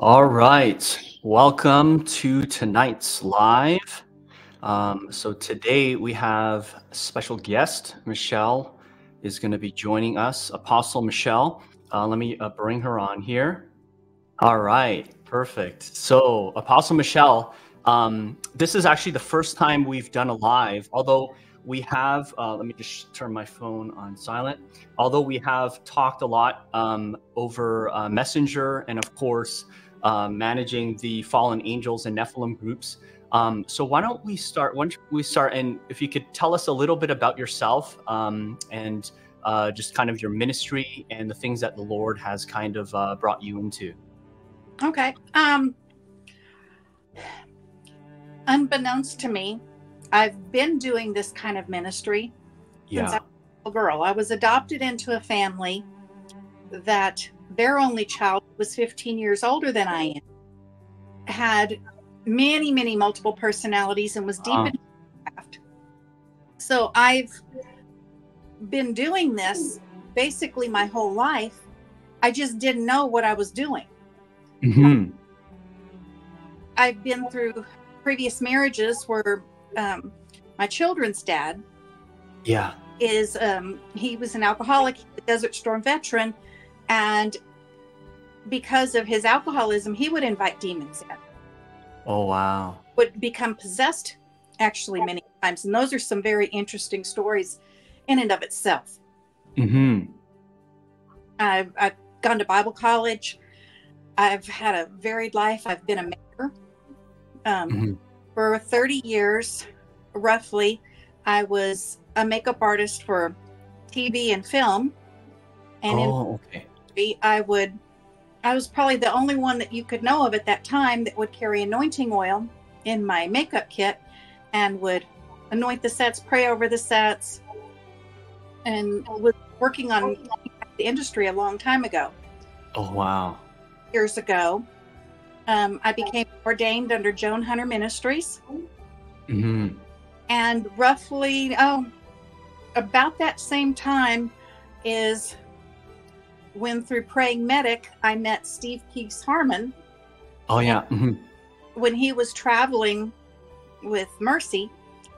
All right. Welcome to tonight's live. Um, so today we have a special guest. Michele is going to be joining us. Apostle Michele. Uh, let me uh, bring her on here. All right. Perfect. So Apostle Michele, um, this is actually the first time we've done a live, although we have, uh, let me just turn my phone on silent. Although we have talked a lot um, over uh, Messenger and, of course, uh, managing the fallen angels and Nephilim groups. Um, so why don't we start? Why don't we start? And if you could tell us a little bit about yourself um, and uh, just kind of your ministry and the things that the Lord has kind of uh, brought you into. Okay. Um, unbeknownst to me, I've been doing this kind of ministry Yeah. since I was a little girl. I was adopted into a family that their only child was 15 years older than I am, had many, many multiple personalities, and was deep Wow. in craft. So I've been doing this basically my whole life. I just didn't know what I was doing. Mhm. I've been through previous marriages where um, my children's dad Yeah. is um, he was an alcoholic, a Desert Storm veteran, and because of his alcoholism, he would invite demons in, Oh wow. would become possessed actually many times, and those are some very interesting stories in and of itself. Mm-hmm. I've, I've gone to Bible college. I've had a varied life. I've been a mayor. Um, Mhm. For 30 years, roughly, I was a makeup artist for TV and film. And in Oh, okay. I would, I was probably the only one that you could know of at that time that would carry anointing oil in my makeup kit and would anoint the sets, pray over the sets, and was working on the industry a long time ago. Oh wow. Years ago, um, I became ordained under Joan Hunter Ministries. hmm and roughly oh about that same time is when through praying medic i met steve keeks harmon Oh yeah. hmm when he was traveling with mercy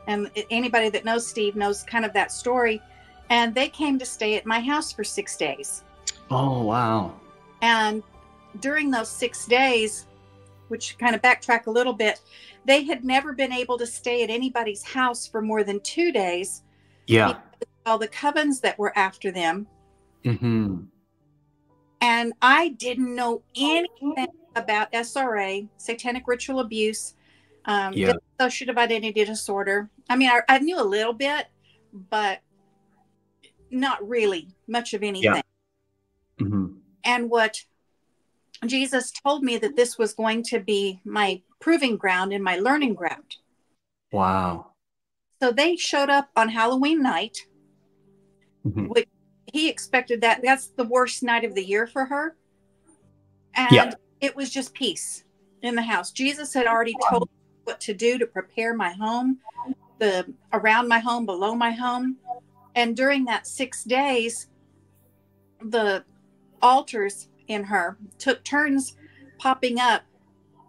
and anybody that knows steve knows kind of that story and they came to stay at my house for six days Oh wow. and during those six days which kind of backtrack a little bit they had never been able to stay at anybody's house for more than two days Yeah. all the covens that were after them hmm and I didn't know anything about SRA, satanic ritual abuse, um, Yeah. dissociative identity disorder. I mean, I, I knew a little bit, but not really much of anything. hmm And what Jesus told me that this was going to be my proving ground and my learning ground. Wow. So they showed up on Halloween night. Mhm. He expected that. That's the worst night of the year for her. And Yeah. it was just peace in the house. Jesus had already told me what to do to prepare my home, the around my home, below my home. And during that six days, the alters in her took turns popping up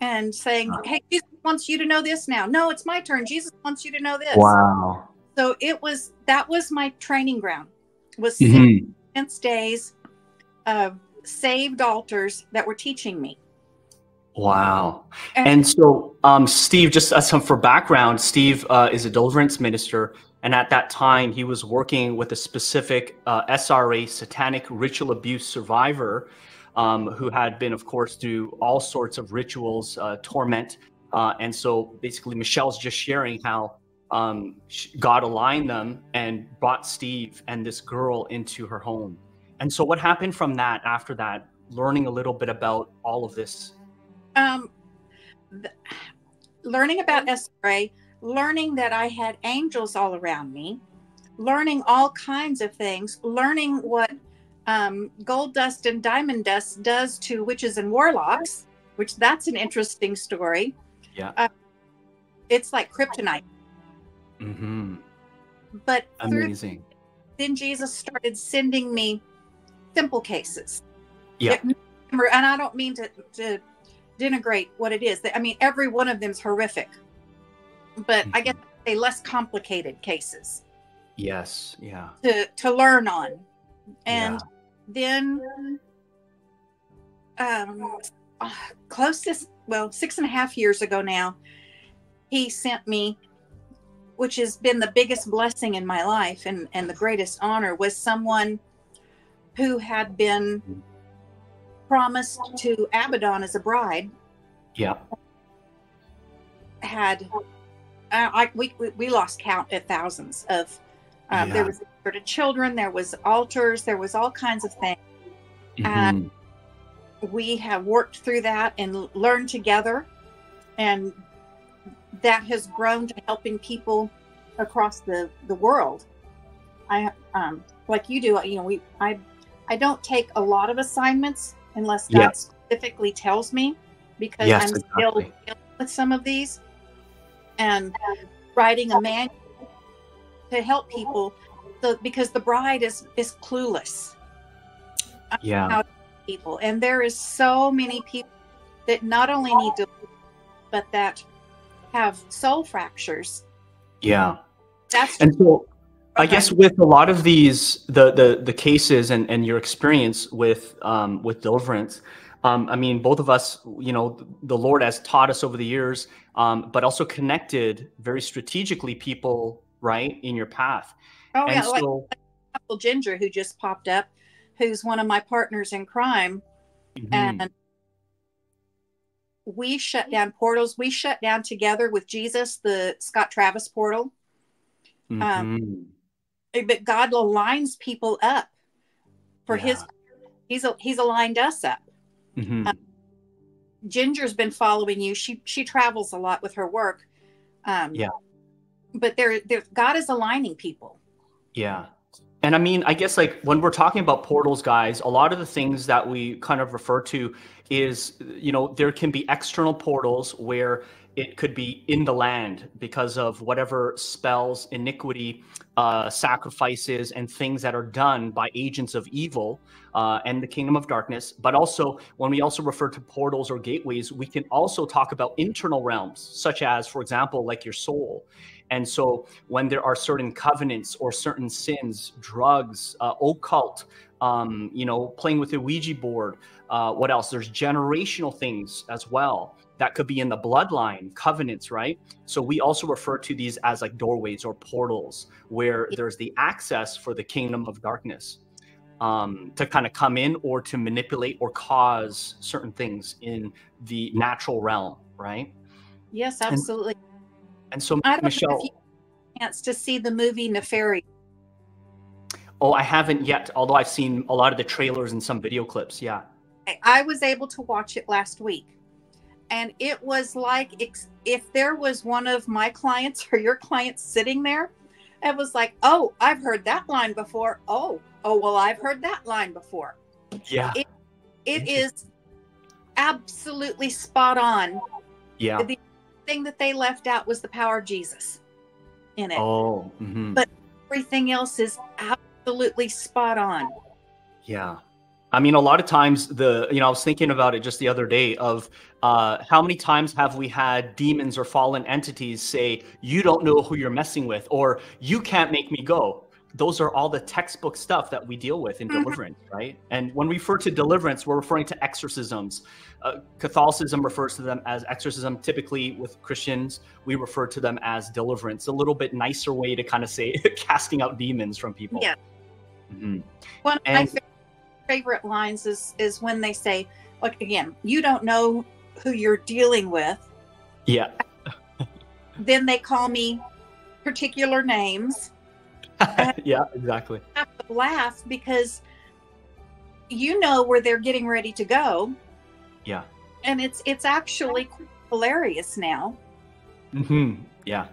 and saying, Hey, Jesus wants you to know this now. No, it's my turn. Jesus wants you to know this. Wow. So it was that was my training ground. Was six intense days of saved alters that were teaching me. Wow. And so, um, Steve, just as some for background, Steve uh, is a deliverance minister, and at that time, he was working with a specific uh, SRA satanic ritual abuse survivor, um, who had been, of course, through all sorts of rituals, uh, torment, uh, and so basically, Michele's just sharing how um, God aligned them and brought Steve and this girl into her home. And so, what happened from that after that? Learning a little bit about all of this. Um, th- learning about SRA, learning that I had angels all around me, learning all kinds of things, learning what um, gold dust and diamond dust does to witches and warlocks, which that's an interesting story. Yeah. Uh, it's like kryptonite. Hmm But through then Jesus started sending me simple cases. Yeah. That- And I don't mean to, to denigrate what it is. I mean, every one of them's horrific, but I guess they less complicated cases. Yes. Yeah. To to learn on, and yeah. then um, uh, close to well six and a half years ago now, he sent me, which has been the biggest blessing in my life and and the greatest honor was someone who had been promised to Abaddon as a bride. Yeah. Had uh, I we we lost count at thousands of. Um, yeah. There was for children. There was altars. There was all kinds of things, mm-hmm. and we have worked through that and learned together, and that has grown to helping people across the the world. I um like you do. You know, we I I don't take a lot of assignments unless God yes. specifically tells me because yes, I'm exactly. still dealing with some of these and writing a manual to help people so, because the bride is is clueless yeah people and there is so many people that not only need to but that have soul fractures yeah that's and so I guess with a lot of these the the the cases and and your experience with um with deliverance um I mean both of us you know the Lord has taught us over the years um but also connected very strategically people right in your path. Oh and yeah, so, like Ginger who just popped up who's one of my partners in crime mm-hmm. and we shut down portals. We shut down together with Jesus the Scott Travis portal. Um, mm-hmm. Um, but God aligns people up for yeah. his he's he's aligned us up. Mm-hmm. Um, Ginger's been following you. She she travels a lot with her work. Um, yeah. But there, there, God is aligning people. Yeah. And I mean, I guess like when we're talking about portals, guys, a lot of the things that we kind of refer to is, you know, there can be external portals where it could be in the land because of whatever spells, iniquity, uh, sacrifices, and things that are done by agents of evil uh, and the kingdom of darkness. But also, when we also refer to portals or gateways, we can also talk about internal realms, such as, for example, like your soul. And so, when there are certain covenants or certain sins, drugs, uh, occult, um, you know, playing with a Ouija board, uh, what else? There's generational things as well that could be in the bloodline covenants right? So we also refer to these as like doorways or portals where there's the access for the kingdom of darkness um, to kind of come in or to manipulate or cause certain things in the natural realm right? Yes absolutely. and, and so I don't michele know chance to see the movie nefarious. Oh i haven't yet although i've seen a lot of the trailers and some video clips yeah. I was able to watch it last week. And it was like if there was one of my clients or your clients sitting there it was like oh i've heard that line before. Oh oh well i've heard that line before. Yeah. It, it is absolutely spot on. Yeah. The thing that they left out was the power of jesus in it oh mm-hmm. but everything else is absolutely spot on yeah I mean, a lot of times the you know I was thinking about it just the other day of uh, how many times have we had demons or fallen entities say you don't know who you're messing with or you can't make me go. Those are all the textbook stuff that we deal with in mm-hmm. deliverance, right? And when we refer to deliverance, we're referring to exorcisms. Uh, Catholicism refers to them as exorcism. Typically, with Christians, we refer to them as deliverance. A little bit nicer way to kind of say casting out demons from people. Yeah. Mm-hmm. One of and, my favorite lines is is when they say, like again, you don't know who you're dealing with. Yeah. then they call me particular names. yeah, exactly. I have to laugh because you know where they're getting ready to go. Yeah. And it's it's actually hilarious now. Hmm. Yeah.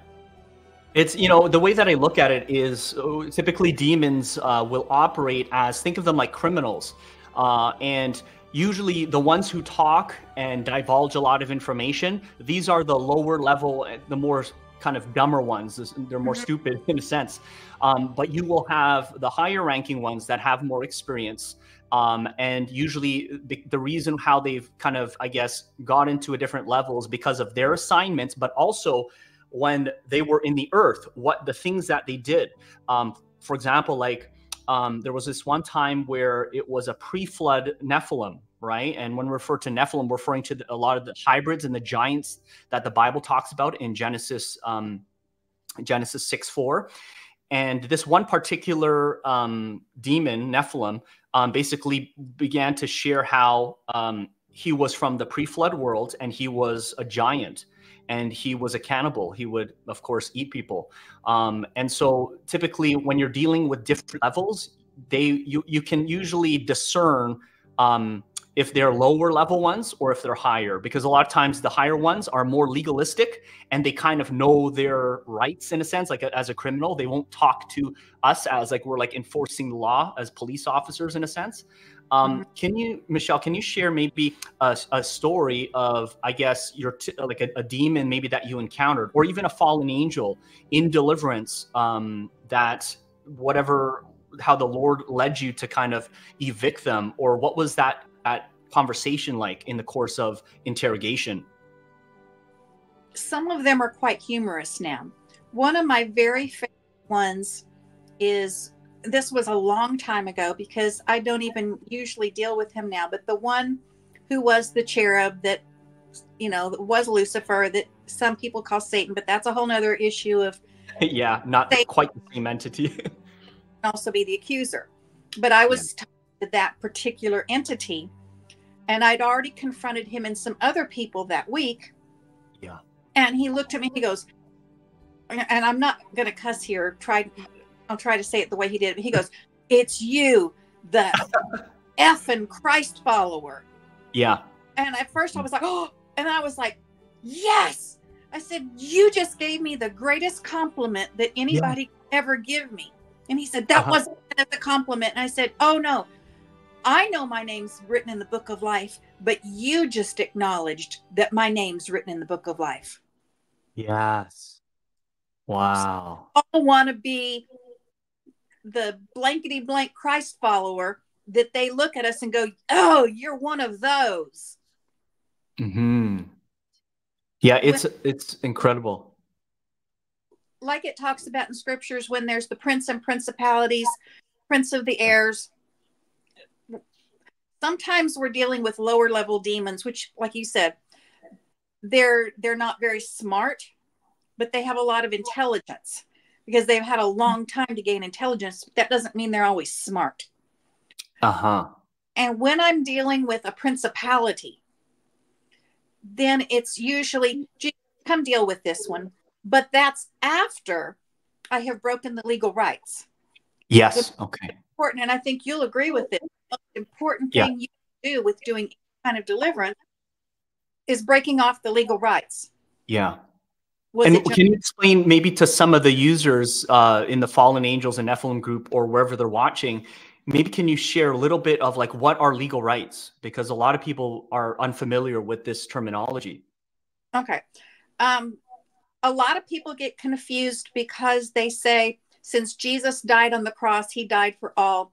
It's you know the way that I look at it is uh, typically demons uh, will operate as think of them like criminals, uh, and usually the ones who talk and divulge a lot of information. These are the lower level, the more kind of dumber ones. They're more mm-hmm. stupid in a sense. Um, but you will have the higher ranking ones that have more experience. Um, and usually the, the, reason how they've kind of, I guess, got into a different level is because of their assignments, but also when they were in the earth, what the things that they did. Um, for example, like um, there was this one time where it was a pre-flood Nephilim, right? And when we refer to Nephilim, we're referring to the, a lot of the hybrids and the giants that the Bible talks about in Genesis, um, Genesis six four. And this one particular um, demon, Nephilim, um, basically began to share how um, he was from the pre-flood world and he was a giant and he was a cannibal. He would, of course, eat people. Um, and so, typically, when you're dealing with different levels, they you you can usually discern um, if they're lower level ones or if they're higher, because a lot of times the higher ones are more legalistic and they kind of know their rights in a sense. Like a, as a criminal, they won't talk to us as like we're like enforcing the law as police officers in a sense. Um, mm-hmm. Can you, Michele? Can you share maybe a, a story of, I guess, your t- like a, a, demon maybe that you encountered, or even a fallen angel in deliverance um, that whatever how the Lord led you to kind of evict them, or what was that that conversation like in the course of interrogation? Some of them are quite humorous now. One of my very favorite ones is this was a long time ago because I don't even usually deal with him now, but the one who was the cherub that, you know, was Lucifer that some people call Satan, but that's a whole nother issue of. yeah, not Satan. quite the same entity. also be the accuser. But I was yeah. to that particular entity, and I'd already confronted him and some other people that week. Yeah. And he looked at me, he goes, and I'm not going to cuss here, try I'll try to say it the way he did. He goes, "It's you, the effing Christ follower." Yeah. And at first I was like, "Oh," and I was like, "Yes." I said, "You just gave me the greatest compliment that anybody yeah. ever give me." And he said, "That uh-huh. wasn't a compliment." And I said, "Oh no." I know my name's written in the book of life, but you just acknowledged that my name's written in the book of life. Yes. Wow. So I want to be the blankety blank Christ follower that they look at us and go, "Oh, you're one of those." Hmm. Yeah, it's when, it's incredible. Like it talks about in scriptures, when there's the prince and principalities, prince of the airs. Sometimes we're dealing with lower level demons, which, like you said, they're they're not very smart, but they have a lot of intelligence because they've had a long time to gain intelligence. That doesn't mean they're always smart. Uh huh. And when I'm dealing with a principality, then it's usually come deal with this one. But that's after I have broken the legal rights. Yes. Okay. Important, and I think you'll agree with it. Most important thing yeah. you do with doing kind of deliverance is breaking off the legal rights. Yeah. Was and can you explain maybe to some of the users uh, in the Fallen Angels and Nephilim group or wherever they're watching, maybe can you share a little bit of like what are legal rights? Because a lot of people are unfamiliar with this terminology. Okay. Um, a lot of people get confused because they say, since Jesus died on the cross, he died for all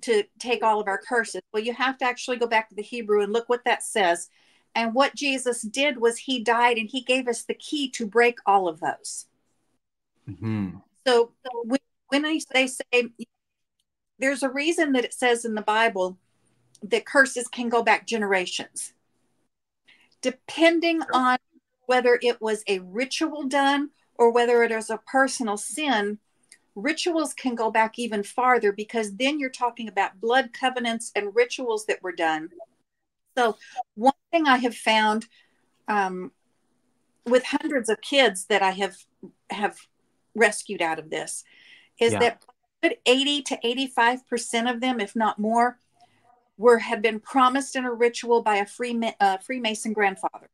to take all of our curses. Well, you have to actually go back to the Hebrew and look what that says. And what Jesus did was he died and he gave us the key to break all of those. Mm-hmm. So when, when they say there's a reason that it says in the Bible that curses can go back generations, depending on whether it was a ritual done or whether it is a personal sin. Rituals can go back even farther because then you're talking about blood covenants and rituals that were done so, one thing I have found um, with hundreds of kids that I have have rescued out of this is yeah. that 80 to 85 percent of them, if not more, were had been promised in a ritual by a free uh, Freemason grandfather.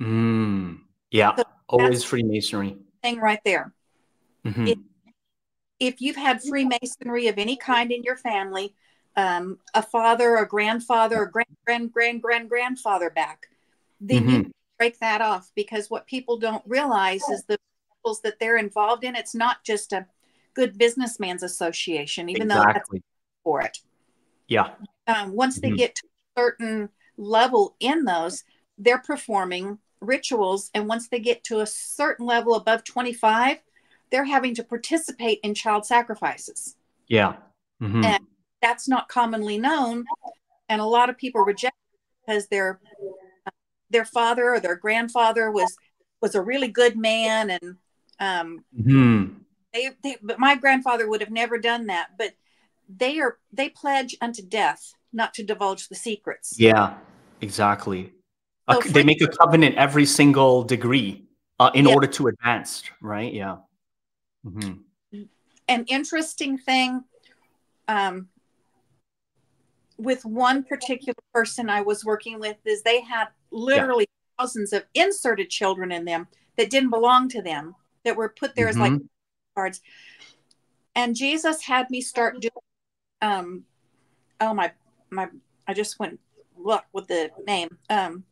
Mm, yeah, so always Freemasonry thing right there. Mm-hmm. If, if you've had Freemasonry of any kind in your family, um, a father, a grandfather, a grand, grand, grand, grand, grandfather back, then mm-hmm. you break that off because what people don't realize is the peoples that they're involved in. It's not just a good businessman's association, even exactly. though for it. Yeah. Um, once they mm-hmm. get to a certain level in those, they're performing rituals, and once they get to a certain level above 25, they're having to participate in child sacrifices. Yeah. Mm-hmm. And that's not commonly known. And a lot of people reject because their their father or their grandfather was was a really good man and um mm-hmm. they, they but my grandfather would have never done that but they are they pledge unto death not to divulge the secrets yeah exactly so they make a covenant every single degree uh, in yeah. order to advance right yeah mm-hmm. an interesting thing um, with one particular person i was working with is they had literally yeah. thousands of inserted children in them that didn't belong to them that were put there mm-hmm. as like cards and jesus had me start doing um oh my my i just went look with the name um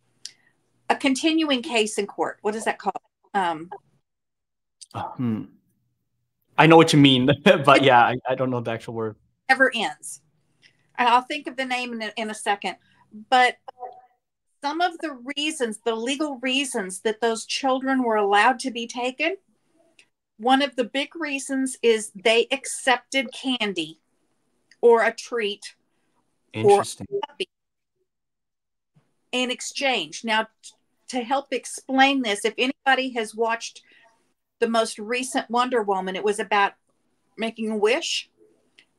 a continuing case in court what is that called um uh, hmm. I know what you mean but yeah I, I, don't know the actual word never ends and i'll think of the name in a, in a second but some of the reasons the legal reasons that those children were allowed to be taken one of the big reasons is they accepted candy or a treat Interesting. in exchange. Now, to help explain this, if anybody has watched the most recent Wonder Woman, it was about making a wish,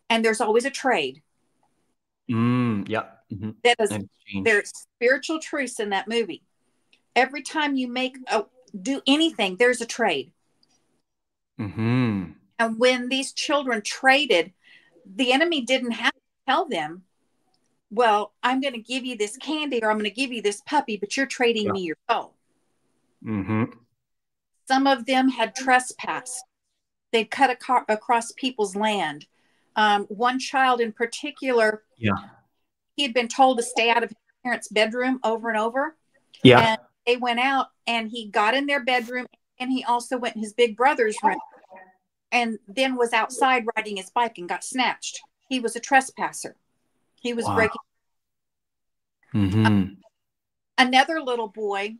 and there's always a trade. Mm, yeah. Mm-hmm. That is there's spiritual truths in that movie. Every time you make a do anything, there's a trade. Mm-hmm. And when these children traded, the enemy didn't have to tell them, well, I'm going to give you this candy or I'm going to give you this puppy, but you're trading yeah. me your soul. Mm-hmm. Some of them had trespassed. They'd cut ac- across people's land. Um, one child in particular, yeah, he had been told to stay out of his parents' bedroom over and over. Yeah. And they went out and he got in their bedroom and he also went in his big brother's room and then was outside riding his bike and got snatched. He was a trespasser. He was wow. breaking. Mm-hmm. another little boy,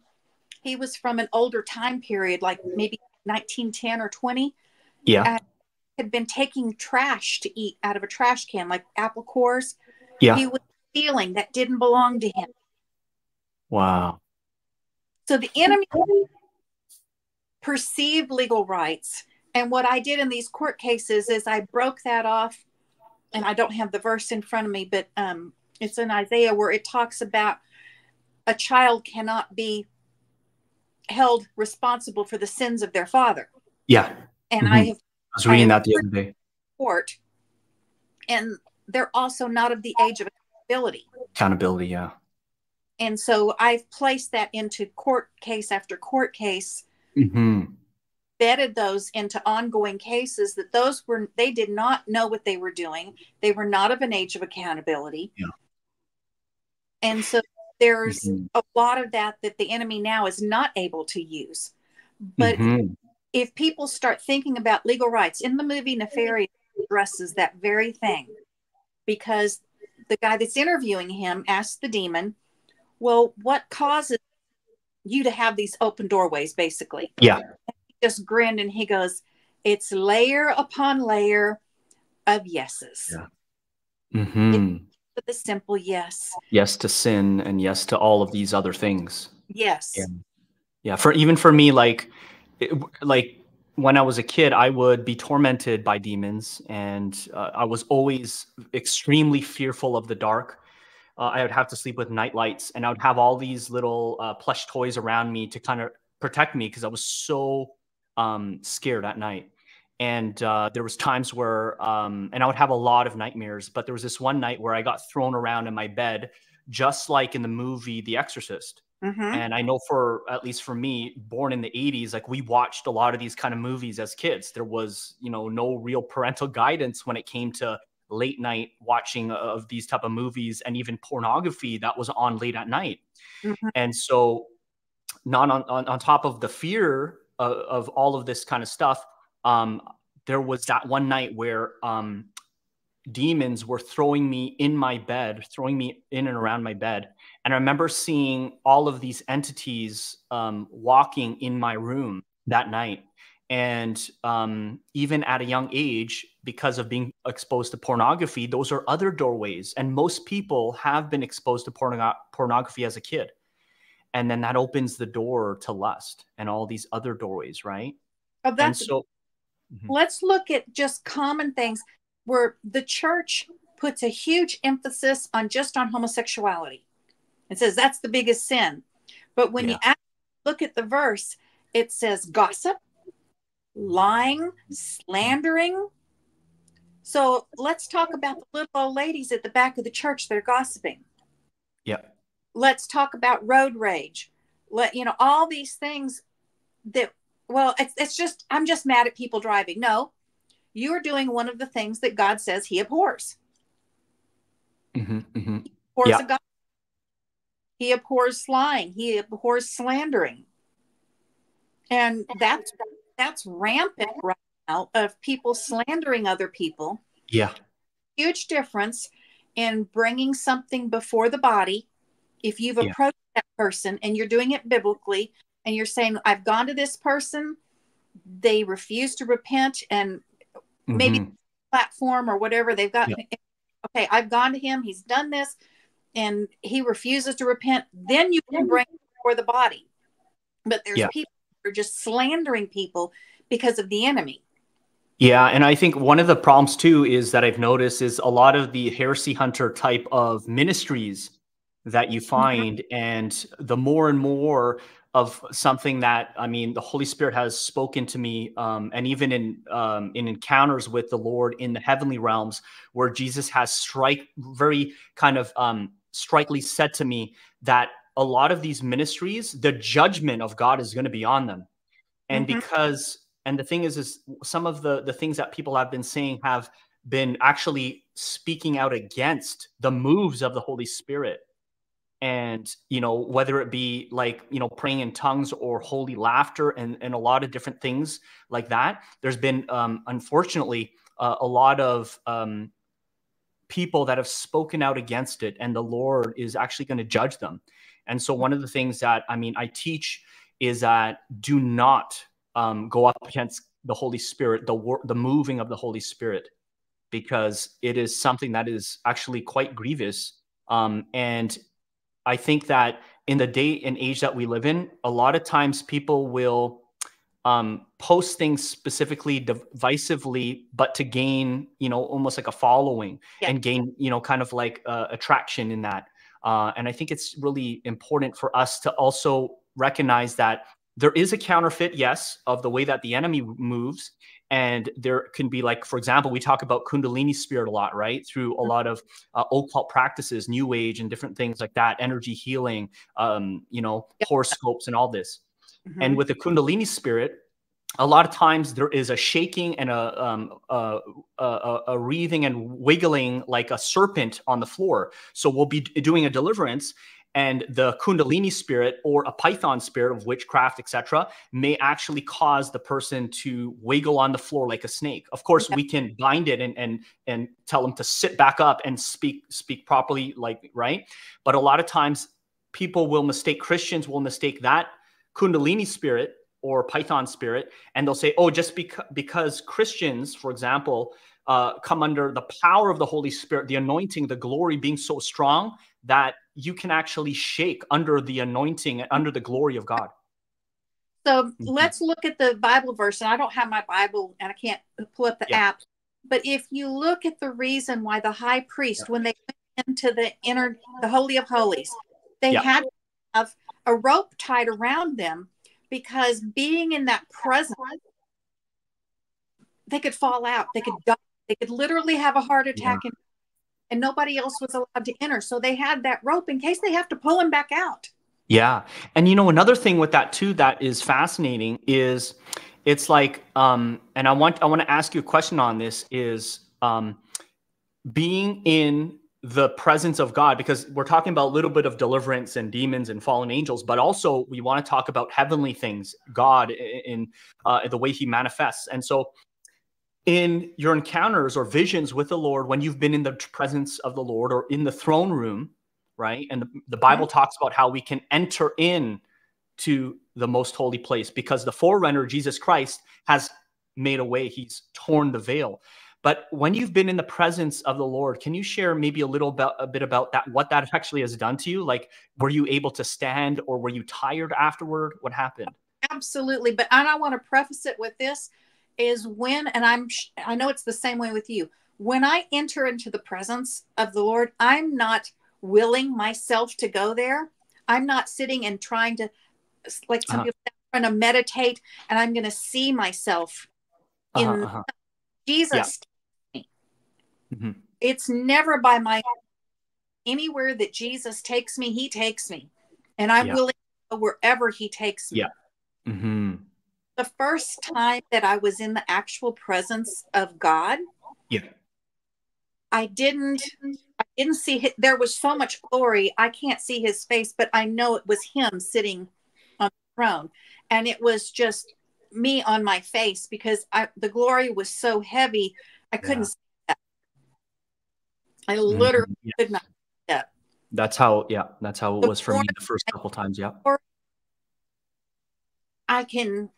he was from an older time period, like maybe 1910 or 20. Yeah. had been taking trash to eat out of a trash can, like apple cores. Yeah. He was stealing that didn't belong to him. Wow. So the enemy perceived legal rights and what I did in these court cases is I broke that off, and I don't have the verse in front of me, but um, it's in Isaiah where it talks about a child cannot be held responsible for the sins of their father. Yeah. And mm-hmm. I have I was reading that the other day. Court, and they're also not of the age of accountability. Accountability, yeah. And so I've placed that into court case after court case. Mm-hmm vetted those into ongoing cases that those were they did not know what they were doing they were not of an age of accountability yeah. and so there's mm-hmm. a lot of that that the enemy now is not able to use but mm-hmm. if people start thinking about legal rights in the movie nefarious addresses that very thing because the guy that's interviewing him asks the demon well what causes you to have these open doorways basically yeah just grinned and he goes, It's layer upon layer of yeses. Yeah. Mm-hmm. With a simple yes. Yes to sin and yes to all of these other things. Yes. Yeah. yeah. For even for me, like, it, like when I was a kid, I would be tormented by demons, and uh, I was always extremely fearful of the dark. Uh, I would have to sleep with night lights, and I would have all these little uh, plush toys around me to kind of protect me because I was so um, scared at night. And uh, there was times where, um, and I would have a lot of nightmares. But there was this one night where I got thrown around in my bed, just like in the movie The Exorcist. Mm-hmm. And I know for at least for me, born in the 80s, like we watched a lot of these kind of movies as kids. There was, you know, no real parental guidance when it came to late night watching of these type of movies and even pornography that was on late at night. Mm-hmm. And so not on, on, on top of the fear of, of, all of this kind of stuff, um, there was that one night where um, demons were throwing me in my bed, throwing me in and around my bed. And I remember seeing all of these entities um, walking in my room that night. And um, even at a young age, because of being exposed to pornography, those are other doorways. And most people have been exposed to porno- pornography as a kid. And then that opens the door to lust and all these other doorways, right? Oh, that's and so. Mm-hmm. Let's look at just common things where the church puts a huge emphasis on just on homosexuality. It says that's the biggest sin. But when yeah. you look at the verse, it says gossip, lying, slandering. So let's talk about the little old ladies at the back of the church that are gossiping. Yeah. Let's talk about road rage. Let you know all these things that well, it's, it's just I'm just mad at people driving. No, you are doing one of the things that God says He abhors. Mm-hmm, mm-hmm. He abhors yeah. God. He abhors lying. He abhors slandering, and that's that's rampant right now of people slandering other people. Yeah, huge difference in bringing something before the body. If you've yeah. approached that person and you're doing it biblically, and you're saying, "I've gone to this person." They refuse to repent, and mm-hmm. maybe platform or whatever they've got. Yeah. Okay, I've gone to him. He's done this, and he refuses to repent. Then you can bring for the body. But there's yeah. people who are just slandering people because of the enemy. Yeah, and I think one of the problems too is that I've noticed is a lot of the heresy hunter type of ministries that you mm-hmm. find, mm-hmm. and the more and more of something that I mean, the Holy Spirit has spoken to me, um, and even in um, in encounters with the Lord in the heavenly realms, where Jesus has strike very kind of um, strikingly said to me that a lot of these ministries, the judgment of God is going to be on them, and mm-hmm. because and the thing is, is some of the the things that people have been saying have been actually speaking out against the moves of the Holy Spirit and you know whether it be like you know praying in tongues or holy laughter and and a lot of different things like that there's been um, unfortunately uh, a lot of um, people that have spoken out against it and the lord is actually going to judge them. And so one of the things that i mean i teach is that do not um, go up against the holy spirit the wor- the moving of the holy spirit because it is something that is actually quite grievous um, and I think that in the day and age that we live in, a lot of times people will um, post things specifically divisively, but to gain, you know, almost like a following yeah. and gain, you know, kind of like uh, attraction in that. Uh, and I think it's really important for us to also recognize that there is a counterfeit, yes, of the way that the enemy moves, and there can be like for example we talk about kundalini spirit a lot right through a mm-hmm. lot of uh, occult practices new age and different things like that energy healing um, you know horoscopes and all this mm-hmm. and with the kundalini spirit a lot of times there is a shaking and a, um, a, a, a, wreathing and wiggling like a serpent on the floor. So we'll be doing a deliverance, and the kundalini spirit or a python spirit of witchcraft etc may actually cause the person to wiggle on the floor like a snake. Of course we can bind it and and and tell them to sit back up and speak speak properly like right? But a lot of times people will mistake christians will mistake that kundalini spirit or python spirit and they'll say oh just because because christians for example uh, come under the power of the holy spirit the anointing the glory being so strong that you can actually shake under the anointing and under the glory of God. So mm-hmm. let's look at the Bible verse. And I don't have my Bible and I can't pull up the yeah. app. But if you look at the reason why the high priest, yeah. when they went into the inner, the Holy of Holies, they yeah. had to have a rope tied around them because being in that presence, they could fall out. They could die. They could literally have a heart attack and and nobody else was allowed to enter. So they had that rope in case they have to pull him back out. Yeah. And you know, another thing with that too that is fascinating is it's like um and I want I want to ask you a question on this is um being in the presence of God because we're talking about a little bit of deliverance and demons and fallen angels, but also we want to talk about heavenly things, God in uh, the way He manifests. And so, in your encounters or visions with the Lord, when you've been in the presence of the Lord or in the throne room, right? And the, the Bible mm-hmm. talks about how we can enter in to the most holy place because the forerunner, Jesus Christ, has made a way. He's torn the veil. But when you've been in the presence of the Lord, can you share maybe a little about a bit about that, what that actually has done to you? Like, were you able to stand or were you tired afterward? What happened? Absolutely. But and I want to preface it with this is when, and I'm, I know it's the same way with you. When I enter into the presence of the Lord, I'm not willing myself to go there. I'm not sitting and trying to, like some uh-huh. people, trying to meditate and I'm going to see myself in uh-huh, uh-huh. Jesus Mm-hmm. It's never by my anywhere that Jesus takes me, he takes me. And I'm yeah. willing to go wherever he takes me. Yeah. Mm-hmm. The first time that I was in the actual presence of God, yeah. I didn't I didn't see his, there was so much glory. I can't see his face, but I know it was him sitting on the throne. And it was just me on my face because I the glory was so heavy I couldn't yeah. I mm-hmm. literally mm-hmm. could not step. That's how, yeah, that's how it was for me the first couple times. Yeah. I can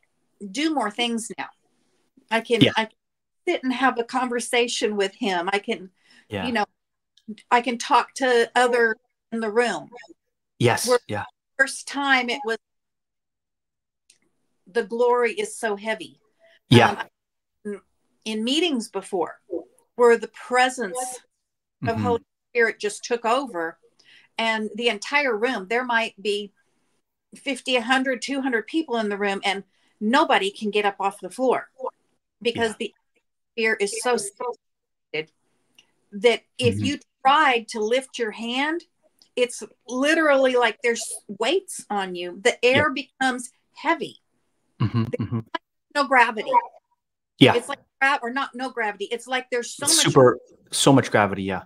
do more things now. I can, yeah. I can sit and have a conversation with him. I can, yeah. you know, I can talk to other in the room. Yes. Where yeah. First time it was the glory is so heavy. Yeah. Um, in meetings before, where the presence of mm-hmm. Holy Spirit just took over. And the entire room, there might be 50, 100, 200 people in the room, and nobody can get up off the floor because yeah. the fear is so that if mm-hmm. you tried to lift your hand, it's literally like there's weights on you. The air yeah. becomes heavy. Mm-hmm, mm-hmm. no gravity. Yeah. It's like or not no gravity. It's like there's so it's much super so much gravity, yeah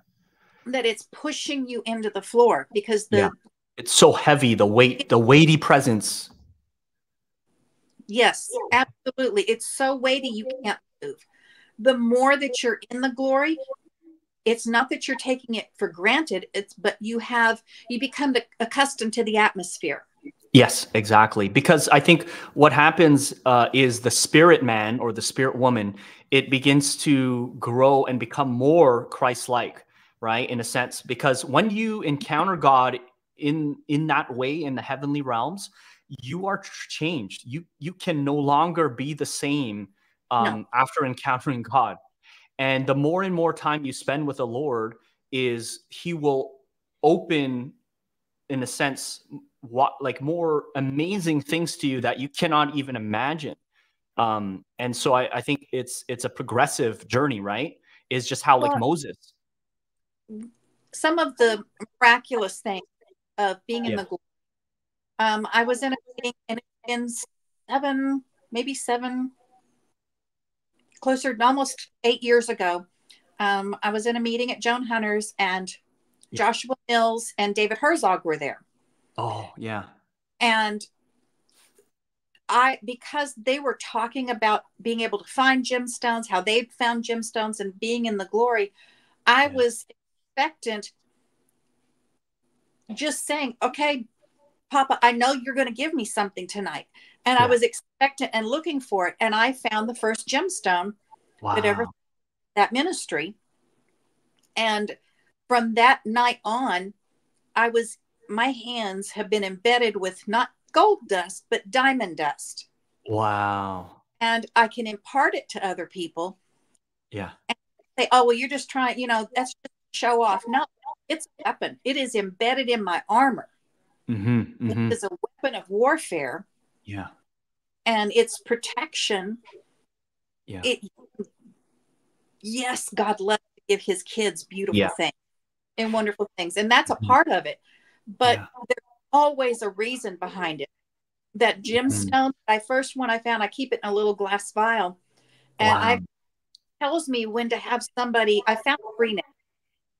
that it's pushing you into the floor because the yeah. it's so heavy the weight the weighty presence yes absolutely it's so weighty you can't move the more that you're in the glory it's not that you're taking it for granted it's but you have you become accustomed to the atmosphere Yes, exactly. Because I think what happens uh, is the spirit man or the spirit woman, it begins to grow and become more Christ like right? In a sense, because when you encounter God in in that way in the heavenly realms, you are changed. You you can no longer be the same um, no. after encountering God. And the more and more time you spend with the Lord, is He will open, in a sense, what like more amazing things to you that you cannot even imagine. Um, and so I, I think it's it's a progressive journey, right? Is just how like Moses some of the miraculous things of being in yeah. the glory. Um, I was in a meeting and in seven, maybe seven, closer to almost eight years ago. Um, I was in a meeting at Joan Hunter's and yeah. Joshua Mills and David Herzog were there. Oh, yeah. And I, because they were talking about being able to find gemstones, how they'd found gemstones and being in the glory, I yeah. was expectant just saying, okay, Papa, I know you're going to give me something tonight. And yeah. I was expectant and looking for it. And I found the first gemstone wow. that ever that ministry. And from that night on, I was, my hands have been embedded with not gold dust, but diamond dust. Wow. And I can impart it to other people. Yeah. And say, oh, well, you're just trying, you know, that's just show off. No, it's a weapon. It is embedded in my armor. Mm-hmm, mm-hmm. It is a weapon of warfare. Yeah. And it's protection. Yeah. It, yes, God loves to give his kids beautiful yeah. things and wonderful things. And that's a mm-hmm. part of it. But yeah. there's always a reason behind it. That mm-hmm. gemstone. I first one I found, I keep it in a little glass vial. And wow. I tells me when to have somebody I found free now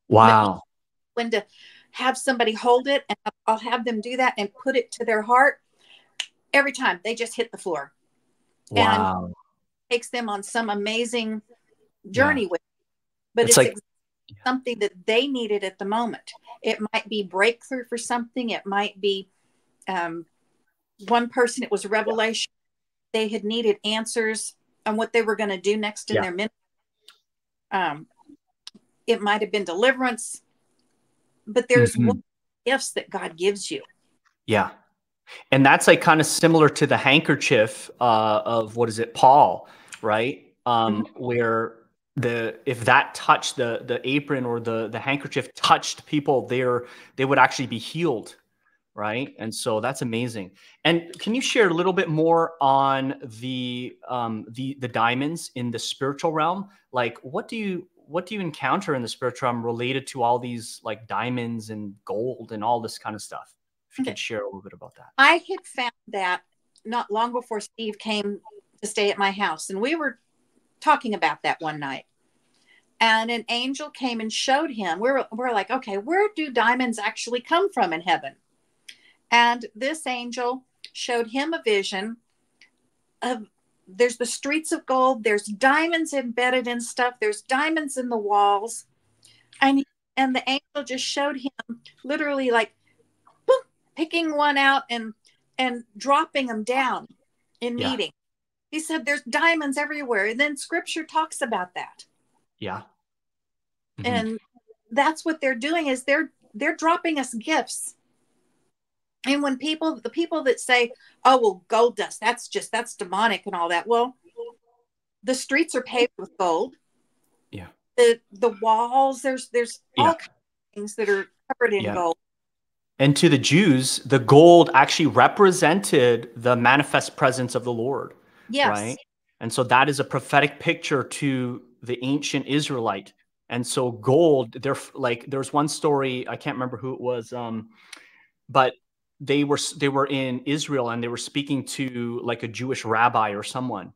Wow. when to have somebody hold it and I'll have them do that and put it to their heart. Every time they just hit the floor. Wow. And takes them on some amazing journey Yeah. with. But It's it's, like- something that they needed at the moment. It might be breakthrough for something. It might be um, one person. It was revelation. They had needed answers on what they were going to do next in Yeah. their ministry. Um, it might have been deliverance, but there's Mhm. one gifts that God gives you. Yeah. And that's like kind of similar to the handkerchief uh, of what is it, Paul, right? Um, Where the if that touched the the apron or the the handkerchief touched people, there they would actually be healed, right? And so that's amazing. And can you share a little bit more on the um, the the diamonds in the spiritual realm? Like, what do you what do you encounter in the spiritual realm related to all these like diamonds and gold and all this kind of stuff? If you Okay. could share a little bit about that. I had found that not long before Steve came to stay at my house, and we were talking about that one night. And an angel came and showed him. We're we're like, okay, where do diamonds actually come from in heaven? And this angel showed him a vision of there's the streets of gold, there's diamonds embedded in stuff, there's diamonds in the walls. And and the angel just showed him literally like boom, picking one out and and dropping them down in Yeah. meeting. He said there's diamonds everywhere. And then scripture talks about that. Yeah. Mhm. And that's what they're doing is they're they're dropping us gifts. And when people the people that say, "Oh, well, gold dust, that's just that's demonic and all that." Well, the streets are paved with gold. Yeah. The the walls there's there's Yeah. all kinds of things that are covered in Yeah. gold. And to the Jews, the gold actually represented the manifest presence of the Lord, Yes. right? And so that is a prophetic picture to the ancient Israelite. And so gold, they're like there's one story, I can't remember who it was, um, but they were they were in Israel and they were speaking to like a Jewish rabbi or someone.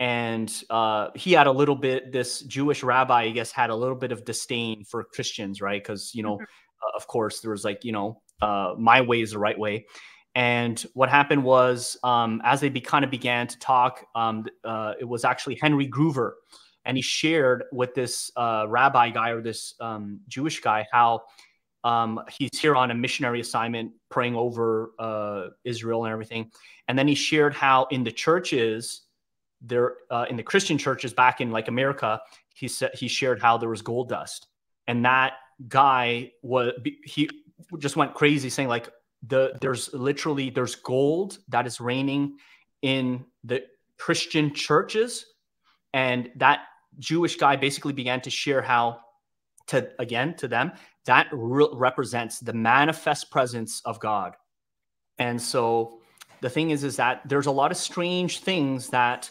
And uh, he had a little bit, this Jewish rabbi, I guess, had a little bit of disdain for Christians, right? Because, you know, Mhm. uh, of course, there was like, you know, uh, my way is the right way. And what happened was, um, as they be, kind of began to talk, um, uh, it was actually Henry Gruver, and he shared with this uh, rabbi guy or this um, Jewish guy how um, he's here on a missionary assignment, praying over uh, Israel and everything. And then he shared how in the churches, there uh, in the Christian churches back in like America, he said he shared how there was gold dust, and that guy was he just went crazy saying like the there's literally there's gold that is raining in the Christian churches and that Jewish guy basically began to share how to again to them that re- represents the manifest presence of God and so the thing is is that there's a lot of strange things that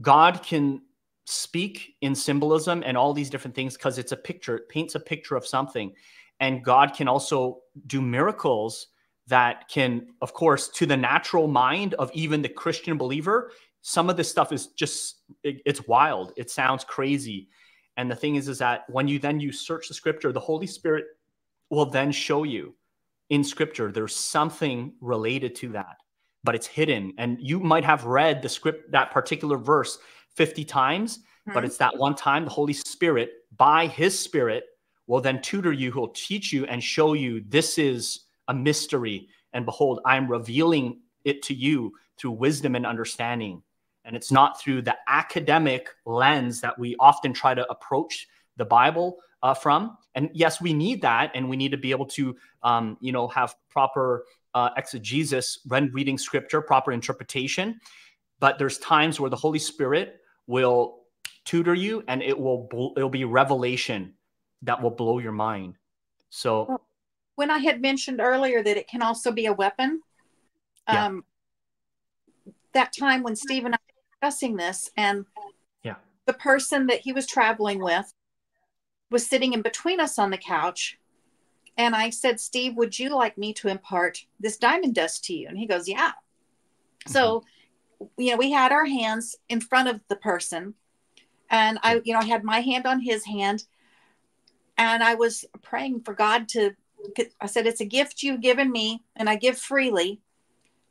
God can speak in symbolism and all these different things because it's a picture it paints a picture of something and God can also do miracles that can, of course, to the natural mind of even the Christian believer, some of this stuff is just it- it's wild. It sounds crazy. And the thing is, is that when you then you search the scripture, the Holy Spirit will then show you in scripture there's something related to that, but it's hidden. And you might have read the script, that particular verse 50 times, but Mhm. it's that one time the Holy Spirit, by his spirit, will then tutor you, who'll teach you and show you this is a mystery. And behold, I'm revealing it to you through wisdom and understanding. And it's not through the academic lens that we often try to approach the Bible uh, from. And yes, we need that, and we need to be able to, um, you know, have proper uh, exegesis when reading Scripture, proper interpretation. But there's times where the Holy Spirit will tutor you, and it will it'll be revelation that will blow your mind. So when I had mentioned earlier that it can also be a weapon, Yeah. um, that time when Steve and I discussing this, and Yeah. the person that he was traveling with was sitting in between us on the couch. And I said, Steve, would you like me to impart this diamond dust to you? And he goes, Yeah. Mm-hmm. So, you know, we had our hands in front of the person, and I, you know, I had my hand on his hand. and I was praying for God to. I said, "It's a gift you've given me, and I give freely."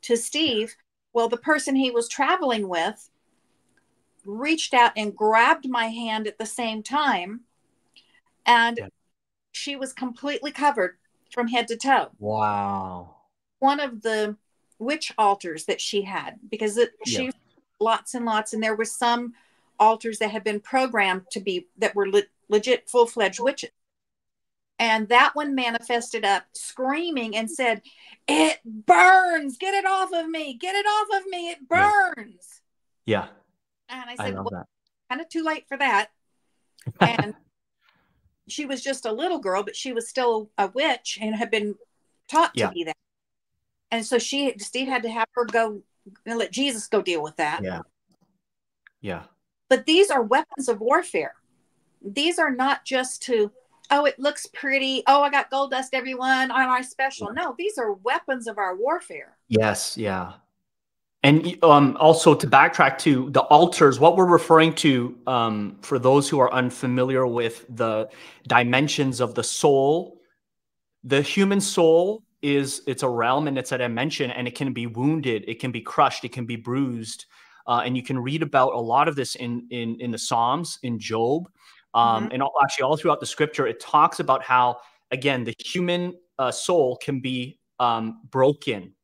To Steve, well, the person he was traveling with reached out and grabbed my hand at the same time, and yeah. she was completely covered from head to toe. Wow! One of the witch alters that she had because it, she yeah. lots and lots, and there was some alters that had been programmed to be that were le- legit full fledged witches. And that one manifested up screaming and said, It burns. Get it off of me. Get it off of me. It burns. Yeah. And I said, I Well, kind of too late for that. And she was just a little girl, but she was still a witch and had been taught yeah. to be that. And so she, Steve had to have her go and let Jesus go deal with that. Yeah. Yeah. But these are weapons of warfare. These are not just to, oh, it looks pretty. Oh, I got gold dust, everyone, oh, on our special. No, these are weapons of our warfare. Yes. Yeah. And um, also to backtrack to the alters, what we're referring to um, for those who are unfamiliar with the dimensions of the soul, the human soul is it's a realm and it's a dimension and it can be wounded, it can be crushed, it can be bruised. Uh, and you can read about a lot of this in in in the Psalms, in Job, um, mm-hmm. and all, actually all throughout the Scripture. It talks about how again the human uh, soul can be um, broken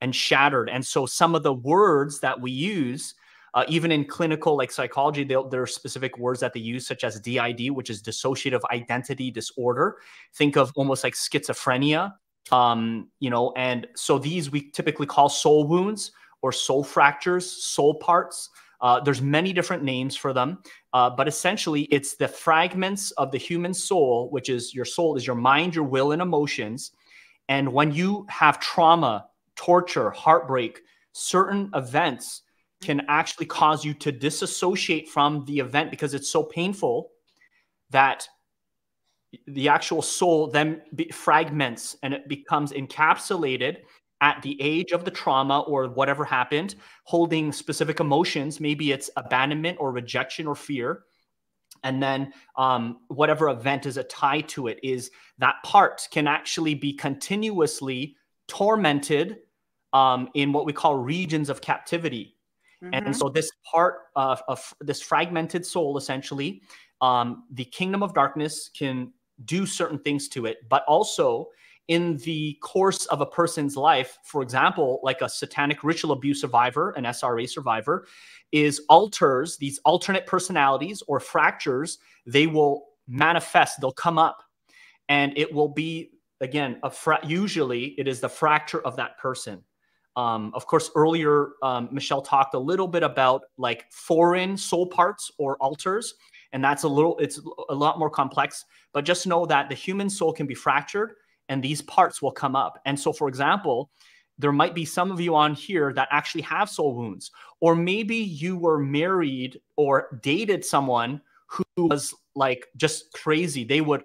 and shattered, and so some of the words that we use. Uh, even in clinical like psychology, there are specific words that they use, such as DID, which is dissociative identity disorder. Think of almost like schizophrenia, um, you know. And so these we typically call soul wounds or soul fractures, soul parts. Uh, there's many different names for them, uh, but essentially it's the fragments of the human soul, which is your soul is your mind, your will, and emotions. And when you have trauma, torture, heartbreak, certain events can actually cause you to disassociate from the event because it's so painful that the actual soul then fragments and it becomes encapsulated at the age of the trauma or whatever happened, holding specific emotions. Maybe it's abandonment or rejection or fear. And then um, whatever event is a tie to it is that part can actually be continuously tormented um, in what we call regions of captivity. Mm-hmm. And so this part of, of, this fragmented soul, essentially, um, the kingdom of darkness can do certain things to it, but also in the course of a person's life, for example, like a satanic ritual abuse survivor, an SRA survivor, is alters, these alternate personalities or fractures, they will manifest, they'll come up. And it will be, again, a fra- usually it is the fracture of that person. Um, of course, earlier, um, Michele talked a little bit about like foreign soul parts or alters. And that's a little, it's a lot more complex. But just know that the human soul can be fractured and these parts will come up. And so, for example, there might be some of you on here that actually have soul wounds, or maybe you were married or dated someone who was like just crazy. They would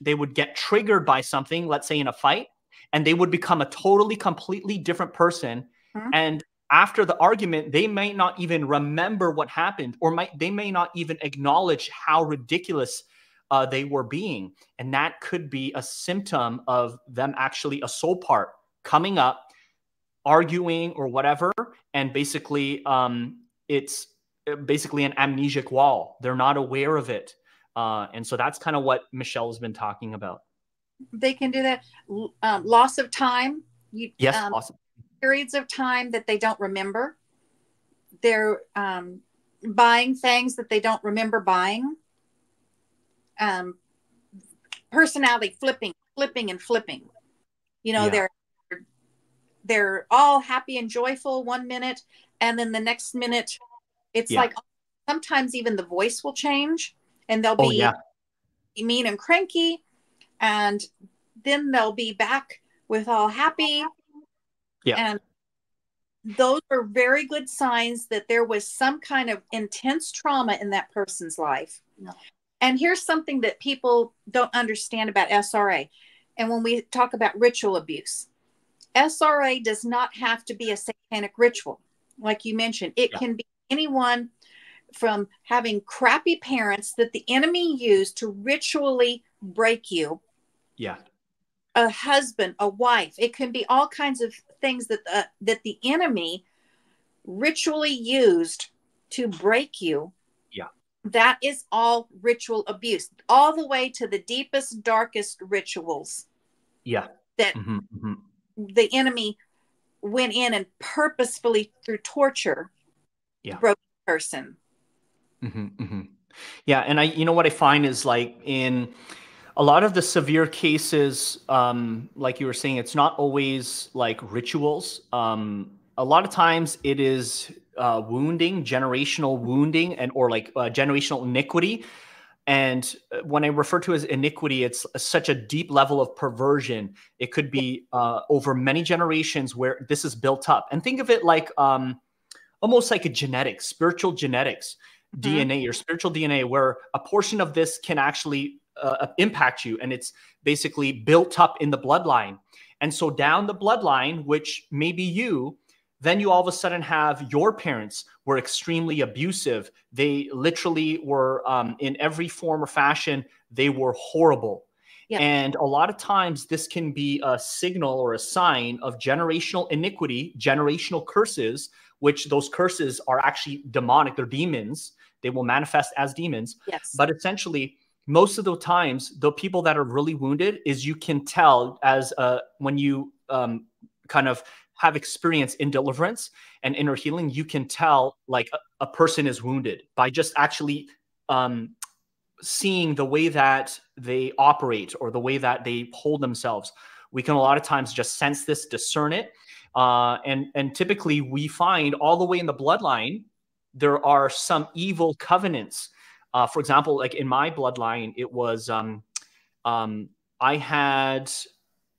they would get triggered by something, let's say in a fight, and they would become a totally completely different person. Mm-hmm. And after the argument, they may not even remember what happened, or might they may not even acknowledge how ridiculous uh, they were being. And that could be a symptom of them actually a soul part coming up, arguing or whatever. And basically, um, it's uh, basically an amnesic wall. They're not aware of it. Uh, and so that's kind of what Michele has been talking about. They can do that. Um, loss of time. You, yes, um, awesome. Periods of time that they don't remember. They're um, buying things that they don't remember buying um, personality flipping, flipping, and flipping. You know, yeah. they're they're all happy and joyful one minute, and then the next minute, it's yeah. like sometimes even the voice will change, and they'll oh, be yeah. mean and cranky, and then they'll be back with all happy. Yeah. And those are very good signs that there was some kind of intense trauma in that person's life. And here's something that people don't understand about SRA. And when we talk about ritual abuse, SRA does not have to be a satanic ritual. Like you mentioned, it yeah. can be anyone from having crappy parents that the enemy used to ritually break you. Yeah. A husband, a wife. It can be all kinds of things that the, that the enemy ritually used to break you. Yeah. That is all ritual abuse, all the way to the deepest, darkest rituals. Yeah. That mm-hmm, mm-hmm. the enemy went in and purposefully through torture yeah. broke the person. Mm-hmm, mm-hmm. Yeah, and I, you know, what I find is like in a lot of the severe cases, um, like you were saying, it's not always like rituals. Um, a lot of times it is uh, wounding, generational wounding, and or like uh, generational iniquity. And uh, when I refer to as iniquity, it's such a deep level of perversion. It could be uh, over many generations where this is built up. And think of it like um, almost like a genetics, spiritual genetics, mm-hmm. DNA, your spiritual DNA, where a portion of this can actually uh, impact you. And it's basically built up in the bloodline. And so down the bloodline, which may be you, then you all of a sudden have your parents were extremely abusive. They literally were um, in every form or fashion, they were horrible. Yeah. And a lot of times, this can be a signal or a sign of generational iniquity, generational curses, which those curses are actually demonic, they're demons. They will manifest as demons. Yes. But essentially, most of the times, the people that are really wounded is you can tell as uh, when you um, kind of have experience in deliverance and inner healing, you can tell like a, a person is wounded by just actually um, seeing the way that they operate or the way that they hold themselves. We can a lot of times just sense this, discern it, uh, and and typically we find all the way in the bloodline there are some evil covenants. Uh, for example, like in my bloodline, it was um, um, I had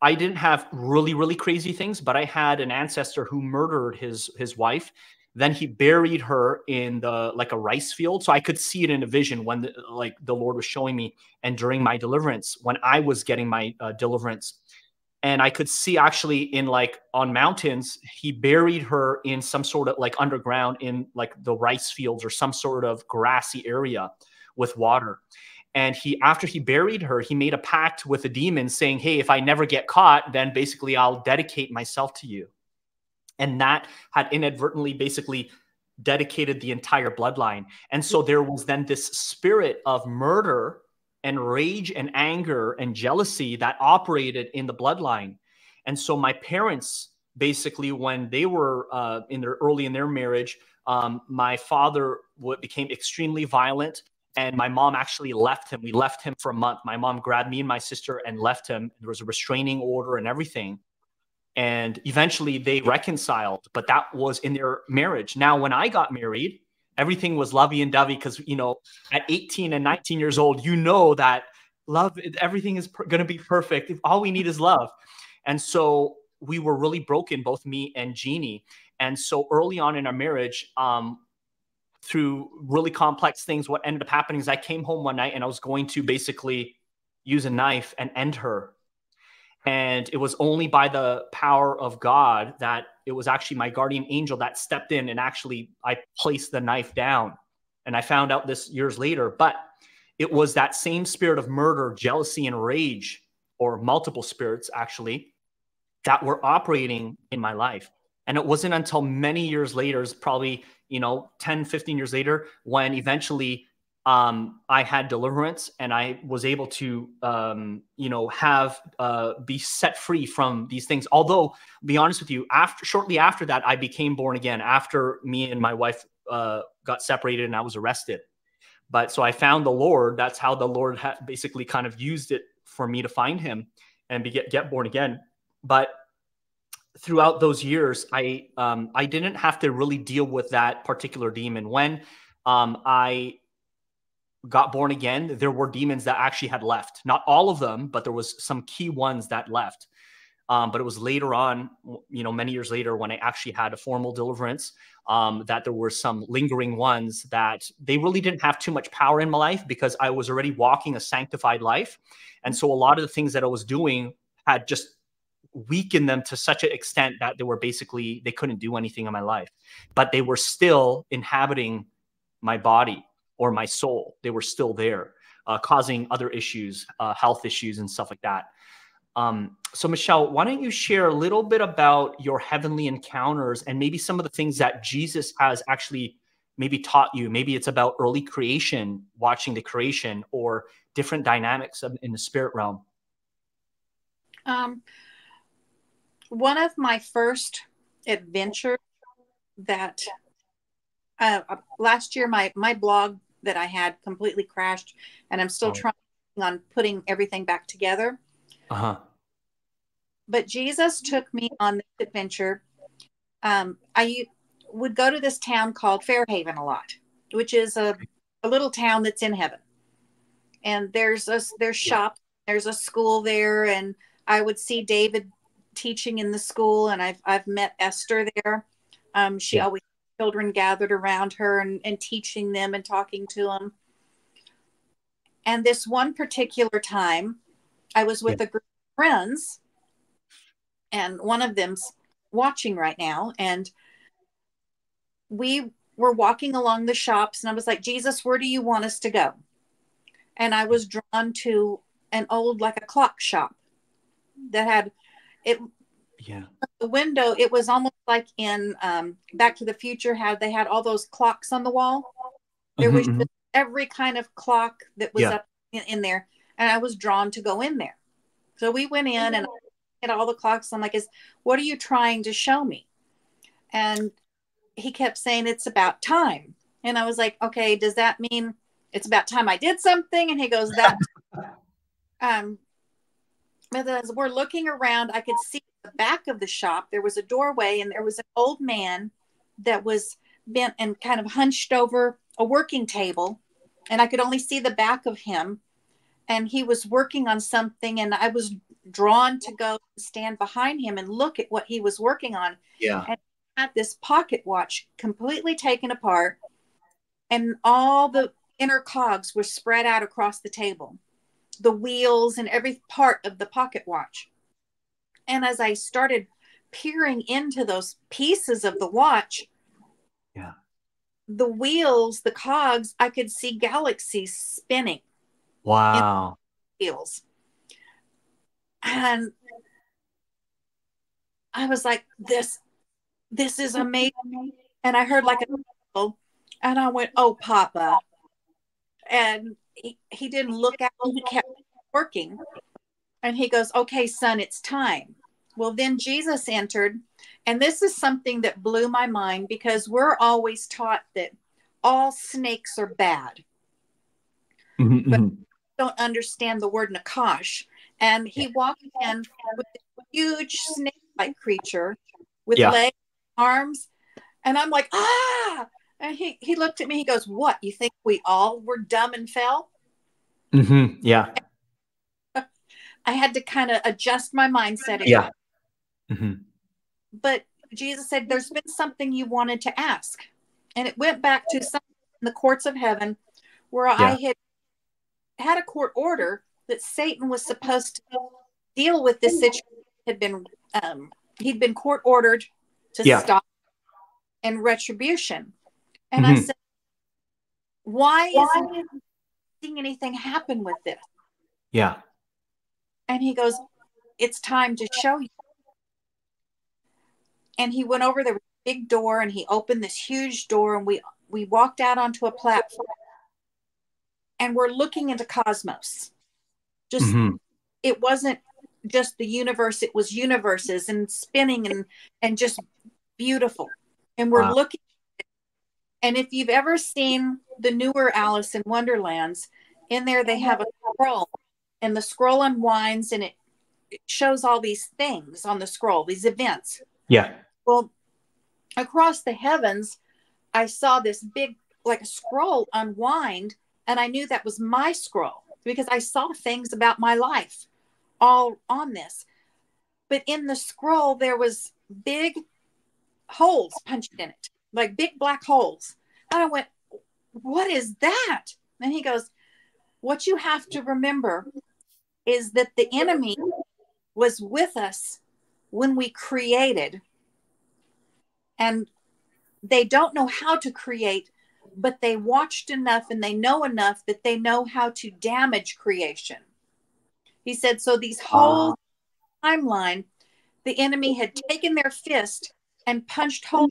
I didn't have really, really crazy things, but I had an ancestor who murdered his his wife. Then he buried her in the like a rice field, so I could see it in a vision when the, like the Lord was showing me, and during my deliverance, when I was getting my uh, deliverance, and I could see actually in like on mountains, he buried her in some sort of like underground in like the rice fields or some sort of grassy area with water. And he after he buried her he made a pact with the demon saying hey if i never get caught then basically i'll dedicate myself to you. And that had inadvertently basically dedicated the entire bloodline. And so there was then this spirit of murder and rage and anger and jealousy that operated in the bloodline. And so my parents basically when they were uh, in their early in their marriage um, my father became extremely violent and my mom actually left him. We left him for a month. My mom grabbed me and my sister and left him. There was a restraining order and everything. And eventually they reconciled, but that was in their marriage. Now, when I got married, everything was lovey and dovey because, you know, at 18 and 19 years old, you know that love, everything is going to be perfect. If all we need is love. And so we were really broken, both me and Jeannie. And so early on in our marriage, um, through really complex things, what ended up happening is I came home one night and I was going to basically use a knife and end her. And it was only by the power of God that it was actually my guardian angel that stepped in and actually I placed the knife down. And I found out this years later, but it was that same spirit of murder, jealousy, and rage, or multiple spirits actually, that were operating in my life. And it wasn't until many years later, probably you know 10 15 years later when eventually um, I had deliverance and I was able to, um, you know, have uh, be set free from these things. Although, be honest with you, after shortly after that, I became born again. After me and my wife uh, got separated and I was arrested, but so I found the Lord. That's how the Lord ha- basically kind of used it for me to find Him and be get, get born again. But throughout those years, I um, I didn't have to really deal with that particular demon. When um, I got born again, there were demons that actually had left. Not all of them, but there was some key ones that left. Um, but it was later on, you know, many years later, when I actually had a formal deliverance, um, that there were some lingering ones that they really didn't have too much power in my life because I was already walking a sanctified life, and so a lot of the things that I was doing had just weakened them to such an extent that they were basically they couldn't do anything in my life but they were still inhabiting my body or my soul they were still there uh, causing other issues, uh, health issues, and stuff like that. Um, so, Michele, why don't you share a little bit about your heavenly encounters and maybe some of the things that Jesus has actually maybe taught you? Maybe it's about early creation, watching the creation, or different dynamics in the spirit realm. Um, one of my first adventures that uh, last year, my my blog that I had completely crashed, and I'm still oh. trying on putting everything back together. Uh huh. But Jesus took me on this adventure. Um, I would go to this town called Fairhaven a lot, which is a, a little town that's in heaven. And there's a there's shops, there's a school there, and I would see David teaching in the school, and I've I've met Esther there. Um, she yeah. always children gathered around her and, and teaching them and talking to them. And this one particular time, I was with yeah. a group of friends, and one of them's watching right now. And we were walking along the shops, and I was like, Jesus, where do you want us to go? And I was drawn to an old, like a clock shop that had it yeah. the window it was almost like in um, back to the future how they had all those clocks on the wall. There mm-hmm, was mm-hmm. every kind of clock that was yeah. up in, in, there and i was drawn to go in there. So we went in and at all the clocks. I'm like is what are you trying to show me? And he kept saying it's about time. And i was like okay does that mean it's about time i did something? And he goes that um but as we're looking around i could see the back of the shop, there was a doorway, and there was an old man that was bent and kind of hunched over a working table, and I could only see the back of him. And he was working on something, and I was drawn to go stand behind him and look at what he was working on. Yeah. And had this pocket watch completely taken apart, and all the inner cogs were spread out across the table, the wheels and every part of the pocket watch. And as I started peering into those pieces of the watch, yeah, the wheels, the cogs, I could see galaxies spinning. Wow. Wheels. And I was like, this, this is amazing. And I heard like a and I went, oh, Papa. And he, he didn't look at me, he kept working. And he goes, okay, son, it's time. Well, then Jesus entered. And this is something that blew my mind because we're always taught that all snakes are bad. Mm-hmm, but mm-hmm. don't understand the word nakash. And he walked in with a huge snake like creature with yeah. legs, arms. And I'm like, ah. And he, he looked at me. He goes, What? You think we all were dumb and fell? Mm-hmm. Yeah. I had to kind of adjust my mindset. Again. Yeah. Mm-hmm. But Jesus said, There's been something you wanted to ask. And it went back to something in the courts of heaven where yeah. I had had a court order that Satan was supposed to deal with this situation. Had been um, he'd been court ordered to yeah. stop and retribution. And mm-hmm. I said, Why, Why isn't seeing anything happen with this? Yeah. And he goes, It's time to show you. And he went over a big door and he opened this huge door and we we walked out onto a platform. And we're looking into cosmos. Just mm-hmm. it wasn't just the universe it was universes and spinning and and just beautiful. And we're wow. looking and if you've ever seen the newer alice in wonderlands in there they have a scroll and the scroll unwinds and it, it shows all these things on the scroll these events yeah well, across the heavens, I saw this big, like a scroll unwind, and I knew that was my scroll because I saw things about my life all on this. But in the scroll, there was big holes punched in it, like big black holes. And I went, What is that? And he goes, What you have to remember is that the enemy was with us when we created and they don't know how to create but they watched enough and they know enough that they know how to damage creation. He said, so these ah. whole timeline, the enemy had taken their fist and punched holes.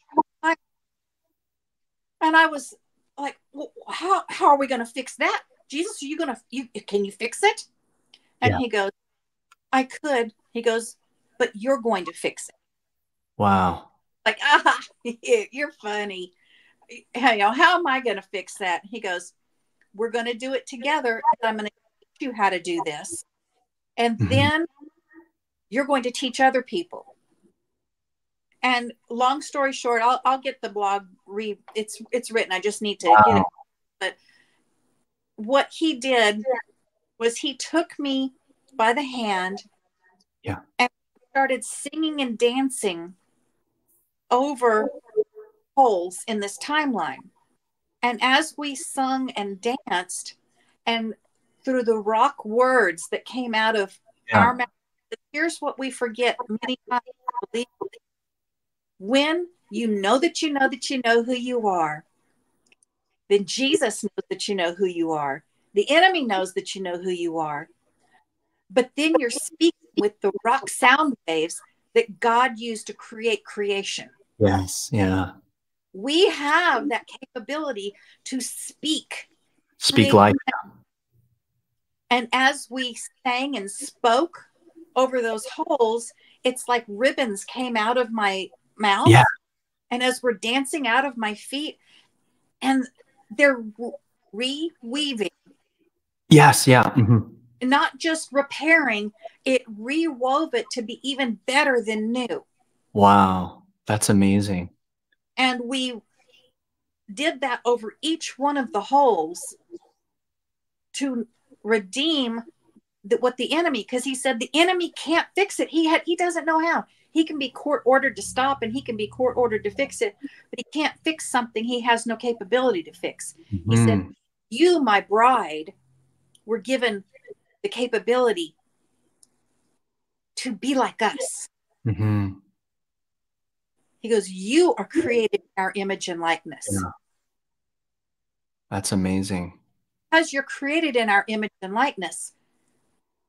And I was like, well, how, how are we going to fix that? Jesus, are you going to, you, can you fix it? And yeah. he goes, I could. He goes, but you're going to fix it. Wow. Like, ah, you're funny. You know, how am I going to fix that? He goes, we're going to do it together. I'm going to teach you how to do this. And mm-hmm. then you're going to teach other people. And long story short, I'll, I'll get the blog re it's it's written. I just need to wow. get it. But what he did was he took me by the hand yeah. and started singing and dancing over holes in this timeline. And as we sung and danced and through the rock words that came out of yeah. our mouth here's what we forget many times when you know that you know that you know who you are then jesus knows that you know who you are the enemy knows that you know who you are. But then you're speaking with the rock sound waves that God used to create creation. Yes. Yeah. We have that capability to speak. Speak life. And as we sang and spoke over those holes, it's like ribbons came out of my mouth. Yeah. And as we're dancing out of my feet, and they're reweaving Yes, yeah. Mm-hmm. Not just repairing, it rewove it to be even better than new. Wow, that's amazing. And we did that over each one of the holes to redeem the, what the enemy because he said the enemy can't fix it he had he doesn't know how he can be court ordered to stop and he can be court ordered to fix it but he can't fix something he has no capability to fix mm-hmm. he said mm-hmm. you my bride we're given the capability to be like us. Mm-hmm. He goes, You are created in our image and likeness. Yeah. That's amazing. Because you're created in our image and likeness,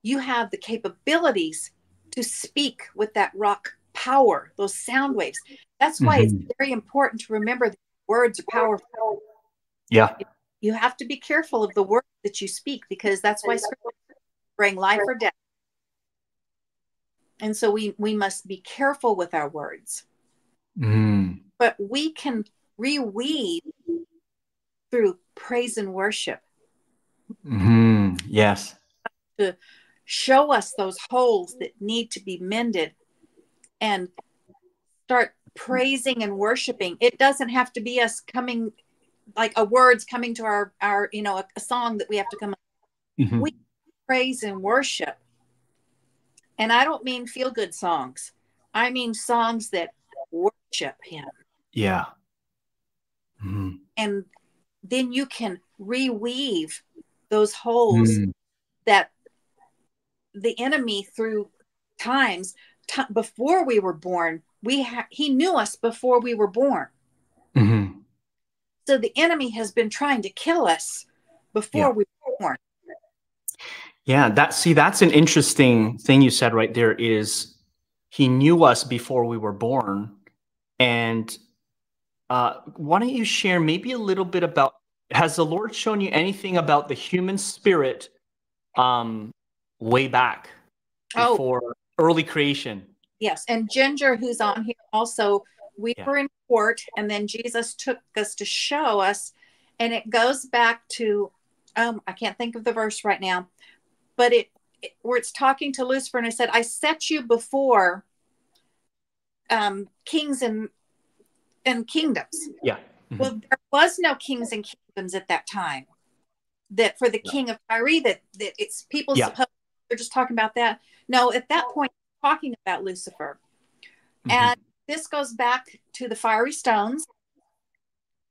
you have the capabilities to speak with that rock power, those sound waves. That's why mm-hmm. it's very important to remember that words are powerful. Yeah you have to be careful of the words that you speak because that's why bring life or death. And so we we must be careful with our words. Mm. But we can reweave through praise and worship. Mm-hmm. Yes. To show us those holes that need to be mended and start praising and worshiping. It doesn't have to be us coming like a words coming to our our you know a, a song that we have to come mm-hmm. we praise and worship and i don't mean feel good songs i mean songs that worship him yeah mm-hmm. and then you can reweave those holes mm. that the enemy through times t- before we were born we ha- he knew us before we were born. So the enemy has been trying to kill us before yeah. we were born. Yeah, that see that's an interesting thing you said right there is he knew us before we were born. And uh, why don't you share maybe a little bit about has the Lord shown you anything about the human spirit um, way back oh. before oh. early creation? Yes, and Ginger, who's on here, also we yeah. were in court and then jesus took us to show us and it goes back to um i can't think of the verse right now but it, it where it's talking to lucifer and i said i set you before um kings and and kingdoms yeah mm-hmm. well there was no kings and kingdoms at that time that for the king of Tyre that, that it's people yeah. suppose they're just talking about that no at that point talking about lucifer mm-hmm. and this goes back to the fiery stones.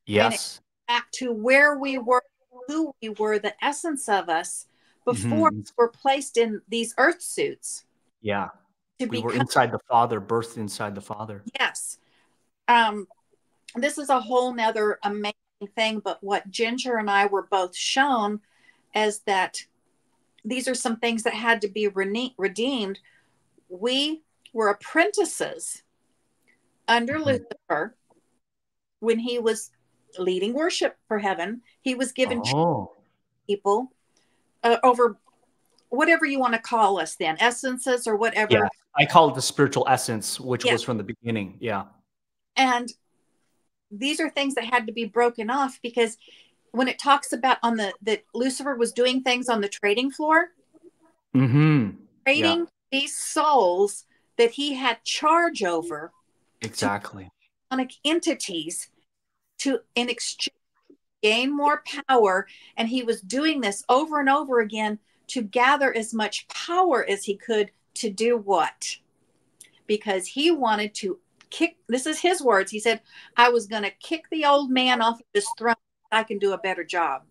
Yes. Back to where we were, who we were, the essence of us before mm-hmm. we were placed in these earth suits. Yeah. we become, were inside the Father, birthed inside the Father. Yes. Um, this is a whole nother amazing thing, but what Ginger and I were both shown as that these are some things that had to be redeemed. We were apprentices under mm-hmm. Lucifer when he was leading worship for heaven. He was given oh. people uh, over whatever you want to call us then, essences or whatever. Yeah, I call it the spiritual essence, which yeah. was from the beginning. Yeah. And these are things that had to be broken off because when it talks about on the that Lucifer was doing things on the trading floor, mm-hmm. trading yeah. these souls that he had charge over exactly. On entities to in exchange gain more power. And he was doing this over and over again to gather as much power as he could to do what? Because he wanted to kick this is his words. He said i was going to kick the old man off of his throne. I can do a better job.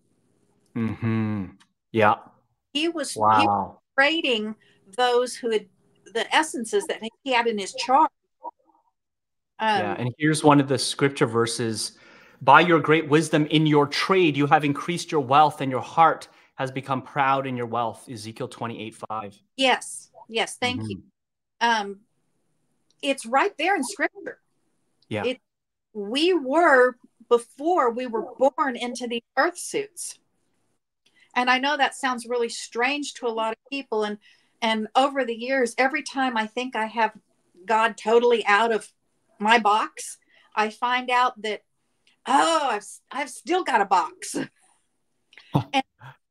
Mm-hmm. yeah he was, wow. he was trading those who had the essences that he had in his chart um, yeah and here's one of the scripture verses by your great wisdom in your trade you have increased your wealth and your heart has become proud in your wealth ezekiel 28 5 yes yes thank mm-hmm. you um it's right there in scripture. Yeah. It, we were before we were born into these earth suits. And I know that sounds really strange to a lot of people. And and over the years, every time I think I have God totally out of my box, I find out that oh, I've I've still got a box. and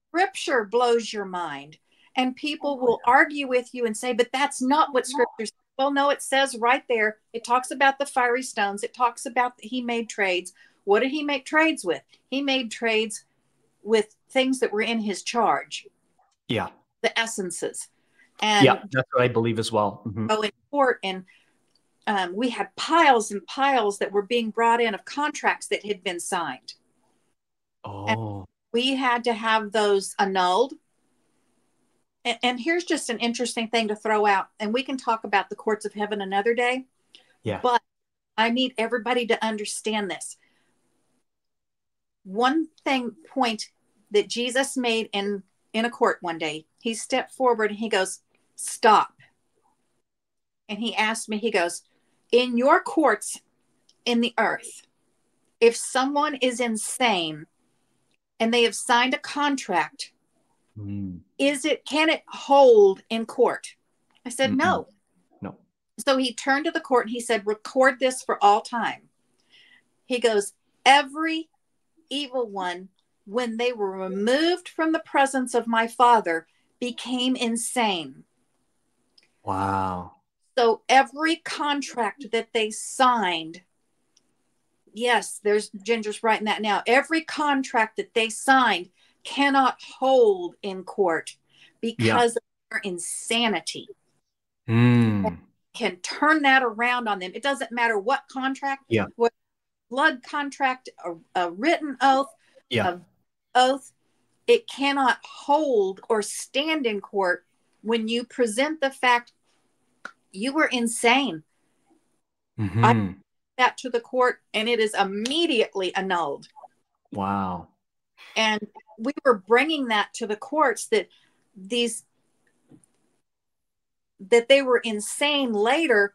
scripture blows your mind. And people will argue with you and say, but that's not what scripture says. well, no, it says right there. It talks about the fiery stones. It talks about that he made trades. What did he make trades with? He made trades with things that were in his charge. Yeah. The essences. And yeah, that's what I believe as well. Mm-hmm. Oh, in court, and um, we had piles and piles that were being brought in of contracts that had been signed. Oh. And we had to have those annulled and, and here's just an interesting thing to throw out, and we can talk about the courts of heaven another day. Yeah. But I need everybody to understand this. One thing point that Jesus made in in a court one day, he stepped forward and he goes, "Stop." And he asked me, he goes, "In your courts in the earth, if someone is insane and they have signed a contract Mm. Is it can it hold in court? I said mm no. No. So he turned to the court and he said, "Record this for all time." He goes, "Every evil one when they were removed from the presence of my father became insane." Wow. So every contract that they signed Yes, there's Ginger's writing that now. Every contract that they signed cannot hold in court because yeah. of their insanity. Mm. Can turn that around on them. It doesn't matter what contract, yeah. what blood contract, a, a written oath, yeah. oath, it cannot hold or stand in court when you present the fact you were insane. Mm-hmm. I that to the court and it is immediately annulled. Wow. And we were bringing that to the courts that these that they were insane later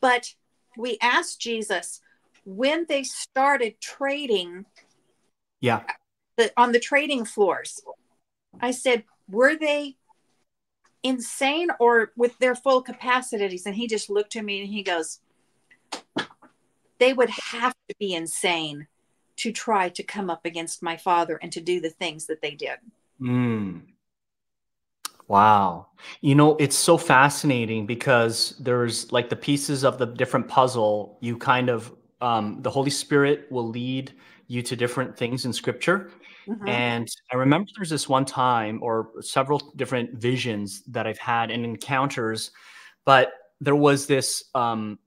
but we asked jesus when they started trading yeah the, on the trading floors i said were they insane or with their full capacities and he just looked at me and he goes they would have to be insane to try to come up against my father and to do the things that they did. Mm. Wow. You know, it's so fascinating because there's like the pieces of the different puzzle, you kind of, um, the Holy Spirit will lead you to different things in scripture. Mm-hmm. And I remember there's this one time or several different visions that I've had and encounters, but there was this, um,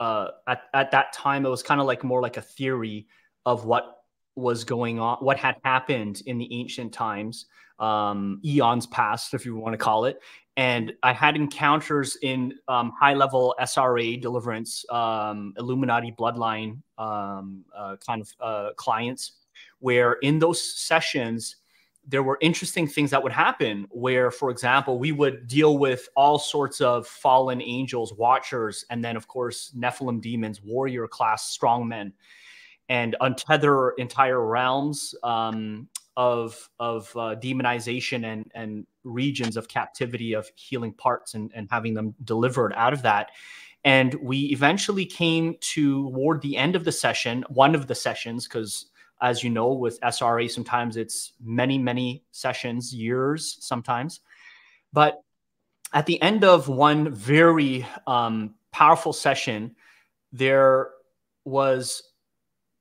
uh, at, at that time, it was kind of like more like a theory of what was going on, what had happened in the ancient times, um, eons past, if you want to call it. and I had encounters in um, high level SRA deliverance, um, Illuminati bloodline um, uh, kind of uh, clients, where in those sessions, there were interesting things that would happen. Where, for example, we would deal with all sorts of fallen angels, watchers, and then, of course, Nephilim demons, warrior class strongmen, and untether entire realms um, of of uh, demonization and and regions of captivity of healing parts and and having them delivered out of that and we eventually came to toward the end of the session one of the sessions because as you know with sra sometimes it's many many sessions years sometimes but at the end of one very um, powerful session there was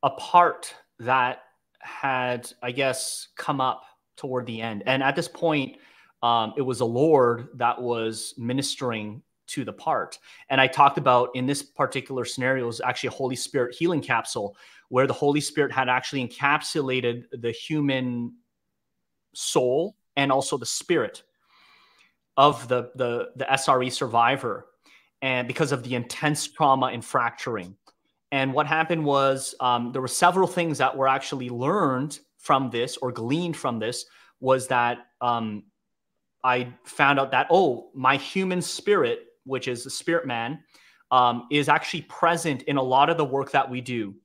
a part that had, I guess, come up toward the end. And at this point, um, it was a Lord that was ministering to the part. And I talked about in this particular scenario was actually a Holy Spirit healing capsule where the Holy Spirit had actually encapsulated the human soul and also the spirit of the the, the SRA survivor. And because of the intense trauma and fracturing. And what happened was um, there were several things that were actually learned from this or gleaned from this was that um, I found out that, oh, my human spirit, which is the spirit man, um, is actually present in a lot of the work that we do.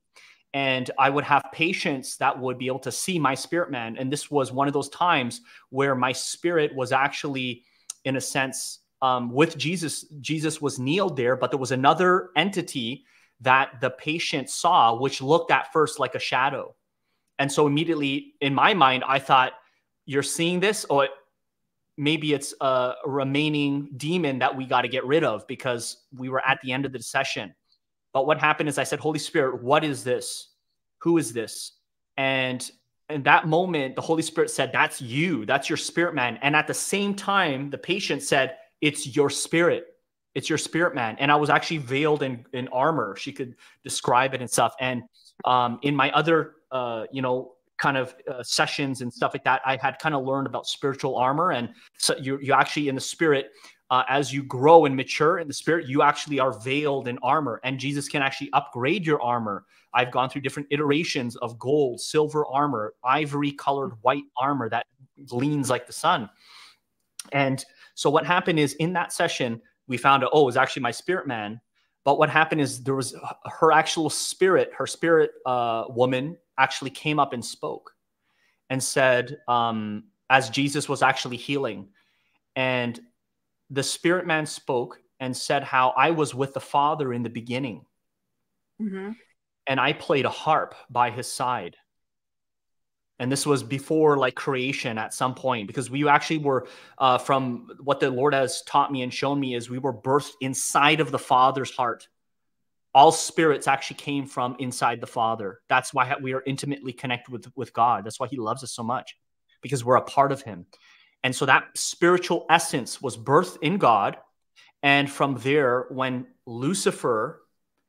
And I would have patients that would be able to see my spirit man. And this was one of those times where my spirit was actually, in a sense, um, with Jesus. Jesus was kneeled there, but there was another entity that the patient saw, which looked at first like a shadow. And so immediately in my mind, I thought, you're seeing this, or maybe it's a remaining demon that we got to get rid of because we were at the end of the session. But what happened is I said, Holy Spirit, what is this? Who is this? And in that moment, the Holy Spirit said, That's you. That's your spirit man. And at the same time, the patient said, It's your spirit it's your spirit man and i was actually veiled in in armor she could describe it and stuff and um, in my other uh, you know kind of uh, sessions and stuff like that i had kind of learned about spiritual armor and so you you actually in the spirit uh, as you grow and mature in the spirit you actually are veiled in armor and jesus can actually upgrade your armor. I've gone through different iterations of gold silver armor ivory colored white armor that gleams like the sun. And so what happened is in that session we found out, oh, it was actually my spirit man. But what happened is there was her actual spirit, her spirit uh, woman actually came up and spoke and said, um, as Jesus was actually healing. And the spirit man spoke and said how I was with the Father in the beginning. Mm-hmm. And I played a harp by his side and this was before like creation at some point because we actually were uh, from what the lord has taught me and shown me is we were birthed inside of the father's heart all spirits actually came from inside the father. That's why we are intimately connected with with god. That's why he loves us so much because we're a part of him. And so that spiritual essence was birthed in god. And from there when lucifer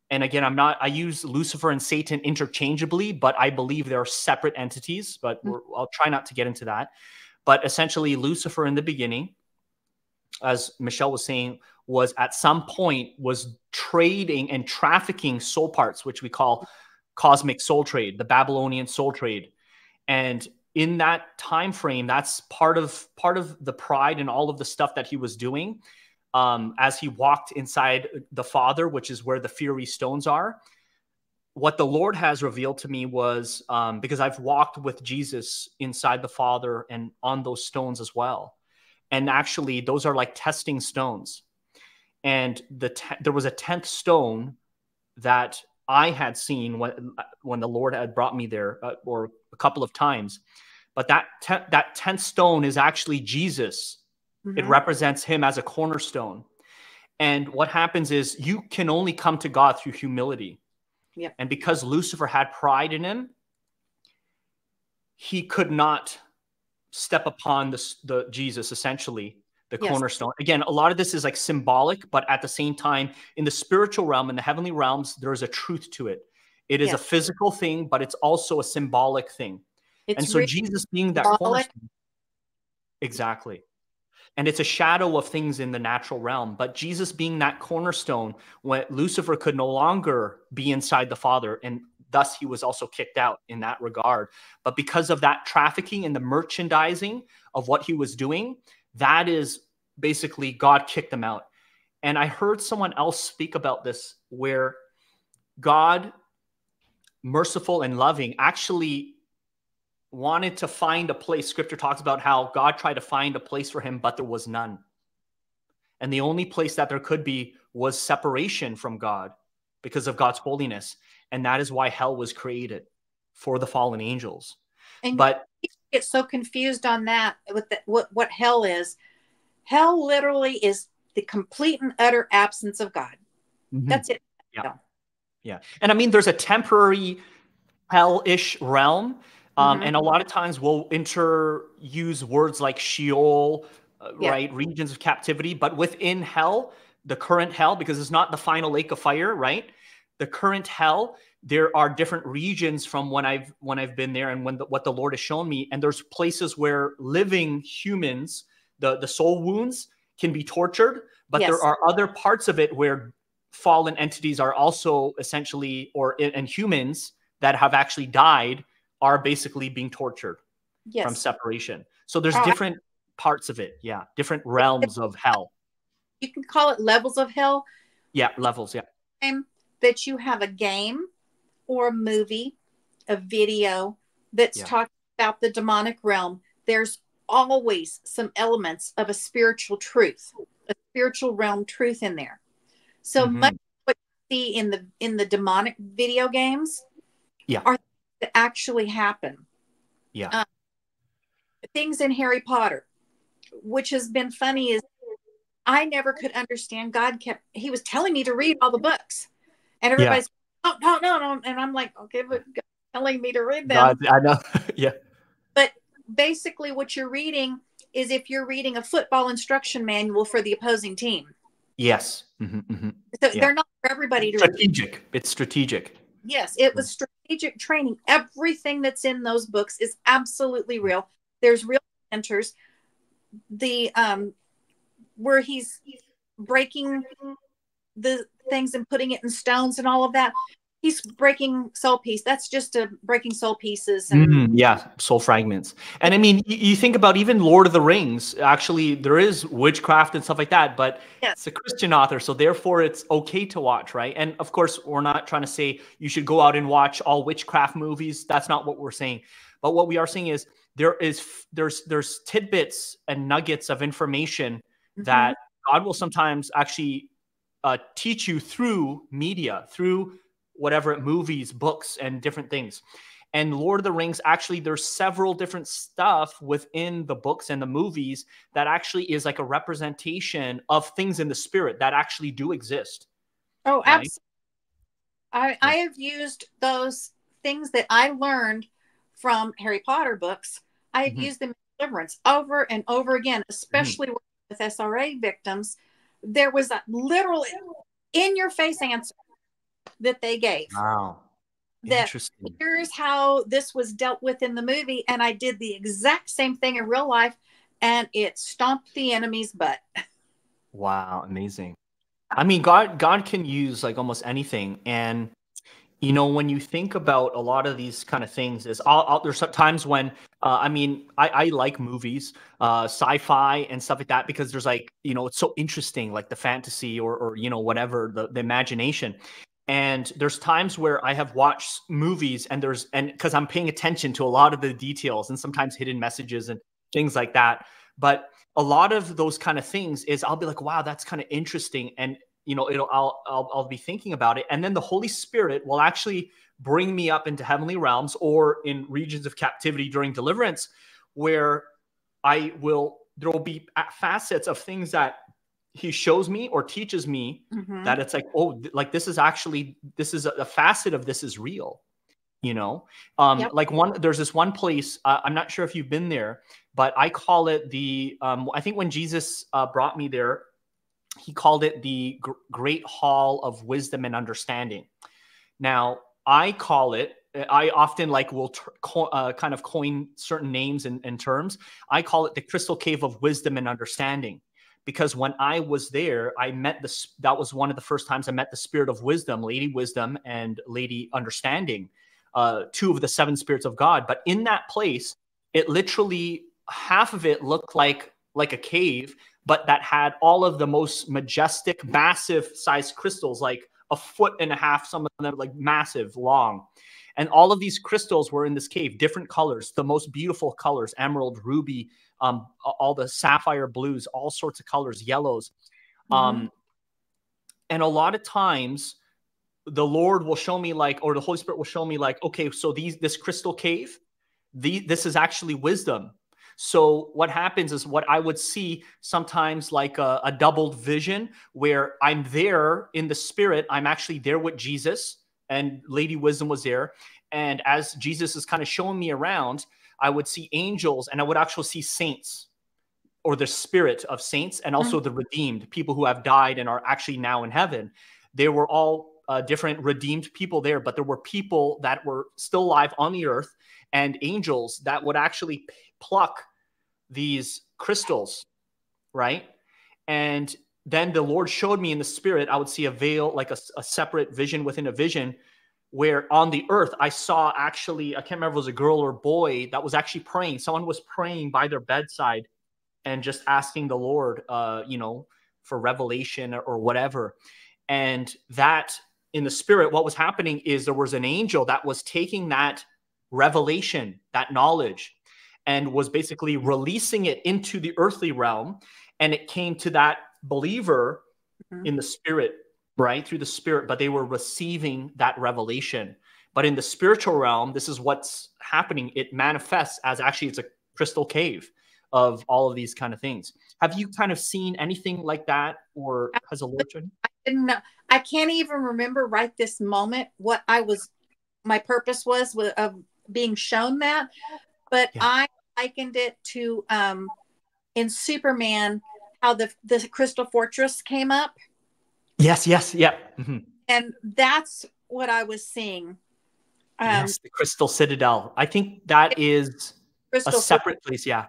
and again i'm not i use lucifer and satan interchangeably but i believe they are separate entities but mm. i'll try not to get into that. But essentially lucifer in the beginning as michele was saying was at some point was trading and trafficking soul parts which we call cosmic soul trade the babylonian soul trade and in that time frame that's part of part of the pride and all of the stuff that he was doing um, as he walked inside the Father, which is where the fiery stones are. What the Lord has revealed to me was um, because I've walked with Jesus inside the Father and on those stones as well. And actually, those are like testing stones. And the there was a tenth stone that I had seen when when the Lord had brought me there, uh, or a couple of times. But that te- that tenth stone is actually Jesus Mm-hmm. It represents him as a cornerstone. And what happens is you can only come to God through humility. Yeah. And because Lucifer had pride in him, he could not step upon the, the Jesus essentially the yes. cornerstone again a lot of this is like symbolic but at the same time in the spiritual realm in the heavenly realms there is a truth to it it is yes. a physical thing but it's also a symbolic thing it's and so jesus being that cornerstone exactly and it's a shadow of things in the natural realm. But Jesus being that cornerstone, when Lucifer could no longer be inside the Father, and thus he was also kicked out in that regard. But because of that trafficking and the merchandising of what he was doing, that is basically God kicked them out. And I heard someone else speak about this where God, merciful and loving, actually wanted to find a place. Scripture talks about how God tried to find a place for him, but there was none. And the only place that there could be was separation from God because of God's holiness. And that is why hell was created for the fallen angels. And but get so confused on that with the, what, what hell is. Hell literally is the complete and utter absence of God. Mm-hmm. That's it. Yeah. Yeah. And I mean, there's a temporary hell-ish realm um, mm-hmm. And a lot of times we'll interuse words like Sheol, uh, yeah. right? Regions of captivity. But within hell, the current hell, because it's not the final lake of fire, right? The current hell, there are different regions from when I've when I've been there and when the, what the Lord has shown me. And there's places where living humans, the the soul wounds, can be tortured, but yes. there are other parts of it where fallen entities are also essentially or and humans that have actually died are basically being tortured yes. from separation. So there's uh, different parts of it. Yeah. Different realms of hell. You can call it levels of hell. Yeah. Levels. Yeah. That you have a game or a movie, a video that's yeah. talking about the demonic realm. There's always some elements of a spiritual truth, a spiritual realm truth in there. So mm-hmm. much what you see in the in the demonic video games yeah. are that actually happen. Yeah. Um, things in Harry Potter, which has been funny, is I never could understand. God kept, he was telling me to read all the books. And everybody's, yeah. oh, no, no, no. And I'm like, okay, but God telling me to read them. I know. yeah. But basically, what you're reading is if you're reading a football instruction manual for the opposing team. Yes. Mm-hmm, mm-hmm. So yeah. they're not for everybody to strategic. Read. It's strategic. Yes, it was strategic training. Everything that's in those books is absolutely real. There's real mentors. The um where he's breaking the things and putting it in stones and all of that he's breaking soul piece that's just a breaking soul pieces and- mm, yeah soul fragments and i mean you, think about even lord of the rings actually there is witchcraft and stuff like that but yes. it's a christian author so therefore it's okay to watch right and of course we're not trying to say you should go out and watch all witchcraft movies that's not what we're saying but what we are saying is there is there's there's tidbits and nuggets of information mm-hmm. that god will sometimes actually uh, teach you through media through whatever movies, books, and different things. And Lord of the Rings, actually, there's several different stuff within the books and the movies that actually is like a representation of things in the spirit that actually do exist. Oh, right? absolutely. I, I have used those things that I learned from Harry Potter books. I have mm-hmm. used them in deliverance over and over again, mm-hmm. especially mm-hmm. with SRA victims. There was a literal in your face answer that they gave. Wow. That here's how this was dealt with in the movie, and I did the exact same thing in real life, and it stomped the enemy's butt. Wow, amazing. I mean, God, God can use like almost anything, and you know when you think about a lot of these kind of things is I'll, I'll, there's times when uh, i mean I, I like movies uh, sci-fi and stuff like that because there's like you know it's so interesting like the fantasy or, or you know whatever the, the imagination. And there's times where i have watched movies and there's and because i'm paying attention to a lot of the details and sometimes hidden messages and things like that. But a lot of those kind of things is i'll be like wow that's kind of interesting. And you know it'll I'll, I'll i'll be thinking about it and then the holy spirit will actually bring me up into heavenly realms or in regions of captivity during deliverance where i will there will be facets of things that he shows me or teaches me mm-hmm. that it's like oh like this is actually this is a, a facet of this is real you know um yep. like one there's this one place uh, i'm not sure if you've been there but i call it the um i think when jesus uh, brought me there he called it the gr- great hall of wisdom and understanding now i call it I often like will uh, kind of coin certain names and, and terms. I call it the crystal cave of wisdom and understanding because when I was there, I met this. That was one of the first times I met the spirit of wisdom, Lady Wisdom and Lady Understanding, uh, two of the seven spirits of God. But in that place, it literally half of it looked like like a cave, but that had all of the most majestic, massive sized crystals, like a foot and a half, some of them like massive, long. And all of these crystals were in this cave, different colors, the most beautiful colors emerald, ruby, um, all the sapphire blues, all sorts of colors, yellows. Mm-hmm. Um, and a lot of times, the Lord will show me like, or the Holy Spirit will show me like, okay, so these this crystal cave, the, this is actually wisdom. So what happens is what I would see sometimes like a, a doubled vision where I'm there in the spirit. I'm actually there with Jesus and Lady Wisdom was there. And as Jesus is kind of showing me around, I would see angels and I would actually see saints or the spirit of saints and also mm-hmm. the redeemed people who have died and are actually now in heaven. They were all uh, different redeemed people there, but there were people that were still alive on the earth and angels that would actually pluck these crystals, right? And then the Lord showed me in the spirit, I would see a veil, like a, a separate vision within a vision where on the earth I saw actually, I can't remember if it was a girl or boy that was actually praying. Someone was praying by their bedside and just asking the Lord, uh, you know, for revelation or whatever. And that in the spirit, what was happening is there was an angel that was taking that revelation, that knowledge, and was basically releasing it into the earthly realm. And it came to that believer mm-hmm. in the spirit right? Through the spirit, but they were receiving that revelation. But in the spiritual realm, this is what's happening. It manifests as actually it's a crystal cave of all of these kind of things. Have you kind of seen anything like that, or has a Lord shown? I didn't know. I can't even remember right this moment what I was, my purpose was of being shown that, but yeah. I likened it to um, in Superman how the the crystal fortress came up Yes, yes, yeah. Mm-hmm. And that's what I was seeing. Um, yes, the Crystal Citadel. I think that is Crystal a separate place. Yeah.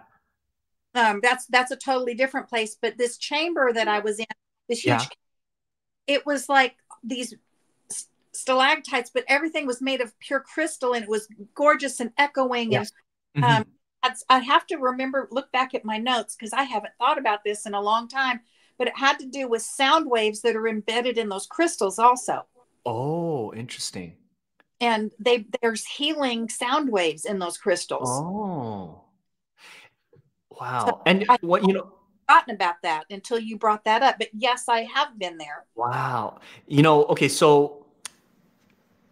Um, that's that's a totally different place. But this chamber that I was in, this huge, yeah. it was like these stalactites, but everything was made of pure crystal, and it was gorgeous and echoing. Yes. And mm-hmm. um, I'd have to remember, look back at my notes because I haven't thought about this in a long time but it had to do with sound waves that are embedded in those crystals also. Oh, interesting. And they there's healing sound waves in those crystals. Oh. Wow. So and I, what you know forgotten about that until you brought that up. But yes, I have been there. Wow. You know, okay, so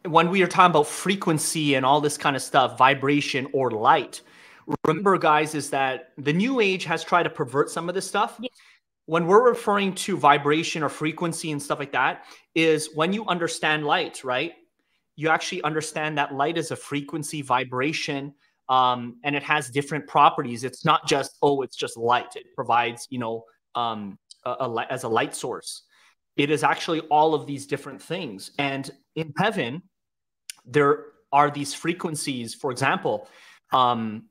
when we are talking about frequency and all this kind of stuff, vibration or light, remember, guys, is that the new age has tried to pervert some of this stuff. Yeah. When we're referring to vibration or frequency and stuff like that is when you understand light right? You actually understand that light is a frequency vibration um, and it has different properties. It's not just oh it's just light. It provides you know um, a, a, as a light source. It is actually all of these different things. And in heaven there are these frequencies. For example um,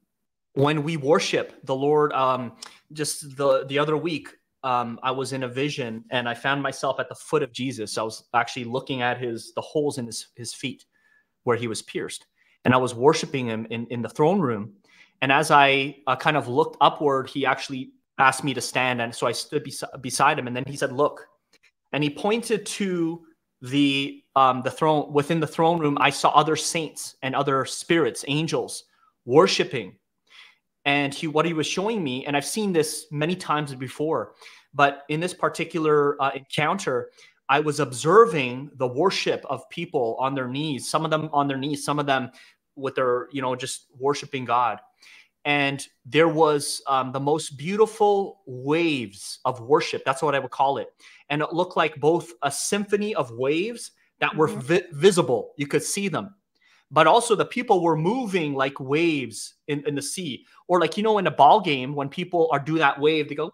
when we worship the lord um, just the the other week um, I was in a vision and I found myself at the foot of Jesus. I was actually looking at his the holes in his, his feet where he was pierced. And I was worshiping him in, in the throne room. And as I uh, kind of looked upward, he actually asked me to stand. And so I stood bes- beside him. And then he said, Look. And he pointed to the um, the throne within the throne room. I saw other saints and other spirits, angels, worshiping and he what he was showing me and i've seen this many times before but in this particular uh, encounter i was observing the worship of people on their knees some of them on their knees some of them with their you know just worshiping god. And there was um, the most beautiful waves of worship. That's what i would call it. And it looked like both a symphony of waves that were mm-hmm. vi- visible. You could see them but also the people were moving like waves in, in the sea or like you know in a ball game when people are do that wave they go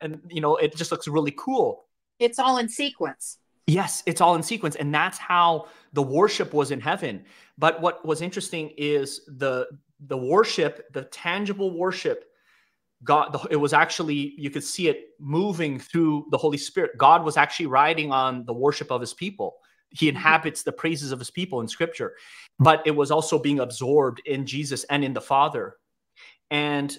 and you know it just looks really cool it's all in sequence Yes, it's all in sequence. And that's how the worship was in heaven. But what was interesting is the the worship, the tangible worship, God, it was actually, you could see it moving through the Holy Spirit. God was actually riding on the worship of his people. He inhabits the praises of his people in scripture, but it was also being absorbed in Jesus and in the Father. And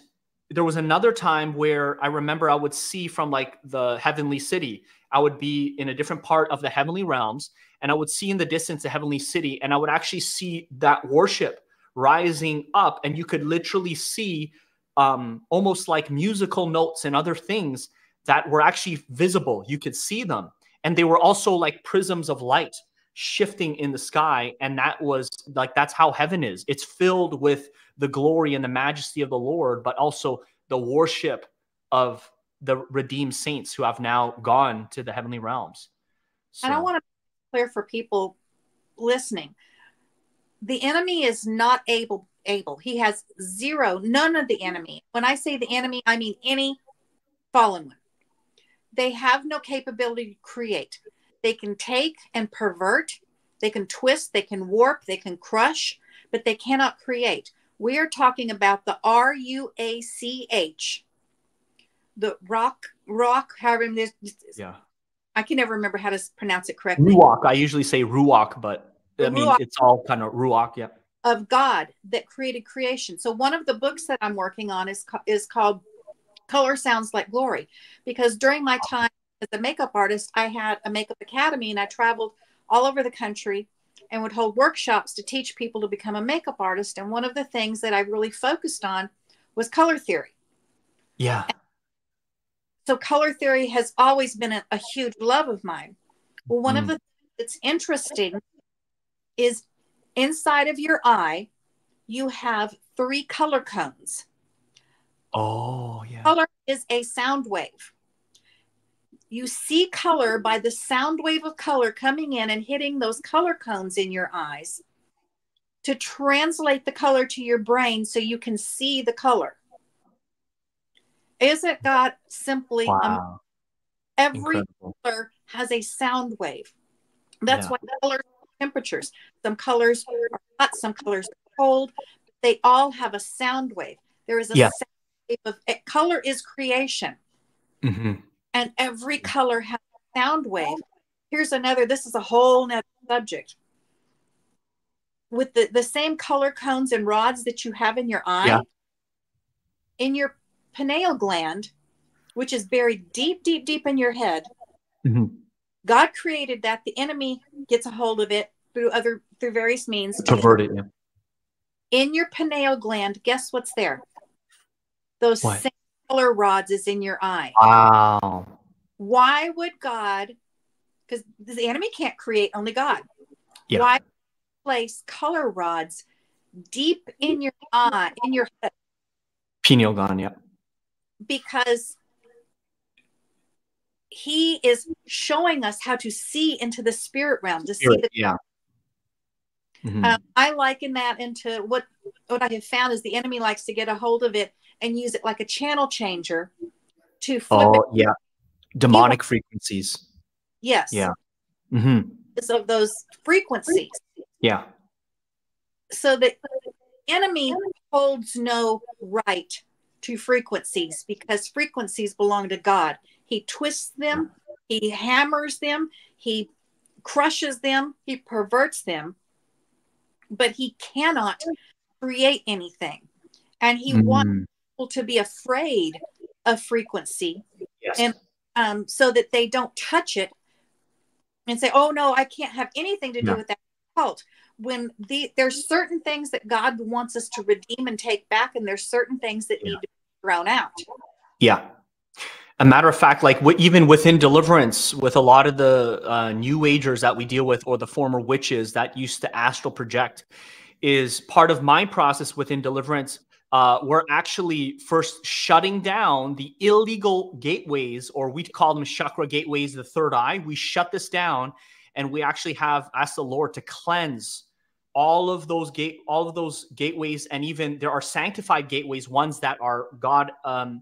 there was another time where I remember I would see from like the heavenly city, I would be in a different part of the heavenly realms, and I would see in the distance the heavenly city, and I would actually see that worship rising up, and you could literally see um, almost like musical notes and other things that were actually visible. You could see them, and they were also like prisms of light shifting in the sky, and that was like that's how heaven is. It's filled with the glory and the majesty of the Lord, but also the worship of the redeemed saints who have now gone to the heavenly realms. So. And I want to be clear for people listening the enemy is not able able he has zero none of the enemy when i say the enemy i mean any fallen one they have no capability to create. They can take and pervert. They can twist they can warp they can crush but they cannot create. We are talking about the r-u-a-c-h the rock rock however this yeah. I can never remember how to pronounce it correctly. Ruach. I usually say ruach but I mean, ruach, it's all kind of ruach, yeah. Of God that created creation. So one of the books that I'm working on is is called Color Sounds Like Glory, because during my time as a makeup artist, I had a makeup academy and I traveled all over the country and would hold workshops to teach people to become a makeup artist. And one of the things that I really focused on was color theory. Yeah. And so color theory has always been a, a huge love of mine. Well, one mm. of the things that's interesting is inside of your eye, you have three color cones. Oh, yeah. Color is a sound wave. You see color by the sound wave of color coming in and hitting those color cones in your eyes to translate the color to your brain so you can see the color. Isn't God simply wow. every Incredible. color has a sound wave? That's yeah. why color temperatures. Some colors are hot, some colors are cold. They all have a sound wave. There is a yeah. sound of eh, color is creation. Mm-hmm. And every color has a sound wave. Here's another, this is a whole nother subject. With the, the same color cones and rods that you have in your eye, yeah. in your pineal gland, which is buried deep, deep, deep in your head, mm-hmm. God created that. The enemy gets a hold of it through other through various means. Pervert it. Yeah. In your pineal gland, guess what's there? Those what? same color rods is in your eye. Wow. Why would God? Because the enemy can't create, only God. Yeah. Why place color rods deep in your eye, in your head? Pineal gland, yeah. Because he is showing us how to see into the spirit realm to spirit, see the yeah mm-hmm. um, i liken that into what what i have found is the enemy likes to get a hold of it and use it like a channel changer to flip oh it. yeah demonic frequencies yes yeah mm-hmm. of those frequencies yeah so the enemy holds no right to frequencies because frequencies belong to god he twists them, he hammers them, he crushes them, he perverts them, but he cannot create anything. And he mm. wants people to be afraid of frequency yes. and um, so that they don't touch it and say, oh no, I can't have anything to do no. with that cult. When the there's certain things that God wants us to redeem and take back, and there's certain things that yeah. need to be thrown out. Yeah a matter of fact, like w- even within deliverance, with a lot of the uh, new agers that we deal with, or the former witches that used to astral project, is part of my process within deliverance. Uh, we're actually first shutting down the illegal gateways, or we call them chakra gateways, the third eye. We shut this down, and we actually have asked the Lord to cleanse all of those gate, all of those gateways, and even there are sanctified gateways, ones that are God um,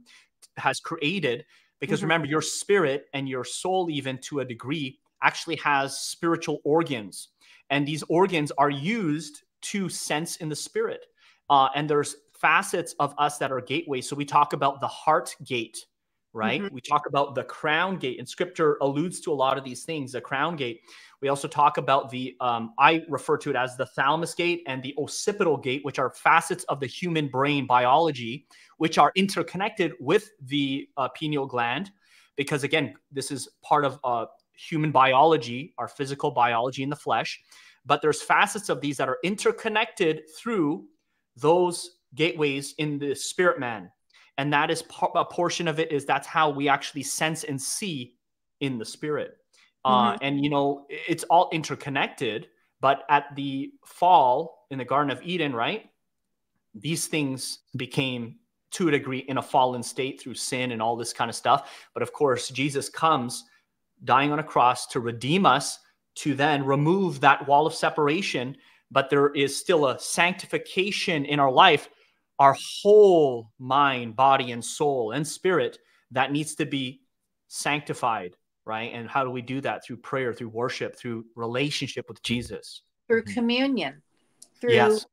has created because mm-hmm. remember, your spirit and your soul, even to a degree, actually has spiritual organs, and these organs are used to sense in the spirit. Uh, and there's facets of us that are gateways. So we talk about the heart gate, right? Mm-hmm. We talk about the crown gate, and scripture alludes to a lot of these things, the crown gate. We also talk about the, um, I refer to it as the thalamus gate and the occipital gate, which are facets of the human brain biology, which are interconnected with the uh, pineal gland. Because again, this is part of uh, human biology, our physical biology in the flesh. But there's facets of these that are interconnected through those gateways in the spirit man. And that is a portion of it is that's how we actually sense and see in the spirit. Uh, mm-hmm. and you know it's all interconnected but at the fall in the garden of eden right these things became to a degree in a fallen state through sin and all this kind of stuff. But of course jesus comes dying on a cross to redeem us to then remove that wall of separation. But there is still a sanctification in our life our whole mind, body, and soul and spirit that needs to be sanctified, right? And how do we do that? Through prayer, through worship, through relationship with Jesus, through mm-hmm. communion, through, yes.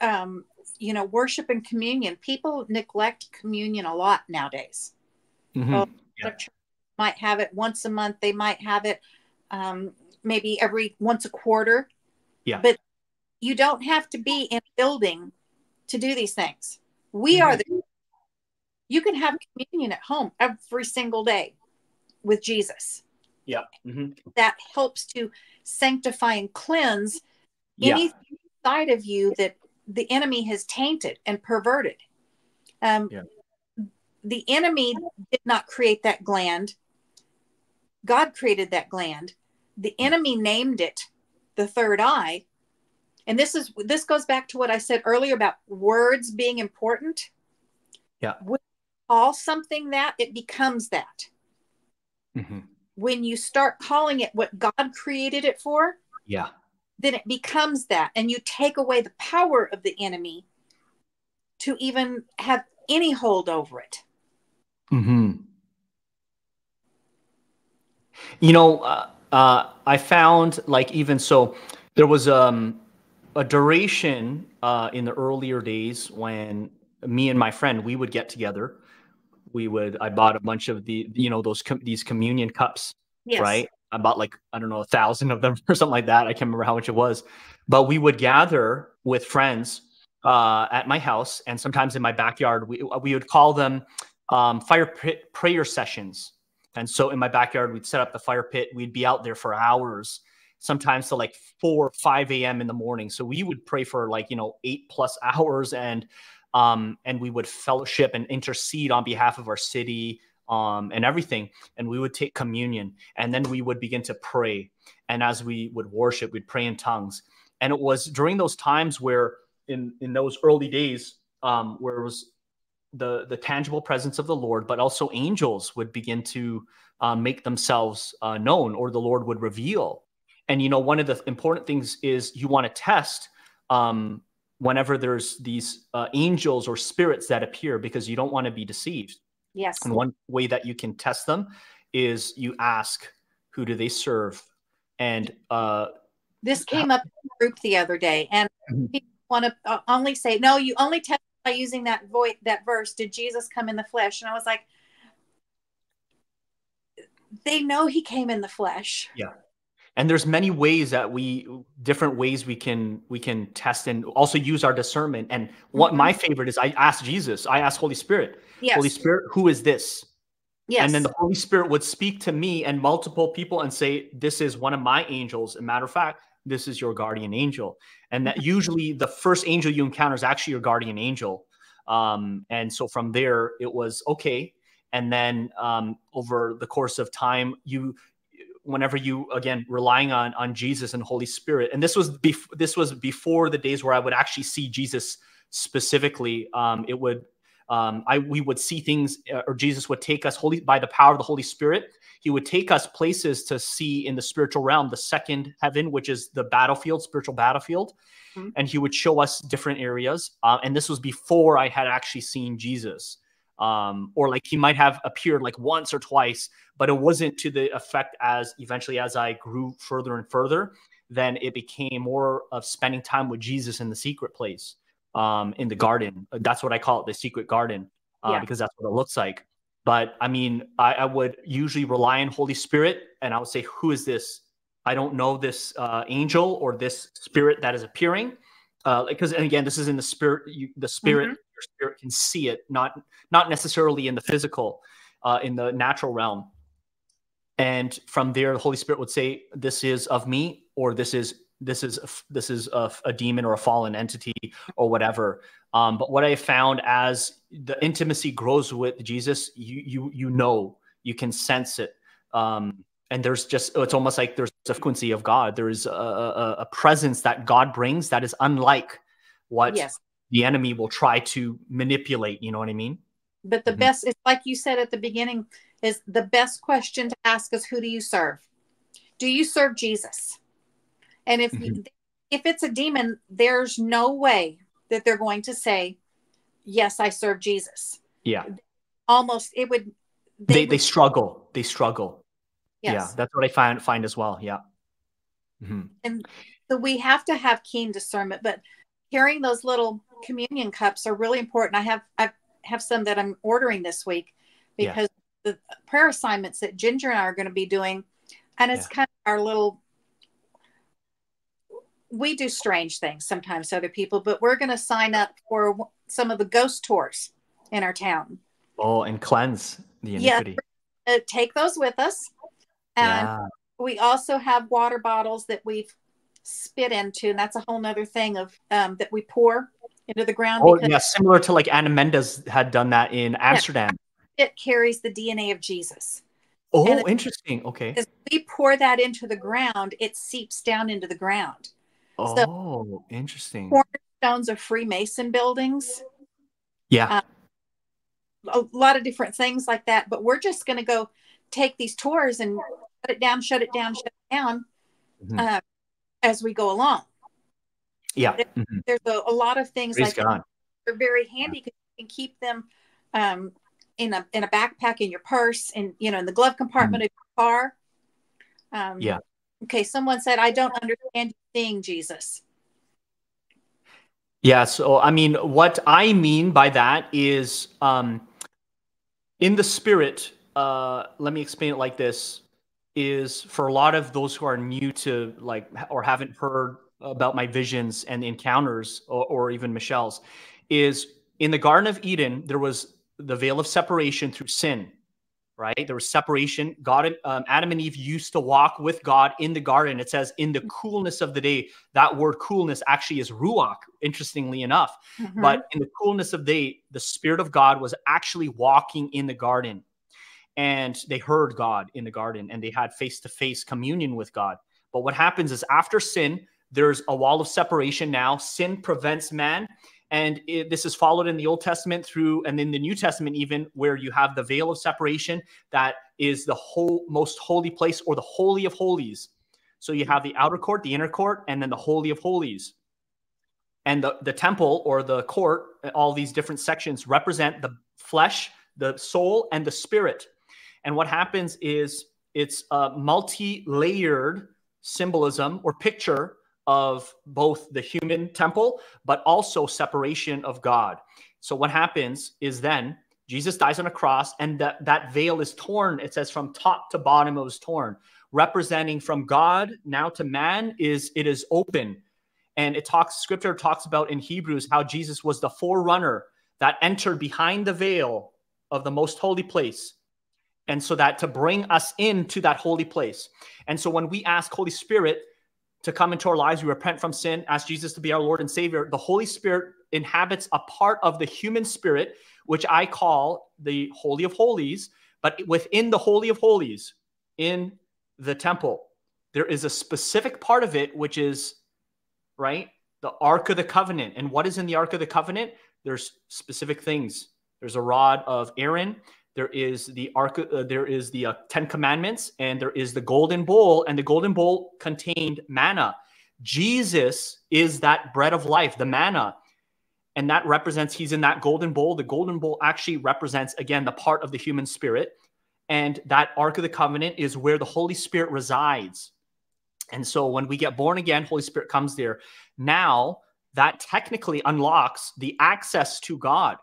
um, you know, worship and communion. People neglect communion a lot nowadays. Mm-hmm. Well, yeah. Might have it once a month. They might have it um, maybe every once a quarter. Yeah. But you don't have to be in a building to do these things. We mm-hmm. are the you can have communion at home every single day with Jesus. Yeah. Mm-hmm. That helps to sanctify and cleanse yeah. anything inside of you that the enemy has tainted and perverted. Um, yeah. The enemy did not create that gland. God created that gland. The enemy named it the third eye and this is this goes back to what i said earlier about words being important. Yeah. When call something that it becomes that. Mm-hmm. when you start calling it what god created it for yeah. then it becomes that. And you take away the power of the enemy to even have any hold over it. Hmm you know uh, uh, i found like even so there was um a duration uh, in the earlier days when me and my friend we would get together. We would. I bought a bunch of the you know those com- these communion cups, yes. right? I bought like I don't know a thousand of them or something like that. I can't remember how much it was, but we would gather with friends uh, at my house and sometimes in my backyard. We we would call them um, fire pit prayer sessions. And so in my backyard, we'd set up the fire pit. We'd be out there for hours sometimes to like 4 5 a.m in the morning. So we would pray for like you know eight plus hours and um and we would fellowship and intercede on behalf of our city um and everything. And we would take communion and then we would begin to pray. And as we would worship we'd pray in tongues. And it was during those times where in in those early days um where it was the the tangible presence of the lord but also angels would begin to uh, make themselves uh, known or the lord would reveal and you know, one of the important things is you want to test um, whenever there's these uh, angels or spirits that appear because you don't want to be deceived. Yes. And one way that you can test them is you ask, who do they serve? And uh, this came up in the group the other day, and mm-hmm. people want to uh, only say, no, you only test by using that voice, that verse. Did Jesus come in the flesh? And I was like, they know he came in the flesh. Yeah and there's many ways that we different ways we can we can test and also use our discernment. And what mm-hmm. my favorite is i ask jesus i ask holy spirit yes. holy spirit who is this? Yes. and then the holy spirit would speak to me and multiple people and say this is one of my angels. A matter of fact this is your guardian angel. And that usually the first angel you encounter is actually your guardian angel. Um, and so from there it was okay. And then um, over the course of time you whenever you again relying on on Jesus and Holy Spirit. And this was bef- this was before the days where I would actually see Jesus specifically. Um, it would um, I we would see things, uh, or Jesus would take us holy by the power of the Holy Spirit. He would take us places to see in the spiritual realm, the second heaven, which is the battlefield, spiritual battlefield, mm-hmm. and he would show us different areas. Uh, and this was before I had actually seen Jesus. Um, or like he might have appeared like once or twice, but it wasn't to the effect as eventually as I grew further and further, then it became more of spending time with Jesus in the secret place, um, in the garden. That's what I call it, the secret garden, uh, yeah. because that's what it looks like. But I mean, I, I, would usually rely on Holy Spirit, and I would say, "Who is this? I don't know this uh, angel or this spirit that is appearing." because uh, and again, this is in the spirit. You, the spirit, mm-hmm. Your spirit can see it, not not necessarily in the physical, uh, in the natural realm. And from there, the Holy Spirit would say, "This is of me," or "This is this is this is a, a demon or a fallen entity or whatever." Um, but what I found as the intimacy grows with Jesus, you you you know, you can sense it. Um, and there's just it's almost like there's a frequency of God. There's a, a, a presence that God brings that is unlike what yes. The enemy will try to manipulate. You know what I mean? But the mm-hmm. best it's like you said at the beginning is the best question to ask is who do you serve? Do you serve Jesus? And if mm-hmm. if it's a demon, there's no way that they're going to say, "Yes, I serve Jesus." Yeah. Almost it would they they, would, they struggle. They struggle. Yes. Yeah, that's what I find find as well. Yeah. Mm-hmm. And so we have to have keen discernment, but hearing those little communion cups are really important. I have I have some that I'm ordering this week because yeah. the prayer assignments that Ginger and I are going to be doing, and it's yeah. kind of our little. We do strange things sometimes to other people, but we're going to sign up for some of the ghost tours in our town. Oh, and cleanse the iniquity. Yeah, take those with us and yeah. we also have water bottles that we've spit into, and that's a whole nother thing of um, that we pour into the ground. Oh, yeah, similar to like Ana Mendez had done that in Amsterdam. It carries the DNA of Jesus. Oh, interesting. Okay. As we pour that into the ground, it seeps down into the ground. Oh, so, interesting. Cornerstones of Freemason buildings. Yeah. Um, a lot of different things like that. But we're just going to go take these tours and shut it down, shut it down, shut it down mm-hmm. uh, as we go along. Yeah. Mm-hmm. There's a, a, lot of things Praise like God. they're very handy because you can keep them um, in a in a backpack in your purse and you know in the glove compartment mm-hmm. of your car. Um, yeah. Okay. Someone said, "I don't understand seeing Jesus." Yeah. So I mean, what I mean by that is, um, in the spirit, uh, let me explain it like this is for a lot of those who are new to like or haven't heard about my visions and encounters or, or even Michele's is in the Garden of Eden, there was the veil of separation through sin, right? There was separation. God, um, Adam and Eve used to walk with God in the garden. It says in the coolness of the day. That word coolness actually is ruach, interestingly enough. Mm-hmm. But in the coolness of the day, the Spirit of God was actually walking in the garden and they heard God in the garden and they had face to face communion with God. But what happens is after sin, there's a wall of separation now. Sin prevents man. And it, this is followed in the Old Testament through, and in the New Testament, even where you have the veil of separation that is the whole most holy place or the holy of holies. So you have the outer court, the inner court, and then the holy of holies. And the, the temple or the court, all these different sections represent the flesh, the soul, and the spirit. And what happens is it's a multi layered symbolism or picture of both the human temple, but also separation of God. So what happens is then Jesus dies on a cross and that, that veil is torn. It says from top to bottom it was torn, representing from God now to man is it is open. And it talks, scripture talks about in Hebrews how Jesus was the forerunner that entered behind the veil of the most holy place and so that to bring us into that holy place. And so when we ask Holy Spirit to come into our lives, we repent from sin, ask Jesus to be our Lord and Savior, the Holy Spirit inhabits a part of the human spirit, which I call the Holy of Holies. But within the Holy of Holies, in the temple, there is a specific part of it, which is, right, the Ark of the Covenant. And what is in the Ark of the Covenant? There's specific things. There's a rod of Aaron there is the ark uh, there is the uh, 10 commandments and there is the golden bowl and the golden bowl contained manna jesus is that bread of life the manna and that represents he's in that golden bowl. The golden bowl actually represents, again, the part of the human spirit. And that Ark of the Covenant is where the Holy Spirit resides. And so when we get born again, Holy Spirit comes there. Now, that technically unlocks the access to God.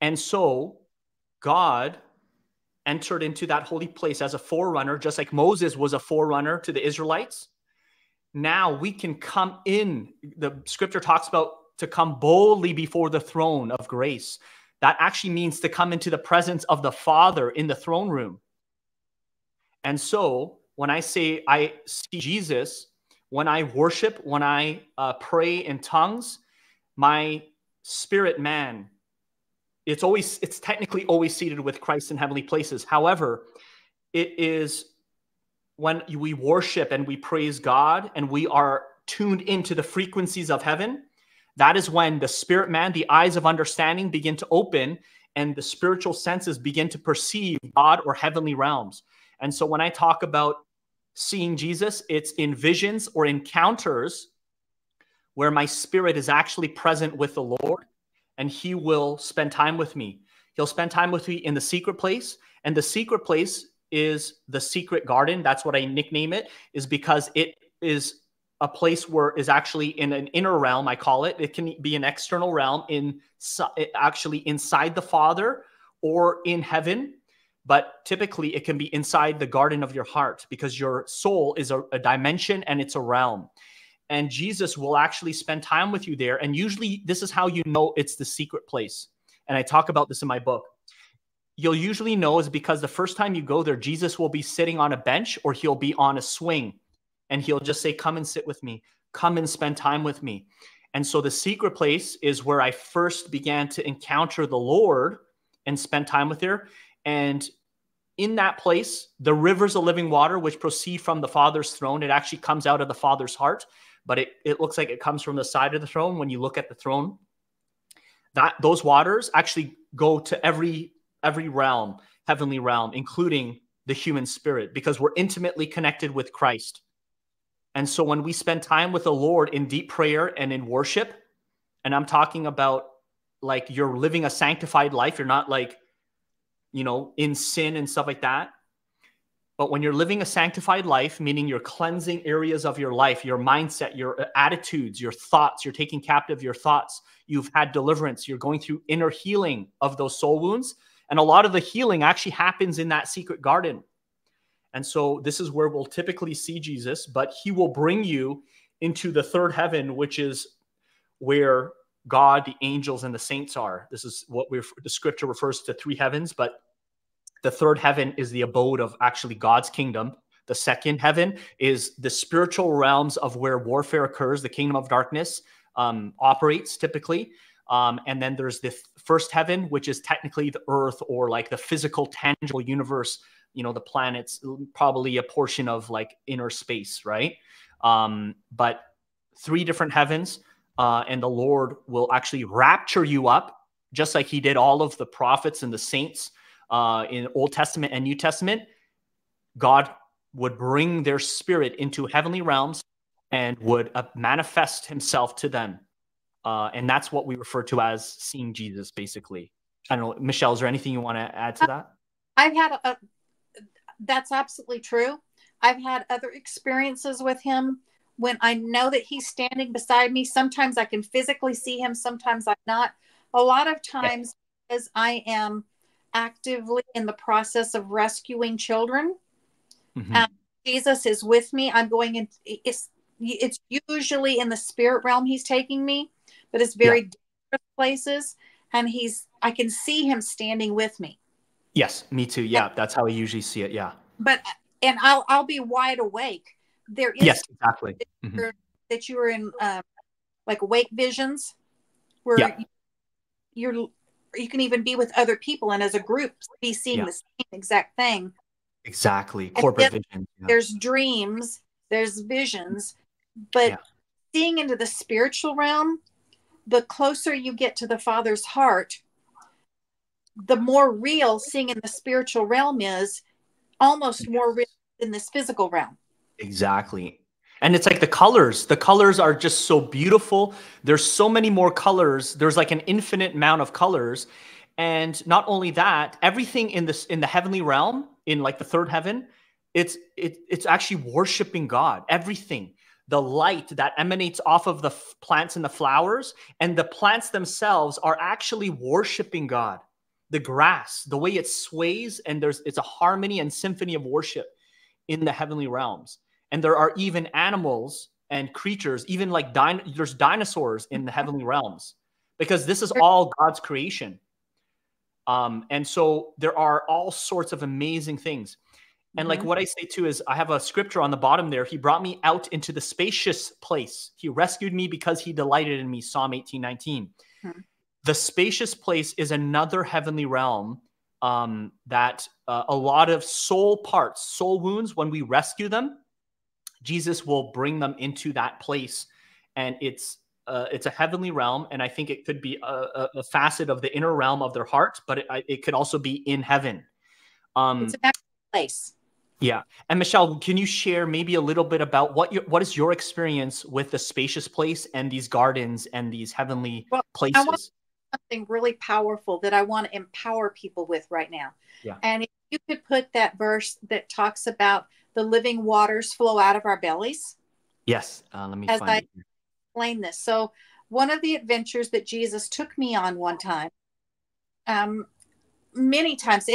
And so God entered into that holy place as a forerunner, just like Moses was a forerunner to the Israelites. Now we can come in. The scripture talks about to come boldly before the throne of grace. That actually means to come into the presence of the Father in the throne room. And so when I say I see Jesus, when I worship, when I uh, pray in tongues, my spirit man, it's always, it's technically always seated with Christ in heavenly places. However, it is when we worship and we praise God and we are tuned into the frequencies of heaven, that is when the spirit man, the eyes of understanding begin to open and the spiritual senses begin to perceive God or heavenly realms. And so when I talk about seeing Jesus, it's in visions or encounters where my spirit is actually present with the Lord and he will spend time with me. He'll spend time with me in the secret place. And the secret place is the secret garden. That's what I nickname it, is because it is a place where is actually in an inner realm i call it it can be an external realm in actually inside the father or in heaven but typically it can be inside the garden of your heart because your soul is a, a dimension and it's a realm and jesus will actually spend time with you there. And usually this is how you know it's the secret place. And i talk about this in my book. You'll usually know is because the first time you go there jesus will be sitting on a bench or he'll be on a swing. And he'll just say, Come and sit with me, come and spend time with me. And so the secret place is where I first began to encounter the Lord and spend time with her. And in that place, the rivers of living water, which proceed from the Father's throne, it actually comes out of the Father's heart, but it, it looks like it comes from the side of the throne when you look at the throne. That those waters actually go to every every realm, heavenly realm, including the human spirit, because we're intimately connected with Christ. And so when we spend time with the Lord in deep prayer and in worship, and I'm talking about like you're living a sanctified life, you're not like, you know, in sin and stuff like that. But when you're living a sanctified life, meaning you're cleansing areas of your life, your mindset, your uh, attitudes, your thoughts, you're taking captive your thoughts, you've had deliverance, you're going through inner healing of those soul wounds. And a lot of the healing actually happens in that secret garden. And so this is where we'll typically see Jesus, but he will bring you into the third heaven, which is where God, the angels, and the saints are. This is what the scripture refers to three heavens, but the third heaven is the abode of actually God's kingdom. The second heaven is the spiritual realms of where warfare occurs, the kingdom of darkness um, operates typically. Um, and then there's the first heaven, which is technically the earth or like the physical, tangible universe you know the planets probably a portion of like inner space right um but three different heavens uh and the lord will actually rapture you up just like he did all of the prophets and the saints uh in old testament and new testament god would bring their spirit into heavenly realms and would uh, manifest himself to them uh, and that's what we refer to as seeing jesus basically i don't know michele is there anything you want to add to that i've had a, that's absolutely true. I've had other experiences with him when I know that he's standing beside me. Sometimes I can physically see him, sometimes I'm not. A lot of times, as I am actively in the process of rescuing children, mm-hmm. um, Jesus is with me. I'm going in. It's it's usually in the spirit realm he's taking me, but it's very yeah. different places, and he's I can see him standing with me. Yes, me too. Yeah, that's how I usually see it. Yeah. But and I'll I'll be wide awake. There is yes, exactly. That, mm-hmm. you're, that you are in uh, like awake visions, where yeah. you're you can even be with other people and as a group be seeing yeah. the same exact thing. Exactly, corporate vision. Yeah. There's dreams, there's visions, but seeing into the spiritual realm, the closer you get to the Father's heart, the more real seeing in the spiritual realm is almost more real than this physical realm exactly and it's like the colors the colors are just so beautiful. There's so many more colors. There's like an infinite amount of colors. And not only that everything in this in the heavenly realm in like the third heaven it's it, it's actually worshiping god. Everything. The light that emanates off of the plants and the flowers and the plants themselves are actually worshiping god. The grass the way it sways and there's it's a harmony and symphony of worship in the heavenly realms and there are even animals and creatures even like din- there's dinosaurs in the heavenly realms because this is all god's creation um, and so there are all sorts of amazing things and like mm-hmm. what I say too is I have a scripture on the bottom there. He brought me out into the spacious place. He rescued me because he delighted in me. Psalm 18, 19. Hmm. The spacious place is another heavenly realm um, that uh, a lot of soul parts, soul wounds, when we rescue them, Jesus will bring them into that place. And it's uh, it's a heavenly realm, and I think it could be a, a, a facet of the inner realm of their heart, but it, it could also be in heaven. Um, it's a place. Yeah, and Michele, can you share maybe a little bit about what your, what is your experience with the spacious place and these gardens and these heavenly well, places? something really powerful that I want to empower people with right now. Yeah. And if you could put that verse that talks about the living waters flow out of our bellies. Yes. Uh, let me as I explain this. So one of the adventures that Jesus took me on one time, um, many times,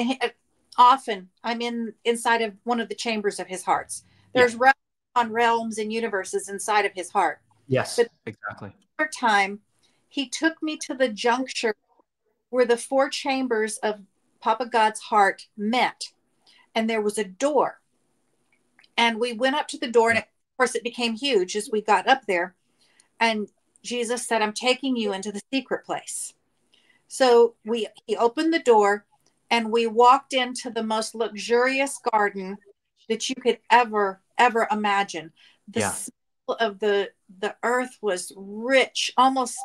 often I'm in inside of one of the chambers of his hearts. There's yeah. realms on realms and universes inside of his heart. Yes, but exactly. Time, he took me to the juncture where the four chambers of Papa God's heart met, and there was a door. And we went up to the door, and of course, it became huge as we got up there. And Jesus said, "I'm taking you into the secret place." So we he opened the door and we walked into the most luxurious garden that you could ever ever imagine the yeah. smell of the the earth was rich almost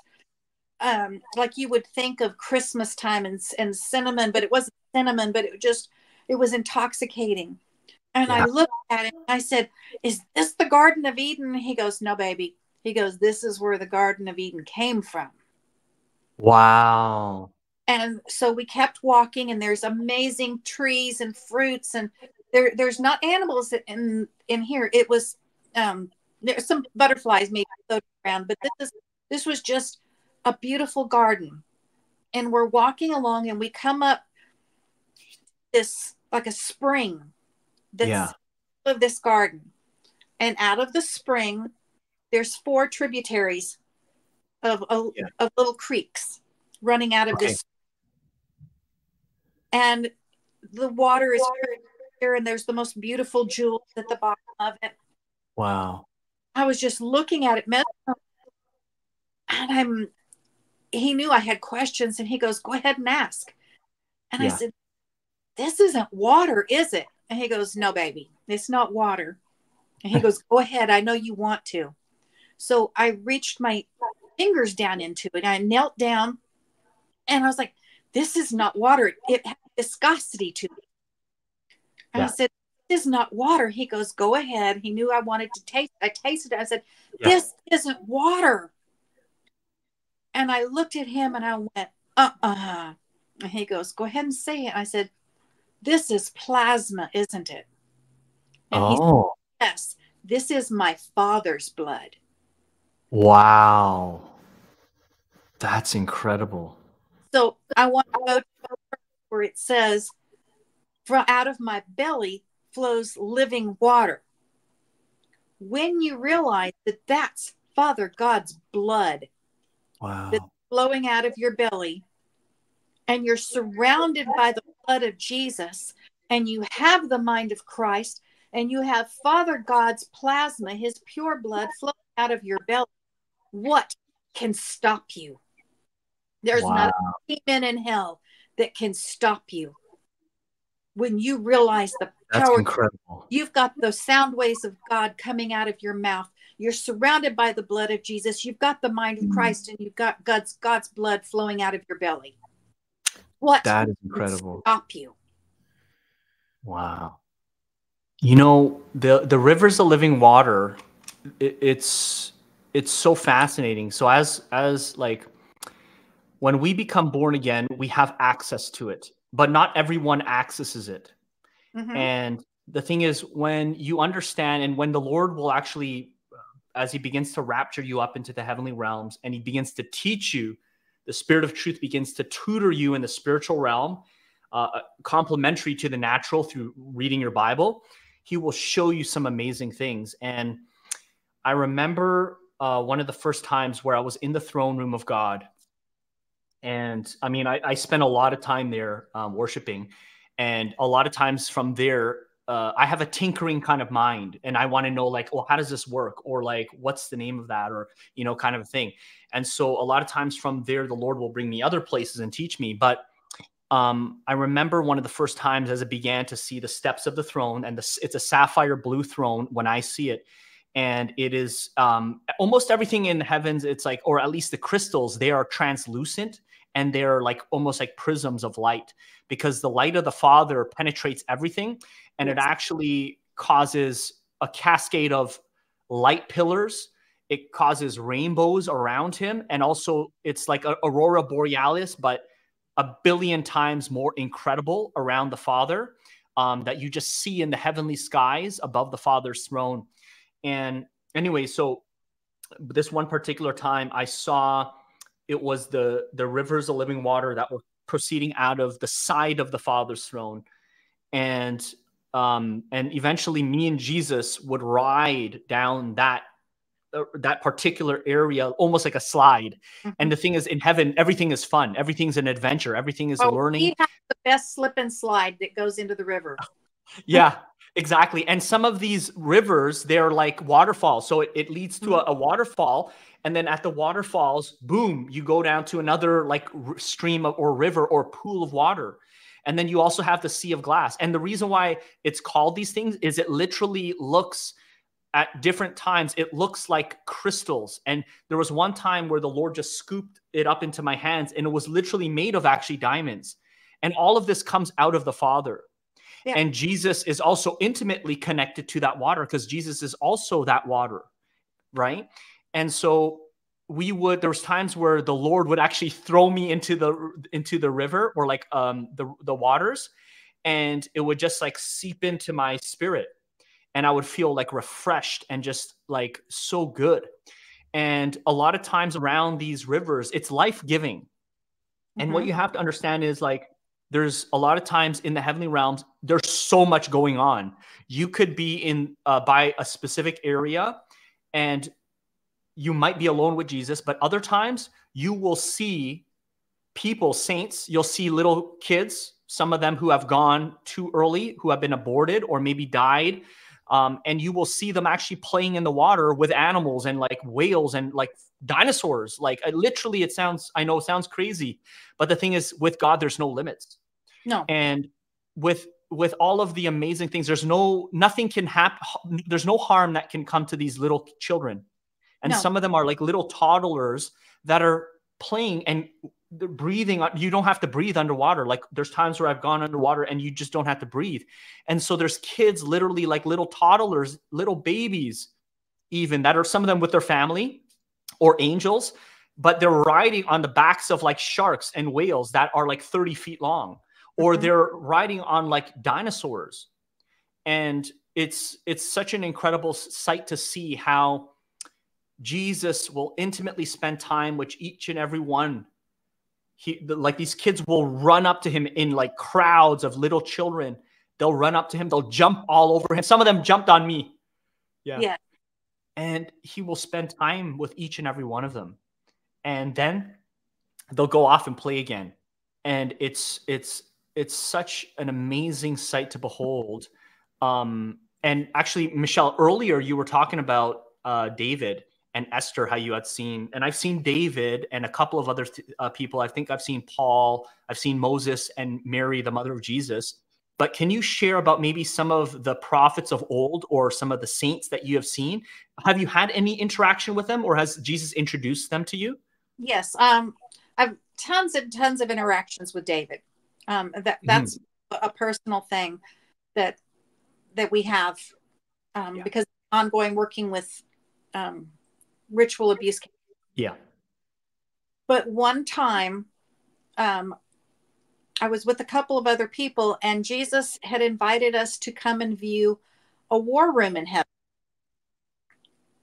um, like you would think of christmas time and, and cinnamon but it wasn't cinnamon but it just it was intoxicating and yeah. i looked at it i said is this the garden of eden? He goes no baby. He goes this is where the garden of eden came from. Wow. And so we kept walking and there's amazing trees and fruits and there there's not animals in in here. It was um there's some butterflies maybe around but this is this was just a beautiful garden. And we're walking along and we come up this like a spring that's yeah. of this garden. And out of the spring there's four tributaries of, of, yeah. of little creeks running out of this. And the water is clear and there's the most beautiful jewels at the bottom of it. Wow. I was just looking at it and i'm he knew i had questions and he goes go ahead and ask. And yeah. i said this isn't water is it and he goes no baby it's not water and he goes go ahead i know you want to so i reached my fingers down into it i knelt down and i was like this is not water. It had viscosity to it. And yeah. I said, This is not water. He goes, Go ahead. He knew I wanted to taste. I tasted it. I said, yeah. This isn't water. And I looked at him and I went, uh uh And he goes, Go ahead and say it. I said, This is plasma, isn't it? And oh. Said, yes, this is my father's blood. Wow. That's incredible. So I want to go to where it says, "From out of my belly flows living water." When you realize that that's Father God's blood wow. that's flowing out of your belly, and you're surrounded by the blood of Jesus, and you have the mind of Christ, and you have Father God's plasma, His pure blood flowing out of your belly, what can stop you? There's wow. not a demon in hell that can stop you. When you realize the power, incredible. you've got the sound waves of God coming out of your mouth. You're surrounded by the blood of Jesus. You've got the mind of mm. Christ, and you've got God's God's blood flowing out of your belly. What that is incredible. Stop you. Wow. You know the the rivers of living water it, it's it's so fascinating. So as as like when we become born again, we have access to it, but not everyone accesses it. Mm-hmm. And the thing is, when you understand, and when the Lord will actually, as He begins to rapture you up into the heavenly realms, and He begins to teach you, the Spirit of Truth begins to tutor you in the spiritual realm, uh, complementary to the natural through reading your Bible. He will show you some amazing things. And I remember uh, one of the first times where I was in the throne room of God. And I mean, I, I spent a lot of time there um, worshiping. And a lot of times from there, uh, I have a tinkering kind of mind and I want to know, like, well, how does this work? Or like, what's the name of that? Or, you know, kind of a thing. And so a lot of times from there, the Lord will bring me other places and teach me. But um, I remember one of the first times as I began to see the steps of the throne, and the, it's a sapphire blue throne when I see it and it is um, almost everything in the heavens it's like or at least the crystals they are translucent and they're like almost like prisms of light because the light of the father penetrates everything and it actually causes a cascade of light pillars. It causes rainbows around him. And also it's like a aurora borealis but a billion times more incredible around the father um, that you just see in the heavenly skies above the father's throne. And anyway, so this one particular time I saw it was the the rivers of living water that were proceeding out of the side of the Father's throne. And um, and eventually me and Jesus would ride down that uh, that particular area almost like a slide mm-hmm. and the thing is in heaven everything is fun everything's an adventure everything is oh, learning we have the best slip and slide that goes into the river yeah Exactly. And some of these rivers, they're like waterfalls. So it, it leads to a, a, waterfall. And then at the waterfalls, boom, you go down to another like r- stream of, or river or pool of water. And then you also have the sea of glass. And the reason why it's called these things is it literally looks at different times, it looks like crystals. And there was one time where the Lord just scooped it up into my hands and it was literally made of actually diamonds. And all of this comes out of the Father. Yeah. And Jesus is also intimately connected to that water because Jesus is also that water, right? And so we would there was times where the Lord would actually throw me into the into the river or like um the the waters and it would just like seep into my spirit and I would feel like refreshed and just like so good. And a lot of times around these rivers, it's life giving. And mm-hmm. what you have to understand is like there's a lot of times in the heavenly realms there's so much going on you could be in uh, by a specific area and you might be alone with jesus but other times you will see people saints you'll see little kids some of them who have gone too early who have been aborted or maybe died um, and you will see them actually playing in the water with animals and like whales and like dinosaurs like literally it sounds i know it sounds crazy but the thing is with god there's no limits no. And with with all of the amazing things, there's no nothing can happen. There's no harm that can come to these little children, and no. some of them are like little toddlers that are playing and breathing. You don't have to breathe underwater. Like there's times where I've gone underwater and you just don't have to breathe. And so there's kids, literally like little toddlers, little babies, even that are some of them with their family or angels, but they're riding on the backs of like sharks and whales that are like 30 feet long or mm-hmm. they're riding on like dinosaurs and it's it's such an incredible sight to see how jesus will intimately spend time with each and every one. He like these kids will run up to him in like crowds of little children. They'll run up to him. They'll jump all over him. Some of them jumped on me. Yeah. Yeah. And he will spend time with each and every one of them. And then they'll go off and play again. And it's it's it's such an amazing sight to behold. Um, and actually, Michele, earlier you were talking about uh, David and Esther, how you had seen, and I've seen David and a couple of other th- uh, people. I think I've seen Paul, I've seen Moses and Mary, the mother of Jesus. But can you share about maybe some of the prophets of old or some of the saints that you have seen? Have you had any interaction with them, or has Jesus introduced them to you? Yes, um, I've tons and tons of interactions with David. Um, that mm-hmm. that's mm-hmm. a personal thing that that we have um, yeah. because ongoing working with um, ritual abuse. Yeah. But one time, um, I was with a couple of other people, and Jesus had invited us to come and view a war room in heaven.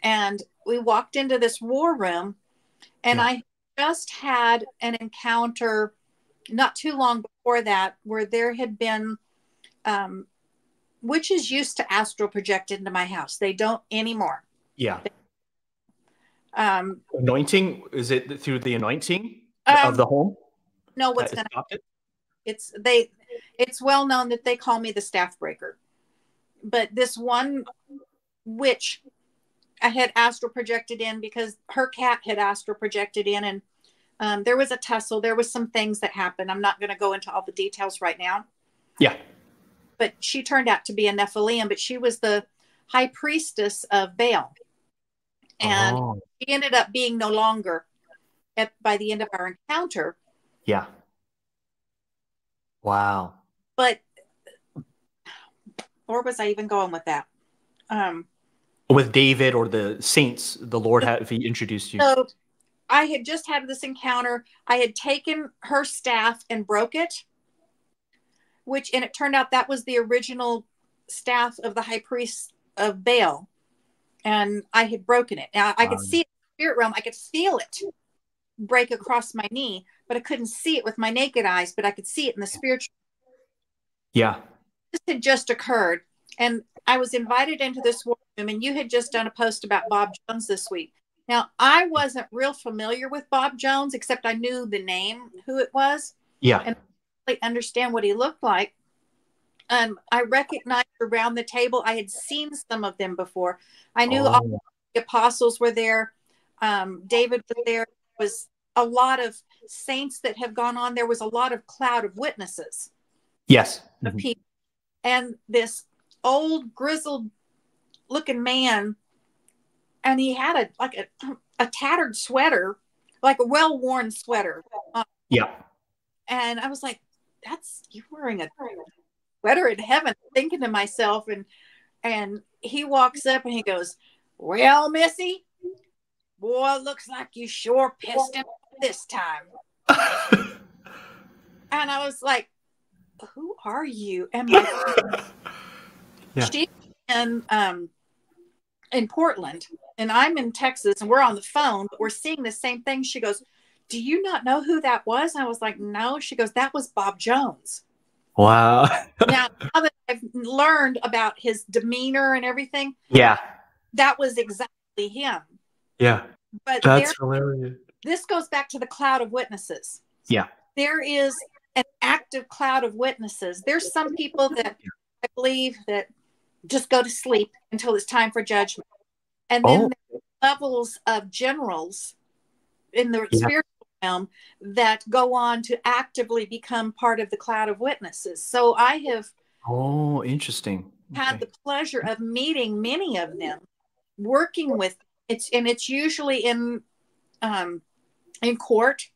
And we walked into this war room, and yeah. I just had an encounter not too long before that where there had been um, witches used to astral project into my house. They don't anymore. Yeah. Um, anointing is it through the anointing um, of the home? No, what's gonna it? It's they. It's well known that they call me the staff breaker, but this one witch I had astral projected in because her cat had astral projected in, and um, there was a tussle. There was some things that happened. I'm not going to go into all the details right now. Yeah. But she turned out to be a Nephilim, but she was the high priestess of Baal. And oh. she ended up being no longer at, by the end of our encounter. Yeah. Wow. But where was I even going with that? Um, with David or the saints, the Lord had he introduced you. So I had just had this encounter. I had taken her staff and broke it, which, and it turned out that was the original staff of the high priest of Baal. And I had broken it. Now I could um, see it in the spirit realm, I could feel it break across my knee, but I couldn't see it with my naked eyes, but I could see it in the spiritual. Yeah. This had just occurred. And I was invited into this room, and you had just done a post about Bob Jones this week. Now, I wasn't real familiar with Bob Jones, except I knew the name, who it was. Yeah. And I really understand what he looked like. Um, I recognized around the table, I had seen some of them before. I knew oh. all the apostles were there. Um, David was there. there. Was a lot of saints that have gone on. There was a lot of cloud of witnesses. Yes. Of mm-hmm. people. And this old grizzled looking man and he had a like a, a tattered sweater, like a well worn sweater. Um, yeah. And I was like, "That's you wearing a sweater in heaven." Thinking to myself, and and he walks up and he goes, "Well, Missy, boy, looks like you sure pissed him this time." and I was like, "Who are you?" And my yeah. she and um in Portland and I'm in Texas and we're on the phone, but we're seeing the same thing. She goes, Do you not know who that was? And I was like, No. She goes, That was Bob Jones. Wow. now, now that I've learned about his demeanor and everything, yeah, that was exactly him. Yeah. But that's there, hilarious. This goes back to the cloud of witnesses. Yeah. There is an active cloud of witnesses. There's some people that I believe that just go to sleep until it's time for judgment. And then oh. levels of generals in the yeah. spiritual realm that go on to actively become part of the cloud of witnesses. So I have Oh, interesting. Had okay. the pleasure of meeting many of them, working with it's and it's usually in um in court.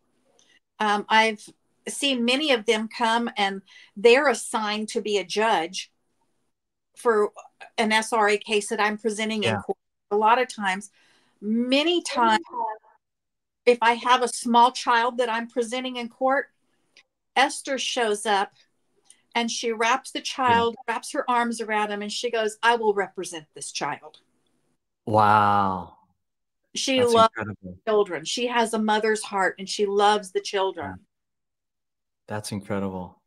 Um, I've seen many of them come and they're assigned to be a judge for an SRA case that I'm presenting yeah. in court. A lot of times, many times, if I have a small child that I'm presenting in court, Esther shows up and she wraps the child, yeah. wraps her arms around him, and she goes, I will represent this child. Wow. She That's loves children. She has a mother's heart and she loves the children. That's incredible.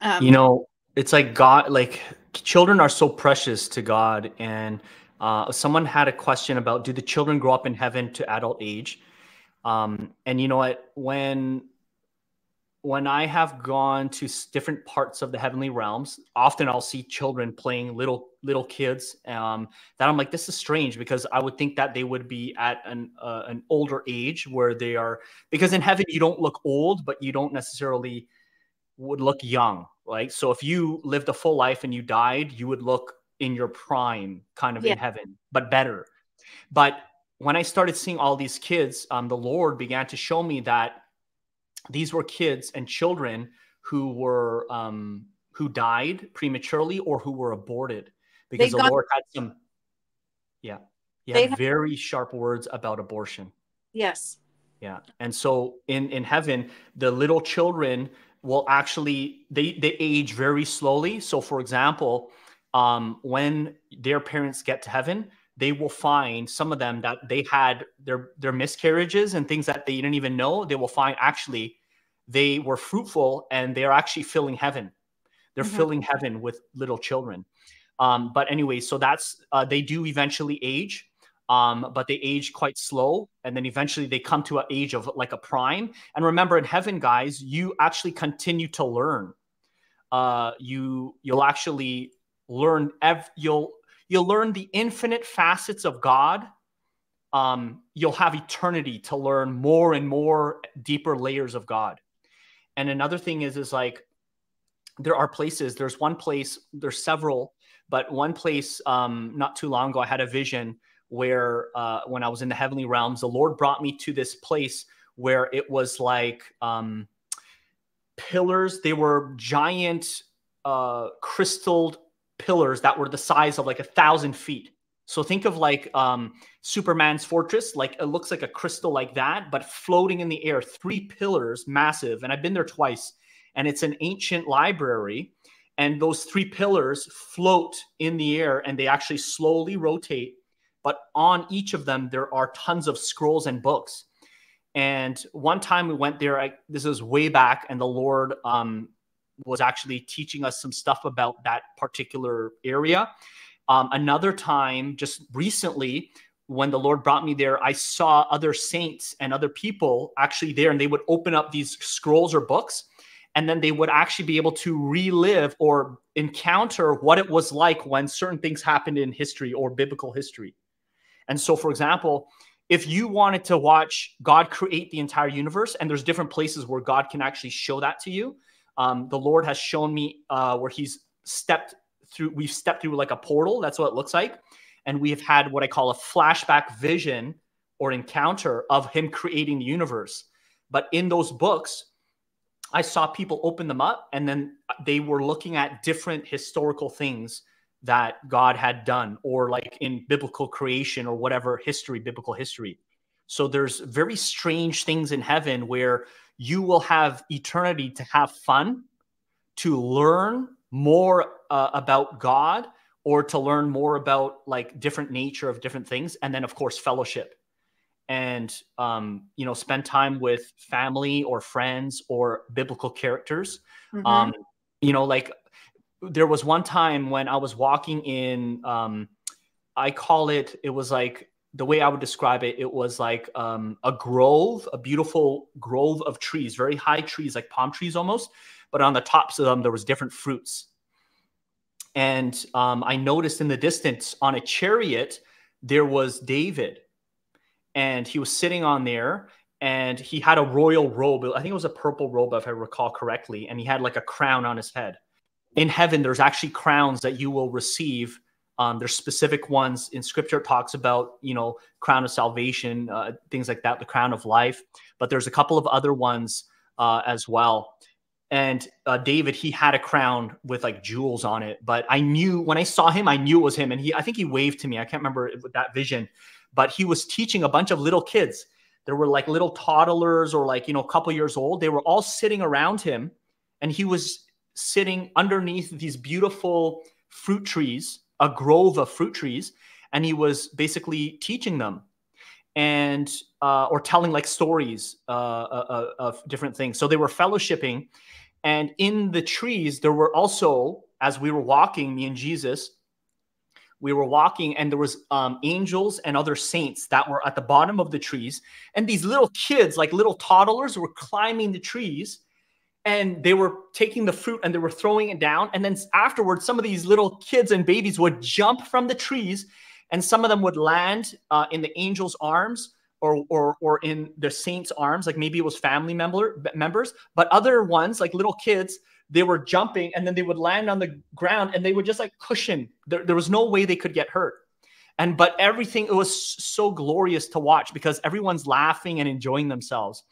Um, you know, it's like God, like children are so precious to God. And uh, someone had a question about do the children grow up in heaven to adult age? Um, and you know what? When when I have gone to different parts of the heavenly realms, often I'll see children playing little little kids. Um, that I'm like, this is strange because I would think that they would be at an uh, an older age where they are because in heaven you don't look old, but you don't necessarily would look young. Like so, if you lived a full life and you died, you would look in your prime, kind of yeah. in heaven, but better. But when I started seeing all these kids, um, the Lord began to show me that these were kids and children who were um, who died prematurely or who were aborted because the Lord had some. Yeah. he had have- very sharp words about abortion. Yes. Yeah. And so in in heaven, the little children will actually they they age very slowly. So for example, um, when their parents get to heaven, they will find some of them that they had their their miscarriages and things that they didn't even know. They will find actually they were fruitful and they're actually filling heaven. They're mm-hmm. filling heaven with little children. Um, but anyway, so that's uh, they do eventually age um, but they age quite slow and then eventually they come to an age of like a prime and remember in heaven guys you actually continue to learn uh, you you'll actually learn ev- you'll you'll learn the infinite facets of god um, you'll have eternity to learn more and more deeper layers of god and another thing is is like there are places there's one place there's several but one place um, not too long ago i had a vision where uh, when I was in the heavenly realms, the Lord brought me to this place where it was like um, pillars. They were giant uh, crystalled pillars that were the size of like a thousand feet. So think of like um, Superman's fortress, like it looks like a crystal like that, but floating in the air, three pillars, massive. And I've been there twice, and it's an ancient library. And those three pillars float in the air and they actually slowly rotate but on each of them there are tons of scrolls and books and one time we went there I, this was way back and the lord um, was actually teaching us some stuff about that particular area um, another time just recently when the lord brought me there i saw other saints and other people actually there and they would open up these scrolls or books and then they would actually be able to relive or encounter what it was like when certain things happened in history or biblical history and so, for example, if you wanted to watch God create the entire universe, and there's different places where God can actually show that to you. Um, the Lord has shown me uh, where He's stepped through, we've stepped through like a portal. That's what it looks like. And we have had what I call a flashback vision or encounter of Him creating the universe. But in those books, I saw people open them up and then they were looking at different historical things that God had done, or like in biblical creation or whatever history, biblical history. So there's very strange things in heaven where you will have eternity to have fun, to learn more uh, about God, or to learn more about like different nature of different things, and then of course fellowship, and um, you know spend time with family or friends or biblical characters. Mm-hmm. Um, you know, like there was one time when I was walking in, um, I call it, it was like the way I would describe it, it was like um, a grove, a beautiful grove of trees, very high trees, like palm trees almost. But on the tops of them, there was different fruits. And um, I noticed in the distance on a chariot, there was David. And he was sitting on there and he had a royal robe. I think it was a purple robe, if I recall correctly. And he had like a crown on his head in heaven, there's actually crowns that you will receive. Um, there's specific ones in scripture talks about, you know, crown of salvation, uh, things like that, the crown of life. But there's a couple of other ones uh, as well. And uh, David, he had a crown with like jewels on it. But I knew when I saw him, I knew it was him. And he, I think he waved to me. I can't remember that vision, but he was teaching a bunch of little kids. There were like little toddlers or like, you know, a couple years old. They were all sitting around him and he was sitting underneath these beautiful fruit trees, a grove of fruit trees, and he was basically teaching them and uh, or telling like stories uh, uh, uh, of different things. So they were fellowshipping, and in the trees there were also, as we were walking, me and Jesus, we were walking, and there was um, angels and other saints that were at the bottom of the trees, and these little kids, like little toddlers, were climbing the trees and they were taking the fruit and they were throwing it down. And then afterwards, some of these little kids and babies would jump from the trees, and some of them would land uh, in the angel's arms or, or, or in the saint's arms, like maybe it was family member members. But other ones, like little kids, they were jumping and then they would land on the ground and they would just like cushion. There, there was no way they could get hurt. And but everything it was so glorious to watch because everyone's laughing and enjoying themselves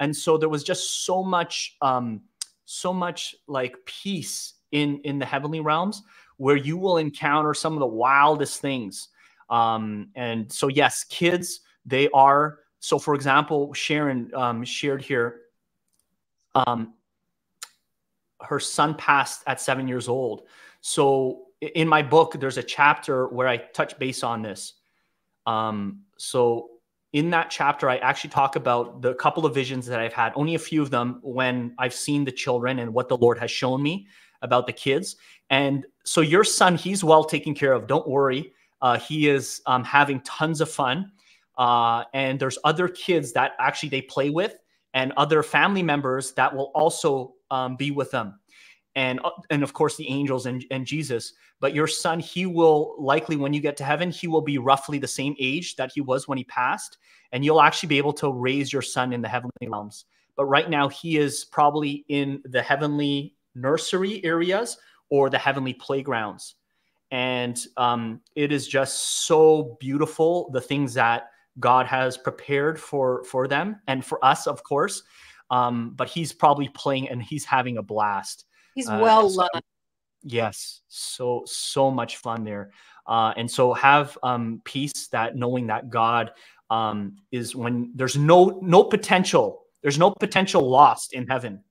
and so there was just so much um, so much like peace in in the heavenly realms where you will encounter some of the wildest things Um, and so, yes, kids, they are. So, for example, Sharon um, shared here, um, her son passed at seven years old. So, in my book, there's a chapter where I touch base on this. Um, so, in that chapter, I actually talk about the couple of visions that I've had, only a few of them when I've seen the children and what the Lord has shown me about the kids. And so, your son, he's well taken care of. Don't worry. Uh, he is um, having tons of fun. Uh, and there's other kids that actually they play with and other family members that will also um, be with them and uh, and of course the angels and, and jesus but your son he will likely when you get to heaven he will be roughly the same age that he was when he passed and you'll actually be able to raise your son in the heavenly realms. But right now he is probably in the heavenly nursery areas or the heavenly playgrounds. And um, it is just so beautiful the things that god has prepared for for them and for us of course. Um, but he's probably playing and he's having a blast He's uh, well so, loved. Yes, so so much fun there, uh, and so have um, peace that knowing that God um, is when there's no no potential, there's no potential lost in heaven.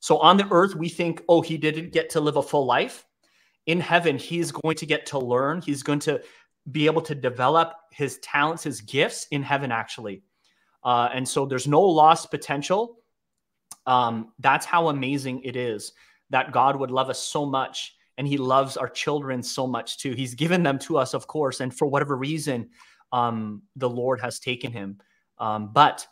So on the earth, we think, oh, he didn't get to live a full life. In heaven, he's going to get to learn. He's going to be able to develop his talents, his gifts in heaven, actually. Uh, and so there's no lost potential. Um, that's how amazing it is that God would love us so much and he loves our children so much too. He's given them to us, of course, and for whatever reason, um, the Lord has taken him. Um, but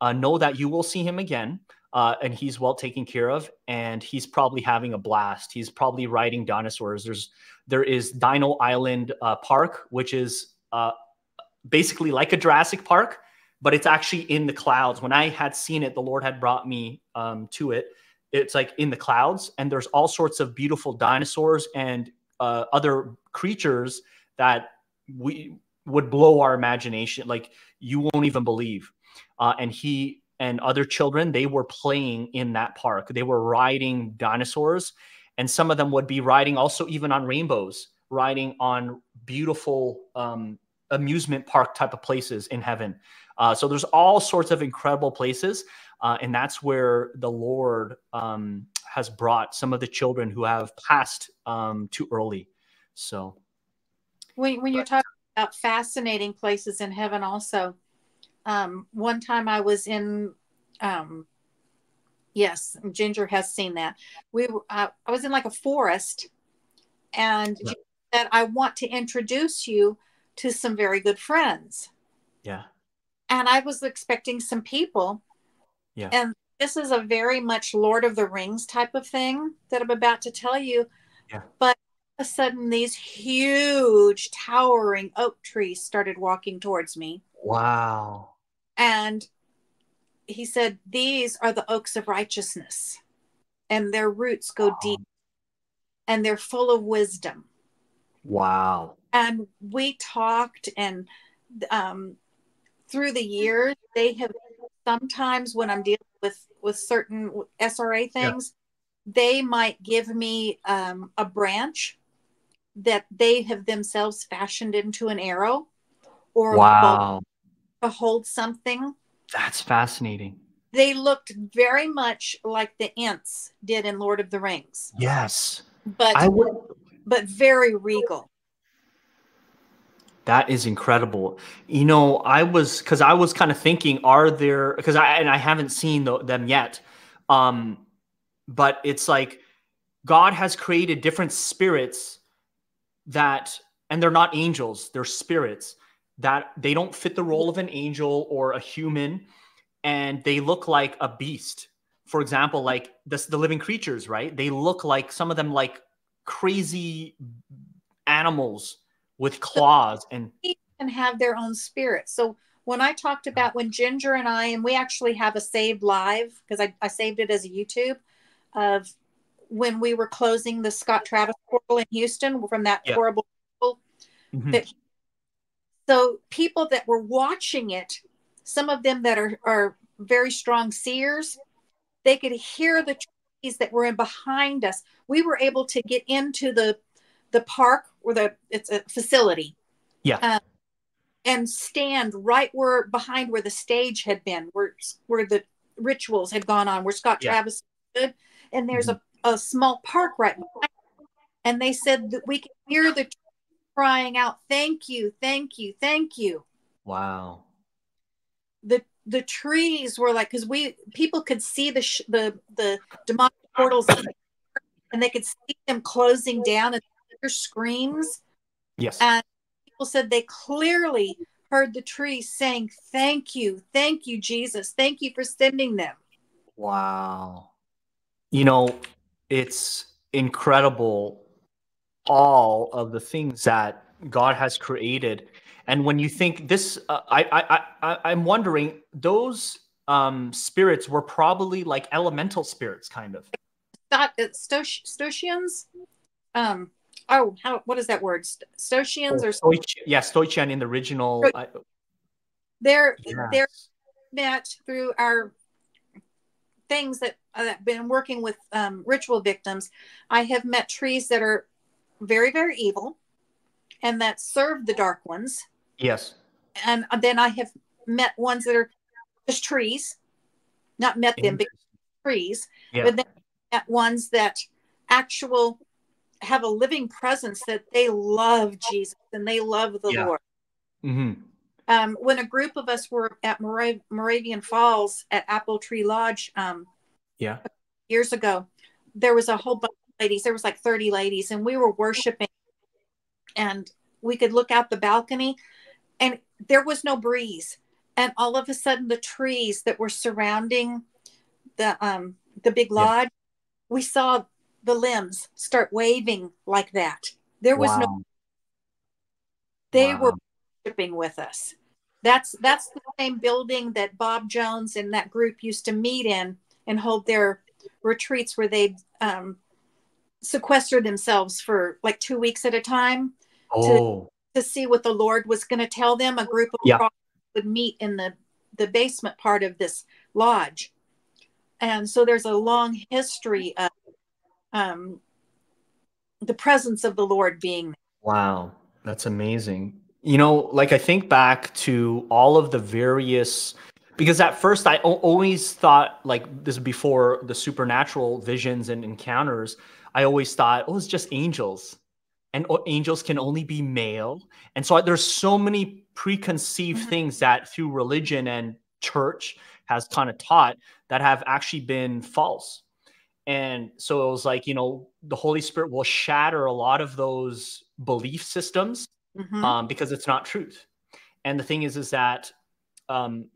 uh, know that you will see him again, uh, and he's well taken care of, and he's probably having a blast. He's probably riding dinosaurs. There's there is Dino Island uh, Park, which is uh, basically like a Jurassic Park, but it's actually in the clouds. When I had seen it, the Lord had brought me um, to it it's like in the clouds and there's all sorts of beautiful dinosaurs and uh, other creatures that we would blow our imagination like you won't even believe. Uh, and he and other children they were playing in that park. They were riding dinosaurs and some of them would be riding also even on rainbows riding on beautiful um, amusement park type of places in heaven. Uh, so there's all sorts of incredible places uh, and that's where the Lord um, has brought some of the children who have passed um, too early. So, when, when you're talking about fascinating places in heaven, also, um, one time I was in, um, yes, Ginger has seen that. We, uh, I was in like a forest, and yeah. that I want to introduce you to some very good friends. Yeah. And I was expecting some people yeah. And this is a very much Lord of the Rings type of thing that I'm about to tell you. Yeah. But all of a sudden, these huge, towering oak trees started walking towards me. Wow. And he said, These are the oaks of righteousness, and their roots go wow. deep, and they're full of wisdom. Wow. And we talked, and um, through the years, they have sometimes when I'm dealing with with certain SRA things, yeah. they might give me um, a branch that they have themselves fashioned into an arrow or wow. to hold something. That's fascinating. They looked very much like the Ents did in Lord of the Rings. Yes. But I would but very regal. That is incredible. You know, I was because I was kind of thinking, are there because I and I haven't seen the, them yet, um, but it's like God has created different spirits that, and they're not angels; they're spirits that they don't fit the role of an angel or a human, and they look like a beast. For example, like the, the living creatures, right? They look like some of them like crazy animals with claws and and have their own spirit. So when I talked about when Ginger and I, and we actually have a saved live because I, I saved it as a YouTube of when we were closing the Scott Travis portal in Houston from that yeah. horrible. Mm-hmm. That, so people that were watching it, some of them that are, are very strong seers, they could hear the trees that were in behind us. We were able to get into the the park or the it's a facility. Yeah. Um, and stand right where behind where the stage had been, where where the rituals had gone on, where Scott Yeah. Travis stood, and there's a, a small park right behind. And they said that we could hear the crying out, "Thank you, thank you, thank you." Wow. the the trees were like because we people could see the sh- the the demonic portals and they could see them closing down and screams Yes. and people said they clearly heard the tree saying thank you thank you jesus thank you for sending them Wow. You know, it's incredible all of the things that God has created. And when you think this, uh, I, I, I, I'm wondering, those um, spirits were probably like elemental spirits, kind of. Stot- uh, Stosh- Stoichians um oh how what is that word St- Stoichians or Stoich- yeah, Stoichian in the original. I- uh, they're yes. they're met through our things that uh, I've been working with um, ritual victims. I have met trees that are very, very evil and that serve the dark ones. yes. And uh, then I have met ones that are just trees, not met them, but trees. Yeah. But then ones that actual have a living presence that they love Jesus and they love the Yeah. Lord hmm um, when a group of us were at Morav- Moravian Falls at Apple Tree Lodge um, Yeah. years ago, there was a whole bunch of ladies. There was like 30 ladies, and we were worshiping, and we could look out the balcony, and there was no breeze. And all of a sudden, the trees that were surrounding the um, the big Yeah. lodge, we saw the limbs start waving like that. There was no. They Wow. were worshiping with us. That's that's the same building that Bob Jones and that group used to meet in and hold their retreats where they um, sequester themselves for like two weeks at a time Oh, to see what the Lord was going to tell them. A group of would meet in the the basement part of this lodge, and so there's a long history of um, the presence of the Lord being there. Wow, that's amazing. You know, like I think back to all of the various because at first I always thought like this before the supernatural visions and encounters, I always thought, oh, it's just angels. And o- angels can only be male. And so there's so many preconceived Mhm. things that through religion and church has kind of taught that have actually been false. And so it was like, you know, the Holy Spirit will shatter a lot of those belief systems Mhm. um, because it's not truth. And the thing is, is that um,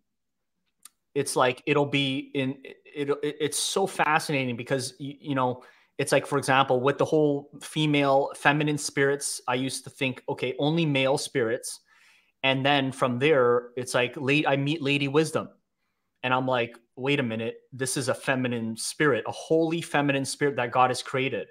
it's like it'll be in it, it. It's so fascinating because you, you know it's like for example with the whole female feminine spirits. I used to think okay, only male spirits, and then from there it's like late. I meet Lady Wisdom, and I'm like, wait a minute, this is a feminine spirit, a holy feminine spirit that God has created,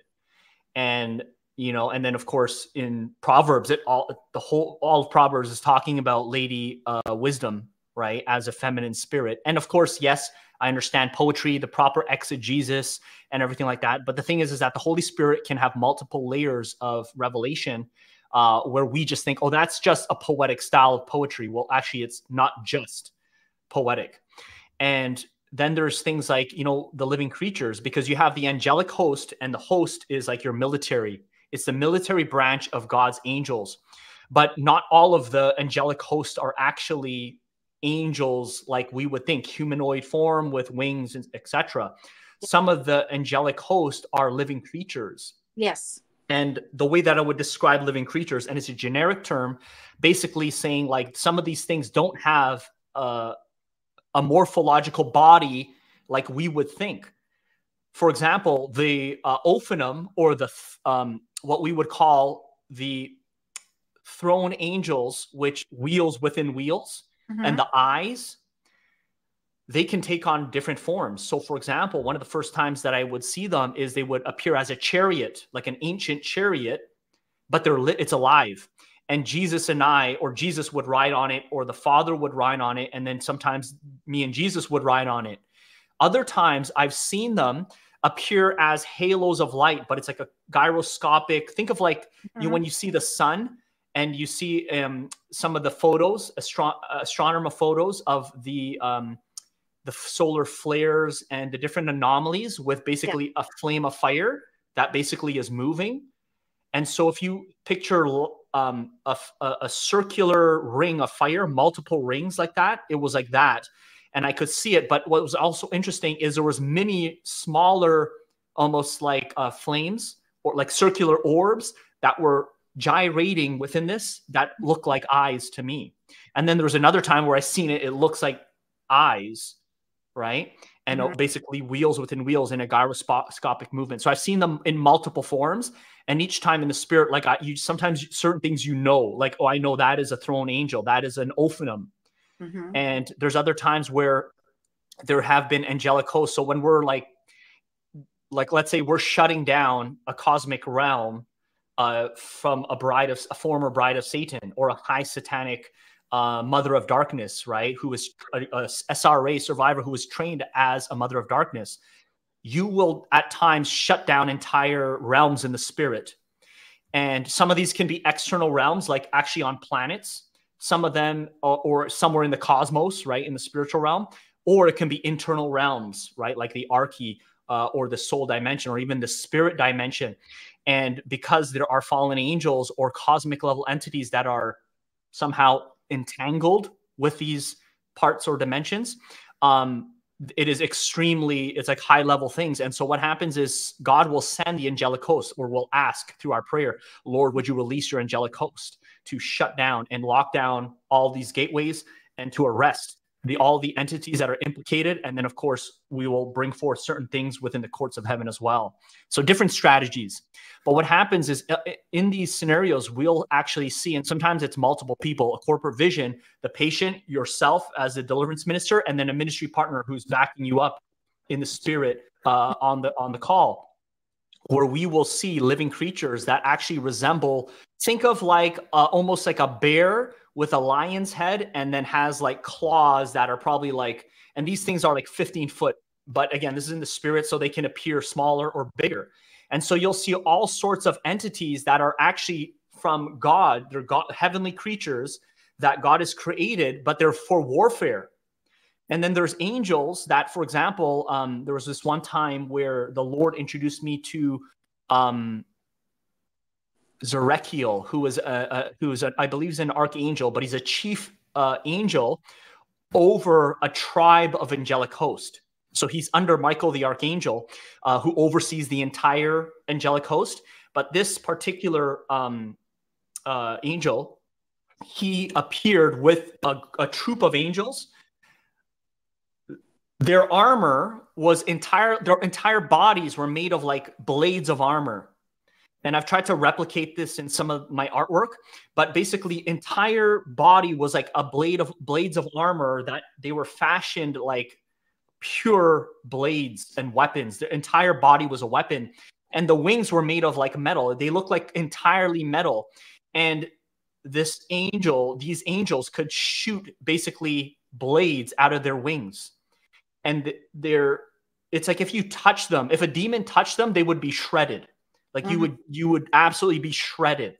and you know and then of course in proverbs it all the whole all of proverbs is talking about lady uh, wisdom right as a feminine spirit. And of course yes i understand poetry the proper exegesis and everything like that. But the thing is is that the holy spirit can have multiple layers of revelation uh, where we just think oh that's just a poetic style of poetry. Well actually it's not just poetic. And then there's things like you know the living creatures because you have the angelic host and the host is like your military it's the military branch of God's angels. But not all of the angelic hosts are actually angels like we would think, humanoid form with wings, etc. Some of the angelic hosts are living creatures. Yes. And the way that I would describe living creatures, and it's a generic term, basically saying like some of these things don't have a, a morphological body like we would think. For example, the uh, ophanim or the th- um, what we would call the throne angels, which wheels within wheels, Mhm. and the eyes, they can take on different forms. So, for example, one of the first times that I would see them is they would appear as a chariot, like an ancient chariot, but they're lit, it's alive. And Jesus and I, or Jesus would ride on it, or the Father would ride on it, and then sometimes me and Jesus would ride on it. Other times I've seen them appear as halos of light, but it's like a gyroscopic. Think of like you know, Mhm. when you see the sun and you see um, some of the photos, astro- astronomer photos of the um, the solar flares and the different anomalies with basically yeah. a flame of fire that basically is moving. And so if you picture um, a, a, circular ring of fire, multiple rings like that, it was like that. And I could see it. But what was also interesting is there was many smaller, almost like uh, flames or like circular orbs that were gyrating within this that looked like eyes to me. And then there was another time where I seen it, it looks like eyes right? And mm-hmm. basically wheels within wheels in a gyroscopic movement. So I've seen them in multiple forms, and each time in the spirit, like I, you sometimes certain things you know, like oh, I know that is a throne angel, that is an ophanim, mm-hmm. and there's other times where there have been angelic hosts. So when we're like, like let's say we're shutting down a cosmic realm uh, from a bride of a former bride of Satan or a high satanic uh, mother of darkness, right? Who is a, a SRA survivor who was trained as a mother of darkness. You will at times shut down entire realms in the spirit. And some of these can be external realms, like actually on planets. Some of them, or, or somewhere in the cosmos, right, in the spiritual realm, or it can be internal realms, right, like the arche uh, or the soul dimension, or even the spirit dimension. And because there are fallen angels or cosmic level entities that are somehow entangled with these parts or dimensions um it is extremely it's like high level things. And so what happens is god will send the angelic host or will ask through our prayer lord would you release your angelic host to shut down and lock down all these gateways and to arrest the all the entities that are implicated. And then of course we will bring forth certain things within the courts of heaven as well. So different strategies. But what happens is uh, in these scenarios we'll actually see and sometimes it's multiple people a corporate vision the patient yourself as a deliverance minister and then a ministry partner who's backing you up in the spirit uh, on the on the call where we will see living creatures that actually resemble think of like uh, almost like a bear with a lion's head and then has like claws that are probably like, and these things are like 15 foot. But again, this is in the spirit, so they can appear smaller or bigger. And so you'll see all sorts of entities that are actually from God. They're God, heavenly creatures that God has created, but they're for warfare. And then there's angels that, for example, um, there was this one time where the Lord introduced me to um, Zerekiel, who was a, a who is a, I believe is an archangel, but he's a chief uh, angel over a tribe of angelic host. So he's under Michael the archangel, uh, who oversees the entire angelic host. But this particular um, uh, angel, he appeared with a, a troop of angels. Their armor was entire. Their entire bodies were made of like blades of armor and I've tried to replicate this in some of my artwork, but basically entire body was like a blade of blades of armor that they were fashioned like pure blades and weapons. The entire body was a weapon and the wings were made of like metal. They looked like entirely metal. And this angel, these angels could shoot basically blades out of their wings. And they're it's like if you touch them, if a demon touched them, they would be shredded like mm-hmm. you would you would absolutely be shredded.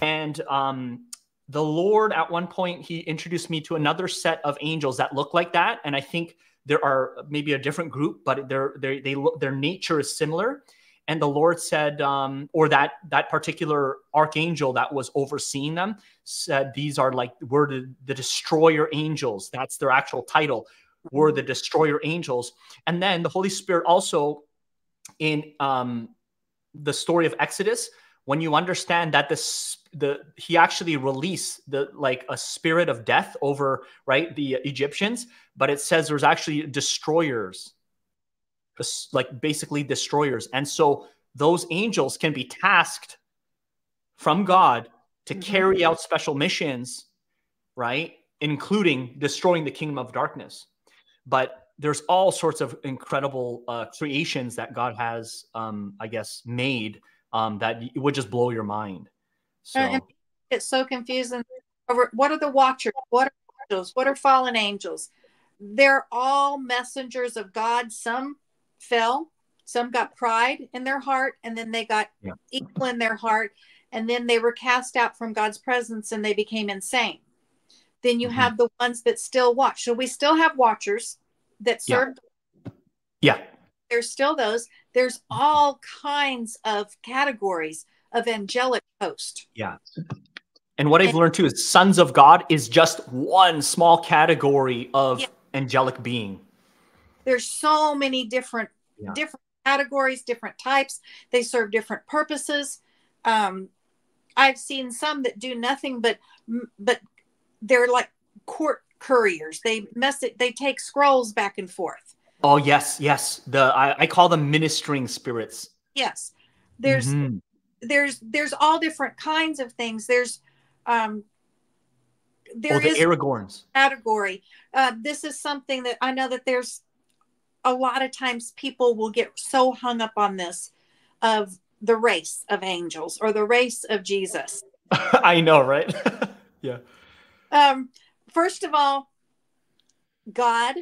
And um the Lord at one point he introduced me to another set of angels that look like that. And I think there are maybe a different group but they're, they're they look their nature is similar. And the lord said um, or that that particular archangel that was overseeing them said these are like we're the, the destroyer angels. That's their actual title were the destroyer angels. And then the holy spirit also in um, the story of Exodus, when you understand that this the he actually released the like a spirit of death over right the Egyptians, but it says there's actually destroyers, like basically destroyers, and so those angels can be tasked from God to mm-hmm. carry out special missions, right, including destroying the kingdom of darkness. But there's all sorts of incredible uh, creations that God has, um, I guess, made um, that would just blow your mind. So and it's so confusing. What are the watchers? What are angels? What are fallen angels? They're all messengers of God. Some fell, some got pride in their heart, and then they got yeah. evil in their heart. and then they were cast out from God's presence and they became insane. Then you Mhm. have the ones that still watch. So we still have watchers that Yeah. serve. Yeah. There's still those. There's all kinds of categories of angelic host. Yeah. And what I've learned too is sons of God is just one small category of Yeah. angelic being. There's so many different Yeah. different categories, different types. They serve different purposes. Um, I've seen some that do nothing but but they're like court couriers. They mess it. They take scrolls back and forth. Oh yes, yes. The I, I call them ministering spirits. Yes, there's Mhm. there's there's all different kinds of things. There's um, oh, there the is Aragorns. category. Uh, this is something that I know that there's a lot of times people will get so hung up on this of the race of angels or the race of Jesus. I know, right? yeah. Um, first of all, God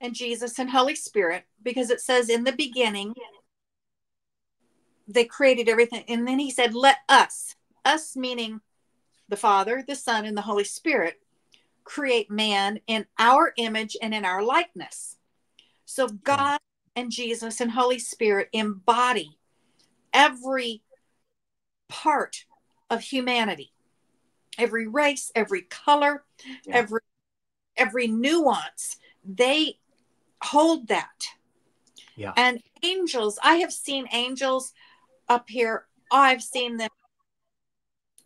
and Jesus and Holy Spirit, because it says in the beginning, they created everything. And then he said, Let us, us meaning the Father, the Son, and the Holy Spirit, create man in our image and in our likeness. So God and Jesus and Holy Spirit embody every part of humanity, every race, every color, Yeah. every every nuance. They hold that. Yeah. And angels, I have seen angels up here. I've seen them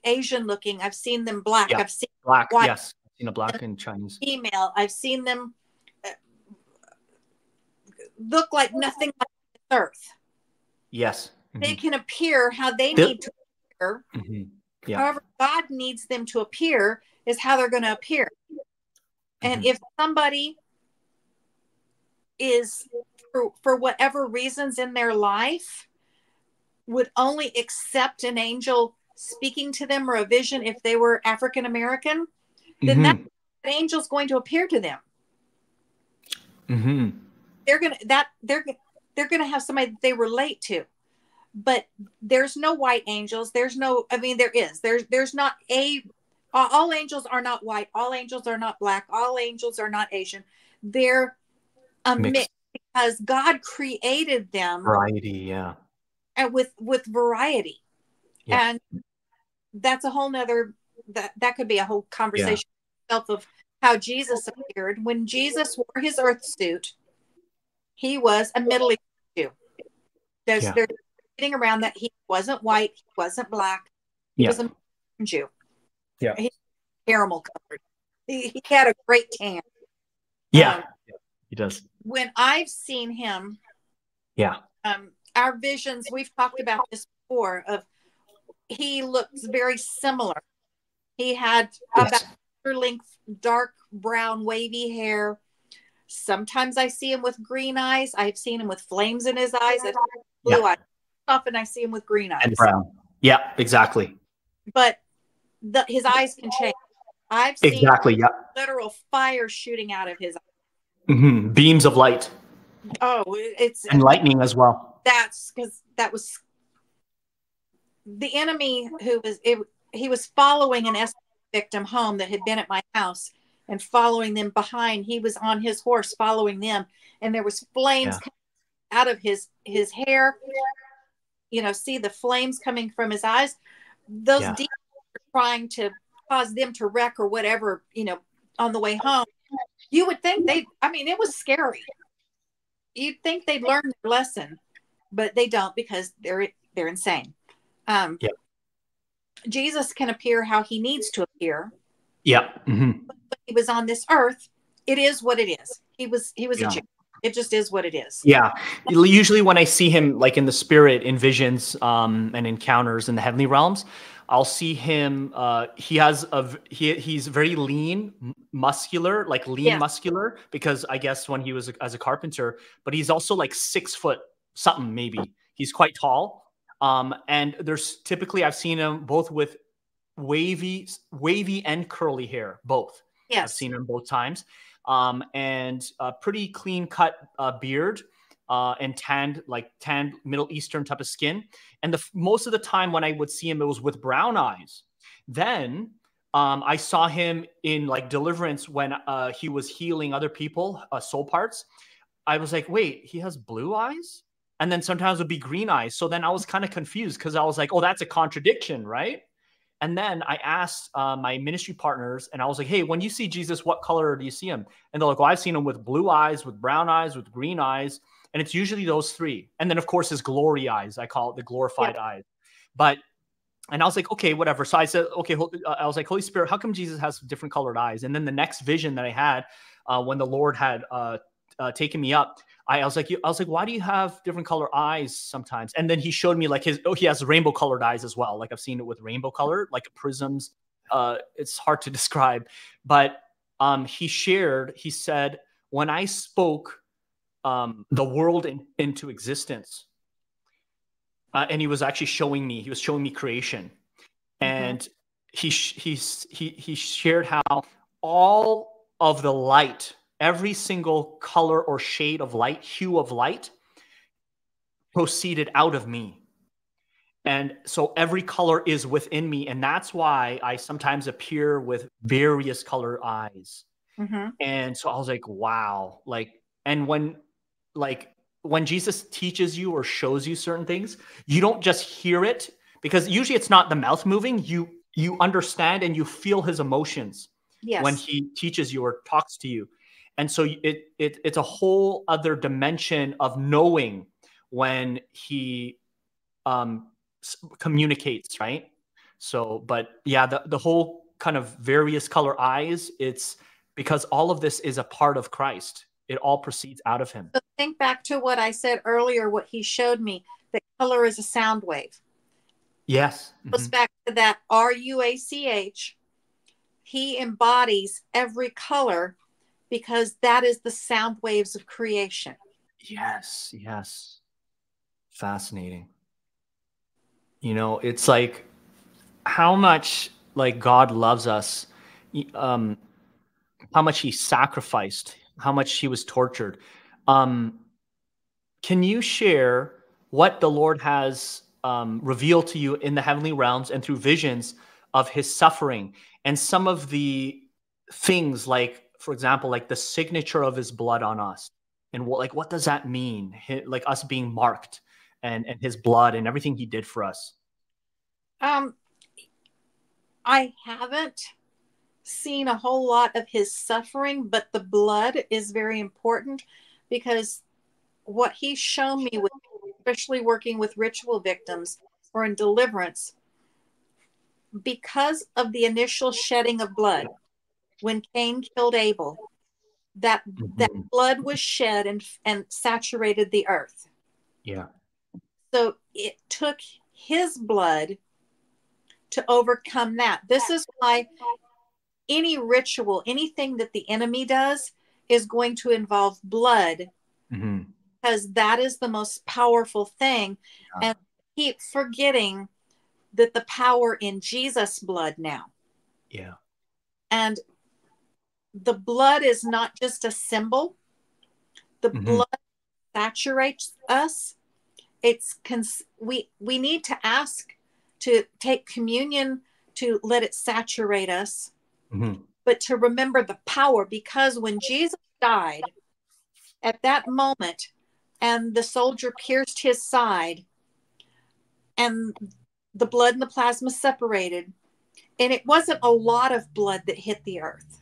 Asian looking. I've seen them black. Yeah. I've seen Black, White. yes. I've seen a black and Chinese. female. I've seen them uh, look like nothing like earth. Yes. They Mhm. can appear how they The- need to appear. Mhm. Yeah. However, God needs them to appear is how they're going to appear. And Mhm. if somebody is for, for whatever reasons in their life would only accept an angel speaking to them or a vision if they were African American, then that Mhm. an angel's going to appear to them. Mm-hmm. they're gonna that they're they're gonna have somebody that they relate to but there's no white angels. There's no i mean there is. There's there's not a all- angels are not white. All angels are not black. All angels are not asian. They're a mix because god created them Variety, yeah. and with with variety. Yeah. and that's a whole nother that that could be a whole conversation itself of how jesus appeared. When jesus wore his earth suit he was a middle eastern jew. There's Yeah. there's getting around that he wasn't white he wasn't black he Yeah. was a jew Yeah. he caramel colored he, he had a great tan Yeah. Um, He does. when i've seen him Yeah. um, our visions we've talked about this before of he looks very similar he had Yes. about length dark brown wavy hair sometimes i see him with green eyes i've seen him with flames in his eyes blue eyes often i see him with green eyes And brown. Yeah, exactly. but the, his eyes can change i've seen Exactly. Yeah. literal fire shooting out of his Mhm. Beams of light oh it's and lightning as well. that's because that was the enemy who was it, he was following an S victim home that had been at my house and following them behind he was on his horse following them and there was flames Yeah. out of his his hair you know see the flames coming from his eyes those Yeah. demons were trying to cause them to wreck or whatever you know on the way home you would think they i mean it was scary you'd think they'd learn their lesson but they don't because they're they're insane um Yep. jesus can appear how he needs to appear Yeah. Mhm. when he was on this earth it is what it is he was he was Yeah. a Jew. It just is what it is Yeah. Usually when I see him like in the spirit in visions um, and encounters in the heavenly realms, I'll see him uh, he has a he he's very lean, muscular, like lean Yeah. muscular because I guess when he was a, as a carpenter, but he's also like 6 foot something maybe. He's quite tall. Um, and there's typically I've seen him both with wavy wavy and curly hair both. Yes, I've seen him both times. Um, and a pretty clean cut uh, beard. uh, and tanned, like tanned Middle Eastern type of skin. And the most of the time when I would see him, it was with brown eyes. Then um, I saw him in like deliverance when uh, he was healing other people, uh, soul parts. I was like, wait, he has blue eyes? And then sometimes it would be green eyes. So then I was kind of confused because I was like, oh, that's a contradiction, right? And then I asked uh, my ministry partners, and I was like, hey, when you see Jesus, what color do you see him? And they're like, well, I've seen him with blue eyes, with brown eyes, with green eyes. And it's usually those three. And then, of course, his glory eyes. I call it the glorified yeah. eyes. But and I was like, okay, whatever. So I said, okay, uh, I was like, Holy Spirit, how come Jesus has different colored eyes? And then the next vision that I had uh, when the Lord had uh, uh, taken me up, I, I, was like, you, I was like, why do you have different color eyes sometimes? And then he showed me like his, oh, he has rainbow colored eyes as well. Like I've seen it with rainbow color, like prisms. Uh, it's hard to describe, but um, he shared, he said, when I spoke um, the world in, into existence, uh, and he was actually showing me he was showing me creation mm-hmm. and he he's he he shared how all of the light every single color or shade of light hue of light proceeded out of me and so every color is within me and that's why i sometimes appear with various color eyes mm-hmm. and so i was like wow like and when like when Jesus teaches you or shows you certain things, you don't just hear it because usually it's not the mouth moving. You you understand and you feel his emotions yes. when he teaches you or talks to you. And so it, it it's a whole other dimension of knowing when he um, communicates, right? So, but yeah, the, the whole kind of various color eyes, it's because all of this is a part of Christ. It all proceeds out of him. So think back to what I said earlier, what he showed me that color is a sound wave. Yes. Mm-hmm. Goes back to that R U A C H. He embodies every color because that is the sound waves of creation. Yes, yes. Fascinating. You know, it's like how much like God loves us, um, how much He sacrificed how much he was tortured. Um, can you share what the Lord has um, revealed to you in the heavenly realms and through visions of his suffering and some of the things like, for example, like the signature of his blood on us? And what, like, what does that mean? Like us being marked and, and his blood and everything he did for us? Um, I haven't seen a whole lot of his suffering, but the blood is very important because what he's shown me with especially working with ritual victims or in deliverance because of the initial shedding of blood when Cain killed Abel that mm-hmm. that blood was shed and and saturated the earth yeah so it took his blood to overcome that this is why any ritual, anything that the enemy does is going to involve blood mm-hmm. because that is the most powerful thing. Yeah. And keep forgetting that the power in Jesus' blood now. Yeah. And the blood is not just a symbol, the mm-hmm. blood saturates us. It's cons- we we need to ask to take communion to let it saturate us mm-hmm. but to remember the power because when Jesus died at that moment and the soldier pierced his side and the blood and the plasma separated and it wasn't a lot of blood that hit the earth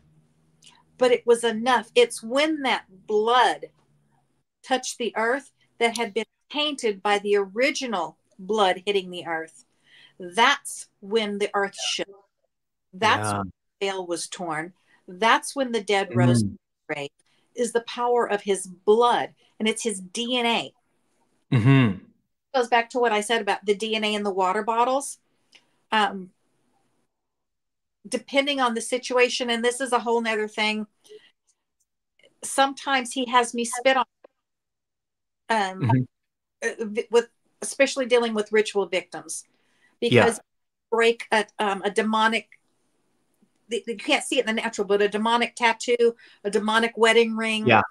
but it was enough it's when that blood touched the earth that had been tainted by the original blood hitting the earth that's when the earth shook that's yeah when the veil was torn. That's when the dead mm-hmm. rose grave is the power of his blood and it's his DNA. Mm-hmm. Goes back to what I said about the DNA in the water bottles. Um, depending on the situation, and this is a whole nother thing. Sometimes he has me spit on um, mm-hmm. Uh, with especially dealing with ritual victims because yeah. break a, um, a demonic you can't see it in the natural, but a demonic tattoo, a demonic wedding ring. Yeah.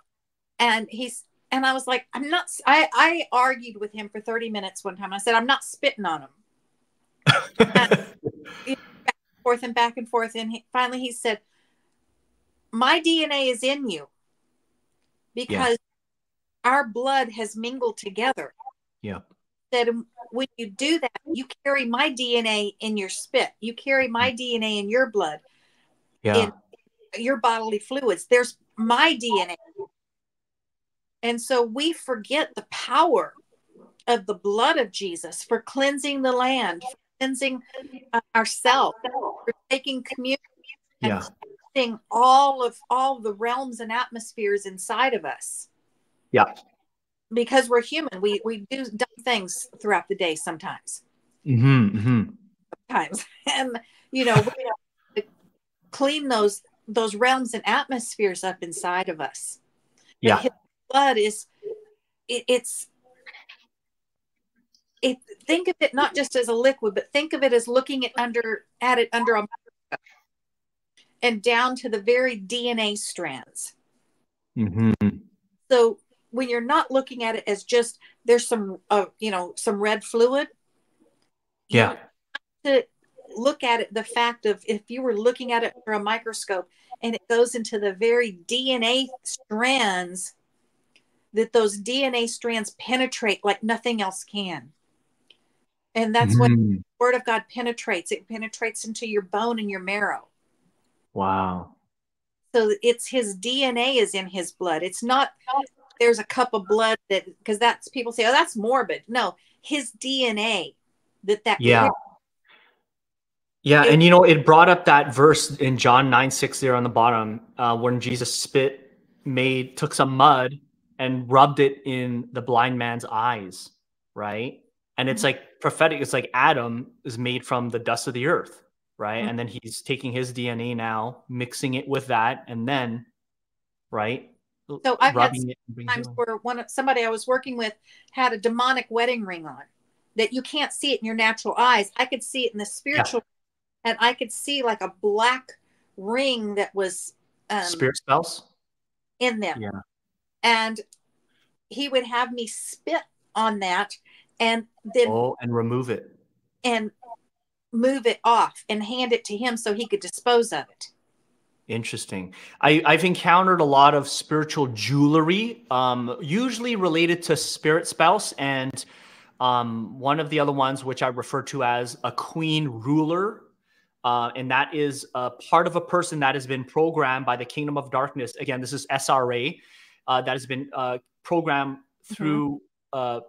And he's and I was like, I'm not. I I argued with him for 30 minutes one time. I said, I'm not spitting on him. and, back and forth and back and forth, and he, finally he said, "My DNA is in you because yeah. our blood has mingled together." Yeah. That when you do that, you carry my DNA in your spit. You carry my mm. DNA in your blood. Yeah. In your bodily fluids. There's my DNA and so we forget the power of the blood of Jesus for cleansing the land, cleansing uh, ourselves, for taking communion and yeah. all of all the realms and atmospheres inside of us. Yeah. Because we're human, we we do dumb things throughout the day sometimes. Mm-hmm, mm-hmm. Sometimes, and you know, we clean those those realms and atmospheres up inside of us. Yeah blood is it, it's it think of it not just as a liquid but think of it as looking at under at it under a microscope and down to the very dna strands mm-hmm. so when you're not looking at it as just there's some uh, you know some red fluid yeah to look at it the fact of if you were looking at it through a microscope and it goes into the very dna strands that those DNA strands penetrate like nothing else can. And that's mm. what the word of God penetrates. It penetrates into your bone and your marrow. Wow. So it's his DNA is in his blood. It's not there's a cup of blood that because that's people say, oh, that's morbid. No, his DNA that that yeah. Yeah, and you know, it brought up that verse in John 9 6 there on the bottom, uh, when Jesus spit, made, took some mud and rubbed it in the blind man's eyes, right? And it's mm-hmm. like prophetic. It's like Adam is made from the dust of the earth, right? Mm-hmm. And then he's taking his DNA now, mixing it with that, and then, right? So I've had times where one somebody I was working with had a demonic wedding ring on that you can't see it in your natural eyes. I could see it in the spiritual, yeah. and I could see like a black ring that was um, spirit spells in them. Yeah and he would have me spit on that and then oh and remove it. And move it off and hand it to him so he could dispose of it. Interesting. I, i've encountered a lot of spiritual jewelry um, usually related to spirit spouse and um, one of the other ones which i refer to as a queen ruler uh, and that is a part of a person that has been programmed by the kingdom of darkness. Again this is sra uh, that has been uh, programmed mm-hmm. through uh,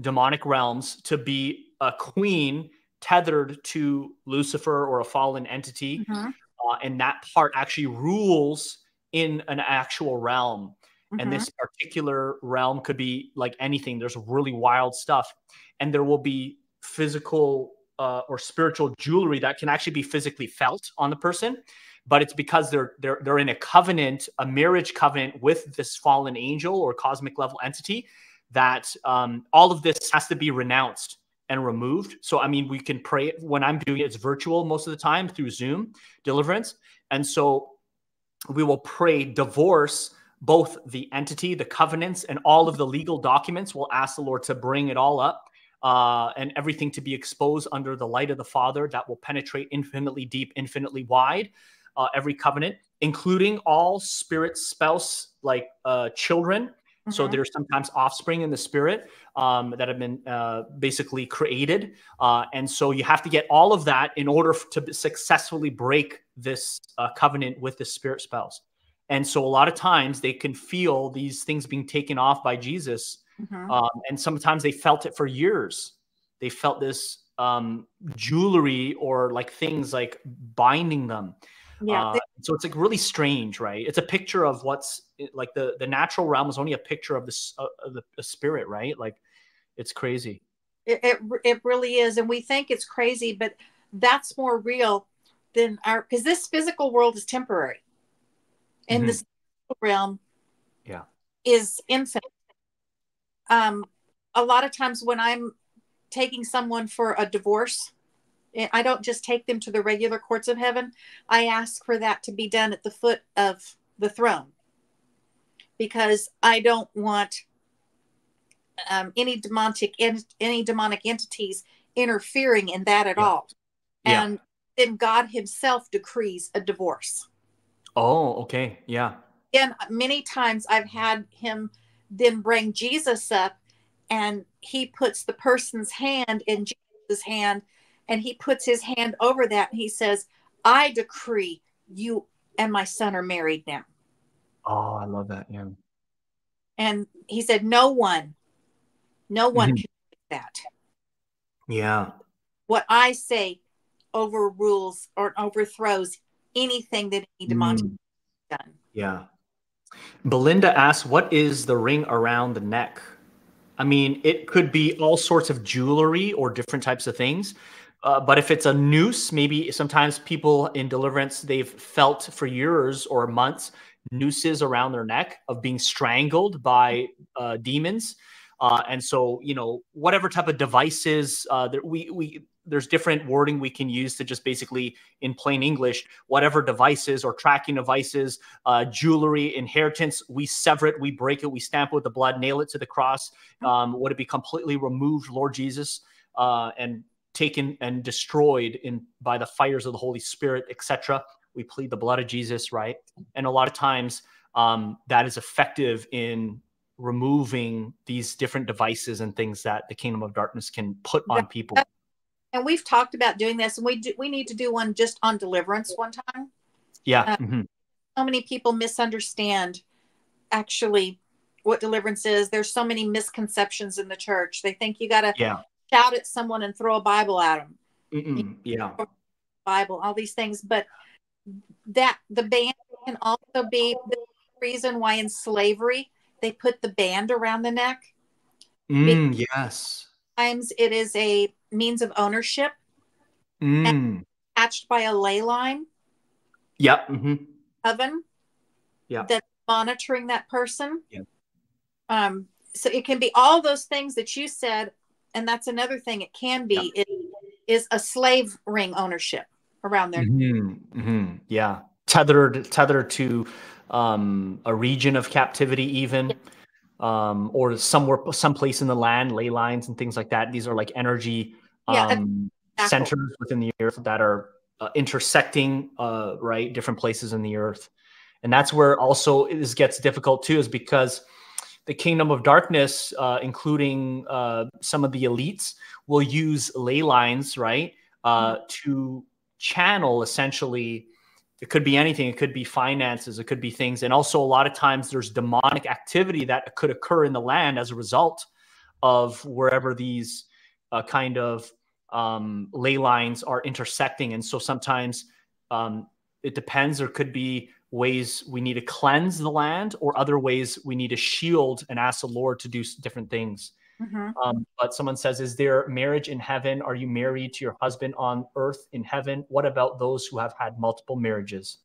demonic realms to be a queen tethered to Lucifer or a fallen entity. Mm-hmm. Uh, and that part actually rules in an actual realm. Mm-hmm. And this particular realm could be like anything. There's really wild stuff. And there will be physical uh, or spiritual jewelry that can actually be physically felt on the person but it's because they're they're they're in a covenant, a marriage covenant with this fallen angel or cosmic level entity that um, all of this has to be renounced and removed. So I mean, we can pray when I'm doing it, it's virtual most of the time through Zoom deliverance, and so we will pray divorce both the entity, the covenants, and all of the legal documents. We'll ask the Lord to bring it all up. Uh, and everything to be exposed under the light of the Father that will penetrate infinitely deep, infinitely wide, uh, every covenant, including all spirit spouse like uh, children. Mm-hmm. So there's sometimes offspring in the spirit um, that have been uh, basically created, uh, and so you have to get all of that in order to successfully break this uh, covenant with the spirit spouse. And so a lot of times they can feel these things being taken off by Jesus, mm-hmm. um, and sometimes they felt it for years. They felt this um, jewelry or like things like binding them. Yeah. Uh, so it's like really strange, right? It's a picture of what's like the the natural realm is only a picture of this uh, of the, the, spirit, right? Like it's crazy. It, it it really is, and we think it's crazy, but that's more real than our because this physical world is temporary, and mm-hmm. this realm, yeah, is infinite. Um, a lot of times when I'm taking someone for a divorce I don't just take them to the regular courts of heaven. I ask for that to be done at the foot of the throne because I don't want um, any demonic any demonic entities interfering in that at Yeah. all. Yeah. And then God Himself decrees a divorce. Oh, okay. Yeah. And many times I've had him then bring Jesus up and he puts the person's hand in Jesus' hand and he puts his hand over that and he says, I decree you and my son are married now. Oh, I love that. Yeah. And he said, No one, no one Mhm. can do that. Yeah. What I say overrules or overthrows anything that any demonic Mm, has done. yeah. Belinda asks, "What is the ring around the neck?" I mean, it could be all sorts of jewelry or different types of things. Uh, but if it's a noose, maybe sometimes people in deliverance they've felt for years or months nooses around their neck of being strangled by uh, demons. Uh, and so, you know, whatever type of devices uh, that we we there's different wording we can use to just basically in plain English, whatever devices or tracking devices, uh, jewelry, inheritance, we sever it, we break it, we stamp it with the blood, nail it to the cross. Um, would it be completely removed, Lord Jesus, uh, and taken and destroyed in by the fires of the Holy Spirit, etc. We plead the blood of Jesus, right? And a lot of times um, that is effective in removing these different devices and things that the kingdom of darkness can put on people. And we've talked about doing this and we do, we need to do one just on deliverance one time. Yeah. Uh, mhm. so many people misunderstand actually what deliverance is. There's so many misconceptions in the church. They think you got to Yeah. Shout at someone and throw a Bible at them, Yeah. Bible, all these things. But that the band can also be the reason why in slavery they put the band around the neck. Mm, yes. Times it is a means of ownership Mm. attached by a ley line Yep. mhm. oven Yeah. that's monitoring that person. Yeah. Um, so it can be all those things that you said, and that's another thing it can be it is a slave ring ownership around there. Mhm, mhm, Yeah, tethered tethered to um, a region of captivity, even, um, or somewhere, someplace in the land, ley lines and things like that. These are like energy Yeah, um, exactly. centers within the earth that are uh, intersecting, uh, right, different places in the earth, and that's where also this gets difficult too, is because the kingdom of darkness, uh, including uh, some of the elites, will use ley lines, right, uh, to channel essentially. It could be anything. It could be finances. It could be things, and also a lot of times there's demonic activity that could occur in the land as a result of wherever these uh, kind of um, ley lines are intersecting. And so sometimes um, it depends. There could be ways we need to cleanse the land, or other ways we need to shield and ask the Lord to do different things. Mhm. Um, but someone says, Is there marriage in heaven? Are you married to your husband on earth in heaven? What about those who have had multiple marriages?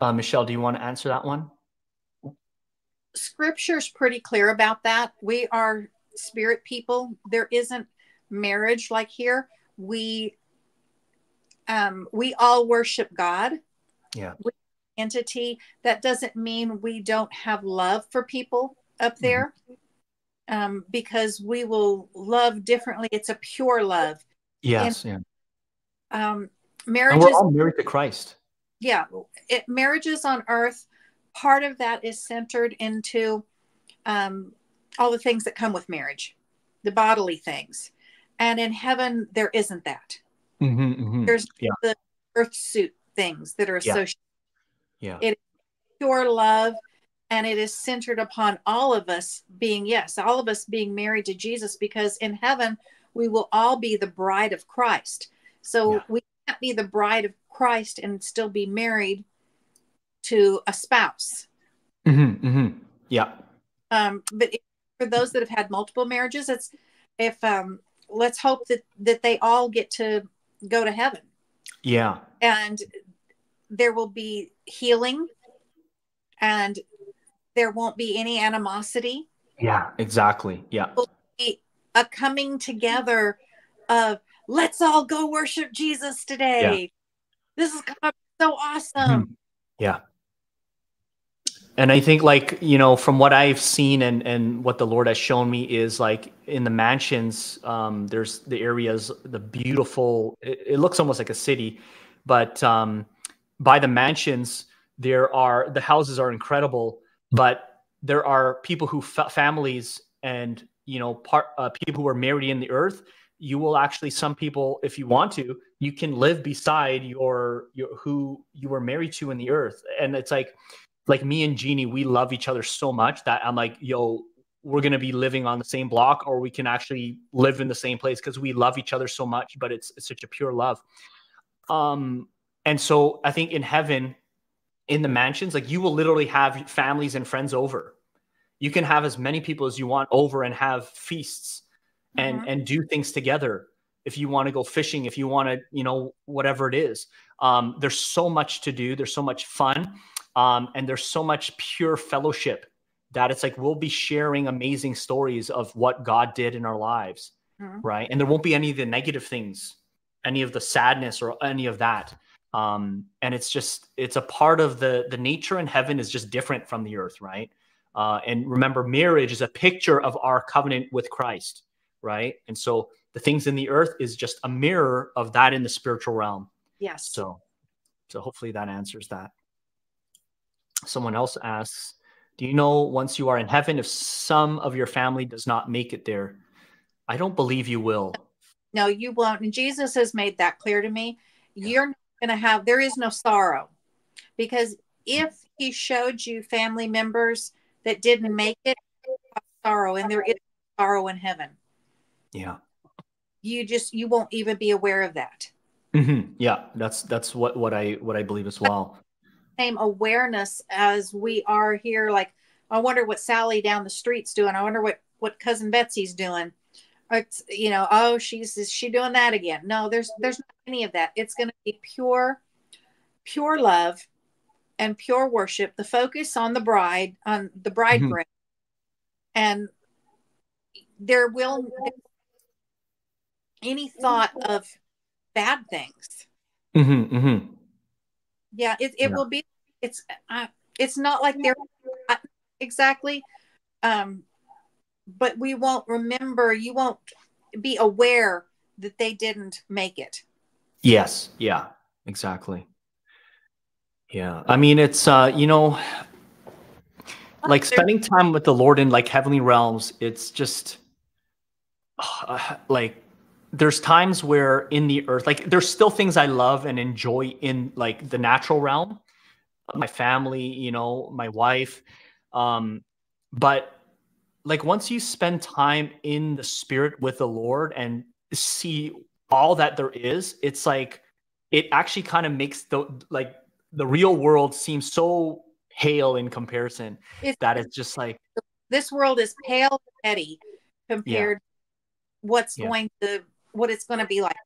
Uh, Michele, do you want to answer that one? Scripture's pretty clear about that. We are spirit people. There isn't marriage like here. We um, we all worship God. Yeah. Entity. That doesn't mean we don't have love for people up Mm-hmm. there, um, because we will love differently. It's a pure love. Yes. yeah. Um, And marriages, we're all married to Christ. yeah, it, marriages on earth. Part of that is centered into um, all the things that come with marriage, the bodily things, and in heaven there isn't that. Mhm, mhm. There's Yeah. the earth suit things that are associated. Yeah. it- pure love and it is centered upon all of us being yes all of us being married to jesus because in heaven we will all be the bride of christ so Yeah. we can't be the bride of christ and still be married to a spouse Mm-hmm, mm-hmm. Yeah. um, but if- for those that have had multiple marriages it's if um, let's hope that that they all get to go to heaven Yeah. and there will be healing and there won't be any animosity Yeah. Exactly. Yeah. A coming together of let's all go worship jesus today this is so awesome Mhm. Yeah. and I think like you know from what I've seen and and what the Lord has shown me is like in the mansions, um, there's the areas, the beautiful. It, it looks almost like a city, but um, by the mansions there are the houses are incredible, but there are people who families and you know part uh, people who are married in the earth you will actually some people if you want to you can live beside your your who you were married to in the earth and it's like like me and Jeannie, we love each other so much that I'm like, yo, we're gonna be living on the same block, or we can actually live in the same place because we love each other so much. But it's, it's such a pure love. Um, and so I think in heaven, in the mansions, like you will literally have families and friends over. You can have as many people as you want over and have feasts and mm-hmm. and do things together. If you want to go fishing, if you want to, you know, whatever it is. Um, there's so much to do. There's so much fun. Um, and there's so much pure fellowship that it's like we'll be sharing amazing stories of what God did in our lives, mm-hmm. right? And there won't be any of the negative things, any of the sadness or any of that. Um, and it's just it's a part of the the nature in heaven is just different from the earth, right? Uh, and remember, marriage is a picture of our covenant with Christ, right? And so the things in the earth is just a mirror of that in the spiritual realm. Yes. So, so hopefully that answers that someone else asks, do you know once you are in heaven if some of your family does not make it there? I don't believe you will. No, you won't. And Jesus has made that clear to me. You're not going to have, there is no sorrow. Because if he showed you family members that didn't make it, sorrow, and there is sorrow in heaven. Yeah. You just, you won't even be aware of that. Mm-hmm. Yeah, that's that's what what I what I believe as well same awareness as we are here. Like, I wonder what Sally down the street's doing. I wonder what what cousin Betsy's doing. It's, you know, oh, she's is she doing that again? No, there's there's not any of that. It's going to be pure, pure love, and pure worship. The focus on the bride, on the bridegroom, mm-hmm. and there will any thought of bad things. Mm-hmm, mm-hmm yeah it, it yeah. will be it's uh, it's not like they're exactly um but we won't remember you won't be aware that they didn't make it. Yes. Yeah exactly. Yeah i mean it's uh you know like spending time with the lord in like heavenly realms it's just uh, like there's times where in the earth like there's still things i love and enjoy in like the natural realm my family you know my wife um but like once you spend time in the spirit with the lord and see all that there is it's like it actually kind of makes the like the real world seem so pale in comparison it's, that it's just like this world is pale petty compared yeah. what's yeah. going to what it's going to be like.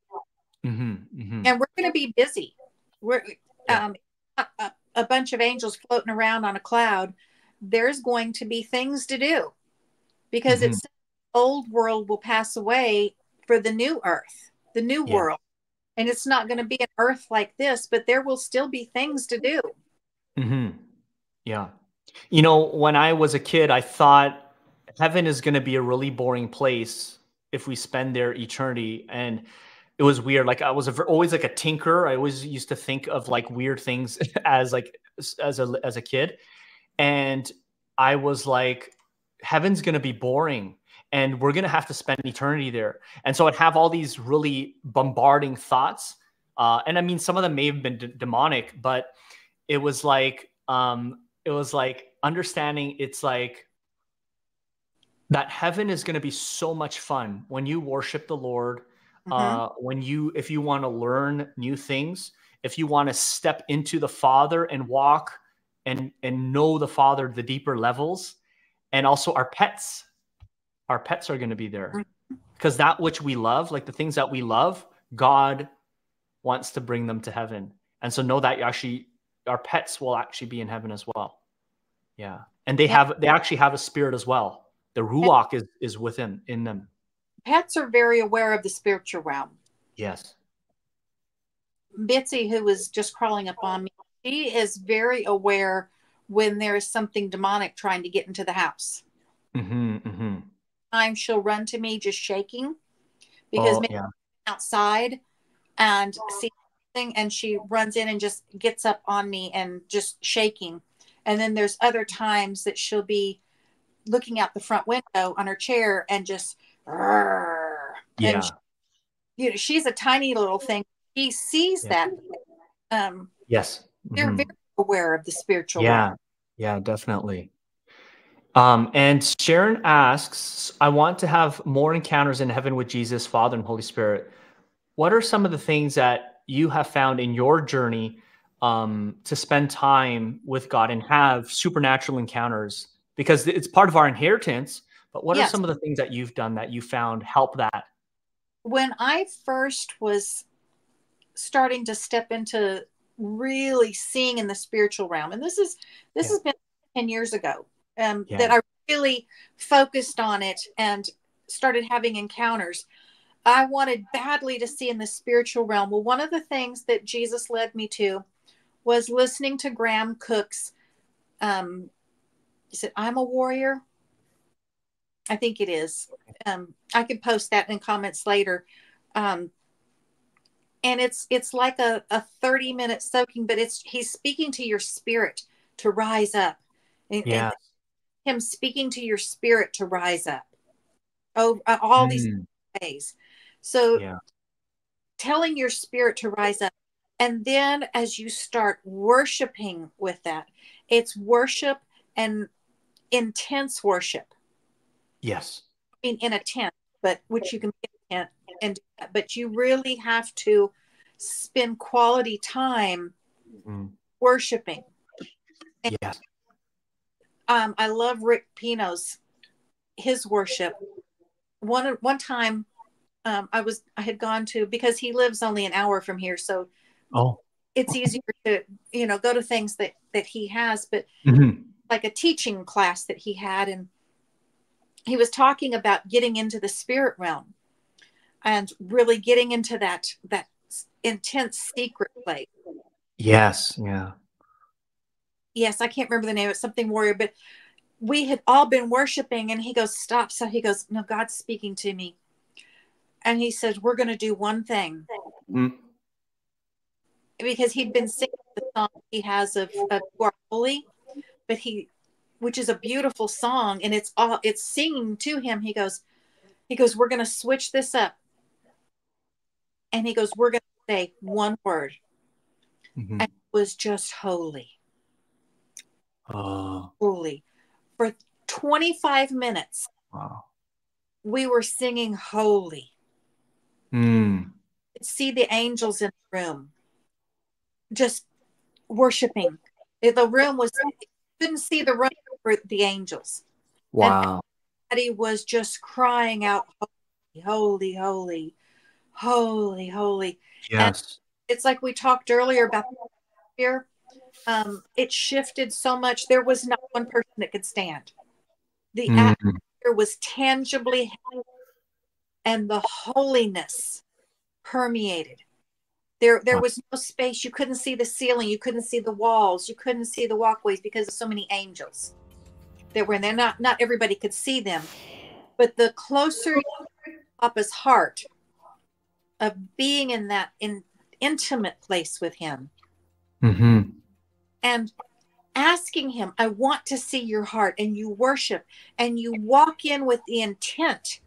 Mm-hmm, mm-hmm. And we're going to be busy. We're um, a, a, bunch of angels floating around on a cloud. There's going to be things to do because mm-hmm. it's old world will pass away for the new earth, the new yeah. world. And it's not going to be an earth like this, but there will still be things to do. Mm-hmm. Yeah. You know, when I was a kid, I thought heaven is going to be a really boring place if we spend there eternity and it was weird like i was a, always like a tinker i always used to think of like weird things as like as a as a kid and i was like heaven's going to be boring and we're going to have to spend eternity there and so i'd have all these really bombarding thoughts uh, and i mean some of them may have been d- demonic but it was like um it was like understanding it's like that heaven is going to be so much fun when you worship the Lord. Mm-hmm. Uh, when you, if you want to learn new things, if you want to step into the Father and walk and and know the Father, the deeper levels, and also our pets, our pets are going to be there. Because mm-hmm. that which we love, like the things that we love, God wants to bring them to heaven, and so know that actually our pets will actually be in heaven as well. Yeah, and they have they actually have a spirit as well. The ruach is is within in them. Pets are very aware of the spiritual realm. Yes. Bitsy who was just crawling up on me she is very aware when there is something demonic trying to get into the house. Mm-hmm, mm-hmm. Time she'll run to me just shaking because Oh, maybe yeah. outside and see something and she runs in and just gets up on me and just shaking. And then there's other times that she'll be looking out the front window on her chair and just Yeah. and she- you know she's a tiny little thing. She sees Yeah. that. Um, Yes. they're Mhm. very aware of the spiritual. Yeah. realm. Yeah, definitely. Um, and Sharon asks, I want to have more encounters in heaven with Jesus, Father, and Holy Spirit. What are some of the things that you have found in your journey um, to spend time with God and have supernatural encounters? Because it's part of our inheritance. But what are some of the things that you've done that you found help that? when I first was starting to step into really seeing in the spiritual realm, and this is this Yeah. has been ten years ago, um, Yeah. that I really focused on it and started having encounters. I wanted badly to see in the spiritual realm. Well, one of the things that Jesus led me to was listening to Graham Cooke's. Um, is it "I'm a Warrior"? I think it is. Um, I can post that in comments later. Um, and it's it's like a, a 30 minute soaking, but it's he's speaking to your spirit to rise up. And, and Yeah. him speaking to your spirit to rise up. Oh, uh, all these Mm, ways. So yeah. telling your spirit to rise up. And then as you start worshiping with that, it's worship and intense worship. Yes. I mean, in a tent, but which you can and. But you really have to spend quality time Mm, worshiping. yes. Um, I love Rick Pino's his worship. One one time, um, I was I had gone to because he lives only an hour from here, so Oh. it's easier to you know go to things that that he has. But Mhm. like a teaching class that he had and he was talking about getting into the spirit realm and really getting into that that intense secret place Yes. Yeah. yes i can't remember the name it's something warrior but we had all been worshiping and he goes stop so he goes no god's speaking to me and he says we're going to do one thing Mm, because he'd been singing the song he has of, of you are holy but he which is a beautiful song and it's all it's singing to him he goes he goes we're going to switch this up and he goes we're going to say one word. Mhm. and it was just holy. Oh, holy. For 25 minutes wow. we were singing holy. Mm, see the angels in the room. Just worshiping. The room was couldn't see the room for the angels. Wow. Daddy was just crying out, holy, holy, holy, holy. Holy. Yes. It's like we talked earlier about here. Um, it shifted so much. There was not one person that could stand. The Mm, atmosphere was tangibly heavy, and the holiness permeated. There, there was no space. You couldn't see the ceiling. You couldn't see the walls. You couldn't see the walkways because of so many angels that were in there. Not, not everybody could see them, but the closer you Papa's heart of being in that in, intimate place with him mhm. and asking him, I want to see your heart, and you worship and you walk in with the intent,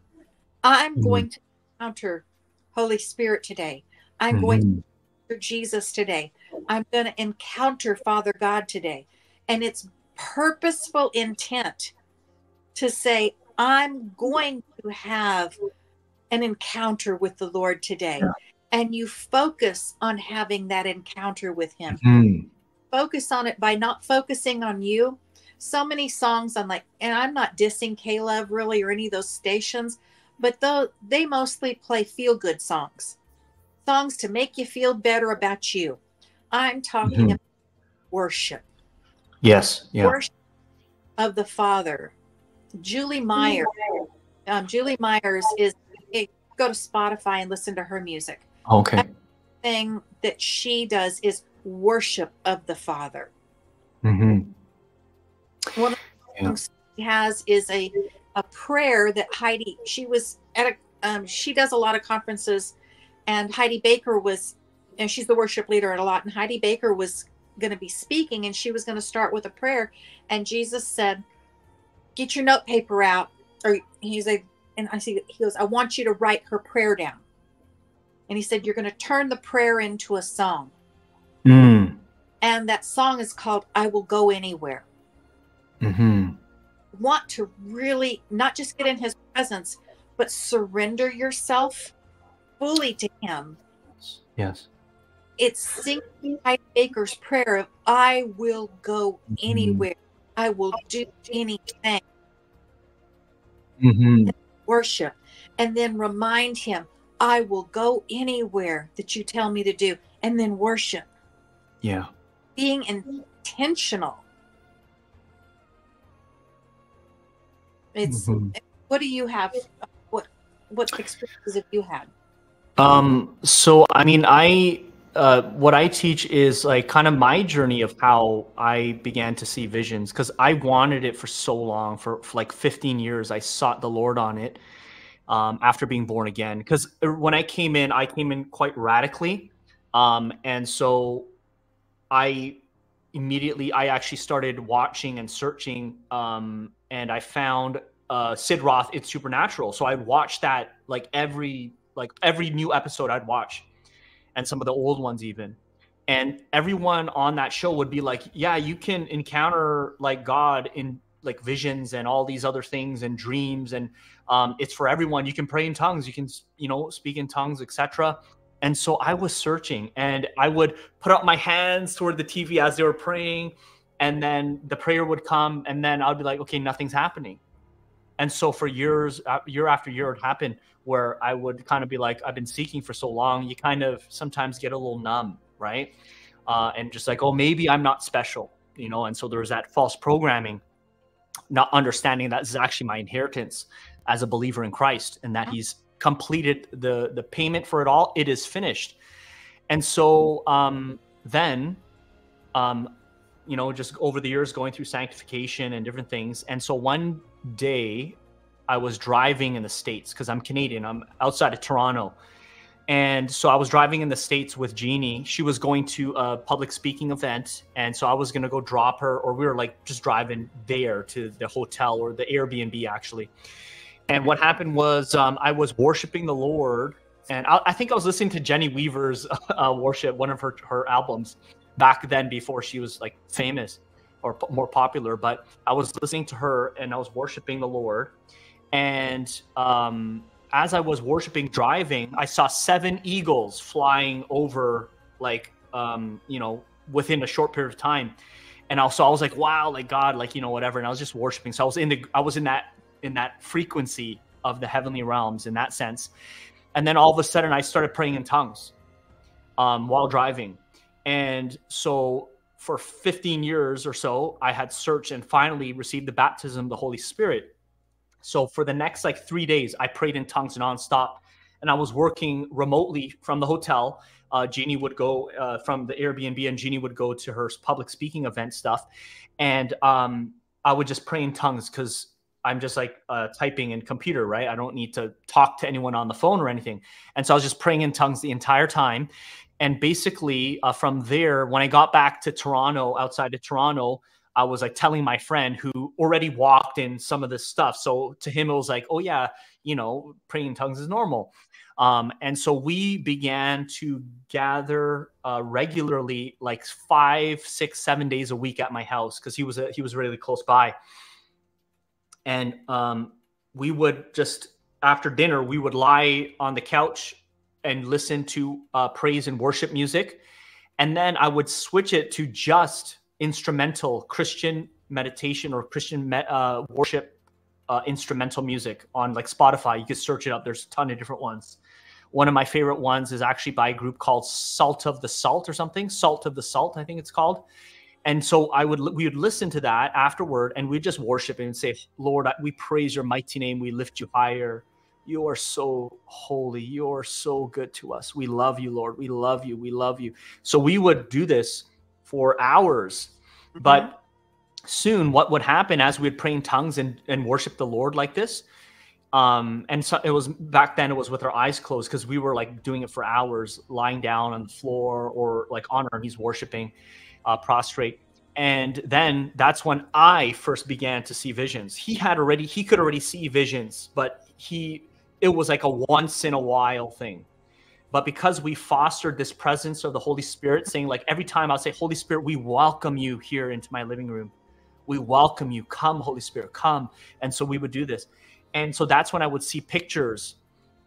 I'm Mhm. going to encounter Holy Spirit today. I'm going to encounter Jesus today. I'm going to encounter Father God today. And it's purposeful intent to say, I'm going to have an encounter with the Lord today. Yeah. And you focus on having that encounter with Him Mhm. focus on it by not focusing on you. So many songs I'm like, and I'm not dissing K-Love really or any of those stations, but though they mostly play feel good songs, songs to make you feel better about you. I'm talking Mhm. about worship, Yes. Yeah. worship of the Father. Julie Myers, um, Julie Myers is eh, go to Spotify and listen to her music. Okay. Thing that she does is worship of the Father. hmm yeah. she has is a a prayer that Heidi. She was at a. Um, she does a lot of conferences, and Heidi Baker was, and she's the worship leader at a lot. And Heidi Baker was going to be speaking, and she was going to start with a prayer. And Jesus said, "Get your note paper out." Or he's like, and I see he goes, "I want you to write her prayer down." And he said, "You're going to turn the prayer into a song." Mm. And that song is called "I Will Go Anywhere." Mm-hmm. Want to really not just get in His presence, but surrender yourself fully to Him. Yes it's singing Baker's prayer of I will go mm-hmm. anywhere. Mm-hmm. I will do anything. Mm-hmm. Worship. And then remind him, I will go anywhere that you tell me to do. And then worship. Yeah. Being intentional. It's mm-hmm. what do you have? What what experiences have you had? Um, so I mean I uh, what I teach is like kind of my journey of how I began to see visions because I wanted it for so long for, for, like 15 years. I sought the Lord on it um, after being born again because uh, when I came in, I came in quite radically, um, and so I immediately I actually started watching and searching, um, and I found uh, Sid Roth. It's supernatural, so I'd watch that like every like every new episode I'd watch and some of the old ones even. And everyone on that show would be like yeah you can encounter like god in like visions and all these other things and dreams. And um, it's for everyone. You can pray in tongues. You can you know speak in tongues etc and so i was searching and i would put up my hands toward the tv as they were praying and then the prayer would come and then i'd be like okay nothing's happening. And so for years uh, year after year it happened where I would kind of be like, I've been seeking for so long. You kind of sometimes get a little numb, right? Uh, and just like, oh, maybe I'm not special, you know. And so there's that false programming, not understanding that this is actually my inheritance as a believer in Christ, and that He's completed the the payment for it all. It is finished. And so um, then, um, you know, just over the years going through sanctification and different things. And so one day I was driving in the States because I'm Canadian. I'm outside of Toronto. And so I was driving in the States with Jeannie. She was going to a public speaking event. And so I was going to go drop her, or we were like just driving there to the hotel or the Airbnb actually. And what happened was um, I was worshiping the Lord. And I, I, think I was listening to Jenny Weaver's uh, worship, one of her, her albums back then before she was like famous or more popular. But I was listening to her and I was worshiping the Lord and um, as I was worshiping driving, I saw seven eagles flying over, like, um, you know, within a short period of time. And also, I was like, wow, like God, like, you know, whatever. And I was just worshiping. So I was in the, I was in that, in that frequency of the heavenly realms in that sense. And then all of a sudden, I started praying in tongues um, while driving. And so for 15 years or so, I had searched and finally received the baptism of the Holy Spirit so for the next like three days, I prayed in tongues nonstop, and I was working remotely from the hotel. Uh, Jeannie would go uh, from the Airbnb, and Jeannie would go to her public speaking event stuff, and um, I would just pray in tongues because I'm just like uh, typing in computer, right? I don't need to talk to anyone on the phone or anything, and so I was just praying in tongues the entire time. And basically, uh, from there, when I got back to Toronto, outside of Toronto, I was like telling my friend who already walked in some of this stuff. So to him, it was like, oh, yeah, you know, praying in tongues is normal. Um, and so we began to gather uh, regularly, like five, six, seven days a week at my house because he was a, he was really close by. And um, we would just after dinner, we would lie on the couch and listen to uh, praise and worship music, and then I would switch it to just instrumental Christian meditation or Christian me- uh, worship uh, instrumental music on like Spotify. You can search it up. There's a ton of different ones. One of my favorite ones is actually by a group called Salt of the Salt or something. Salt of the Salt, I think it's called. And so I would we would listen to that afterward, and we just worship and say, "Lord, we praise your mighty name. We lift you higher. You are so holy. You are so good to us. We love you, Lord. We love you. We love you." So we would do this for hours. Mm-hmm. But soon, what would happen as we would pray in tongues and, and worship the Lord like this? Um, and so it was back then, it was with our eyes closed because we were like doing it for hours, lying down on the floor or like on our knees, worshiping, uh, prostrate. And then that's when I first began to see visions. He had already, he could already see visions, but he, it was like a once in a while thing but because we fostered this presence of the Holy Spirit, saying like every time I'll say, Holy Spirit, we welcome you here into my living room. We welcome you. Come, Holy Spirit, come. And so we would do this. And so that's when I would see pictures.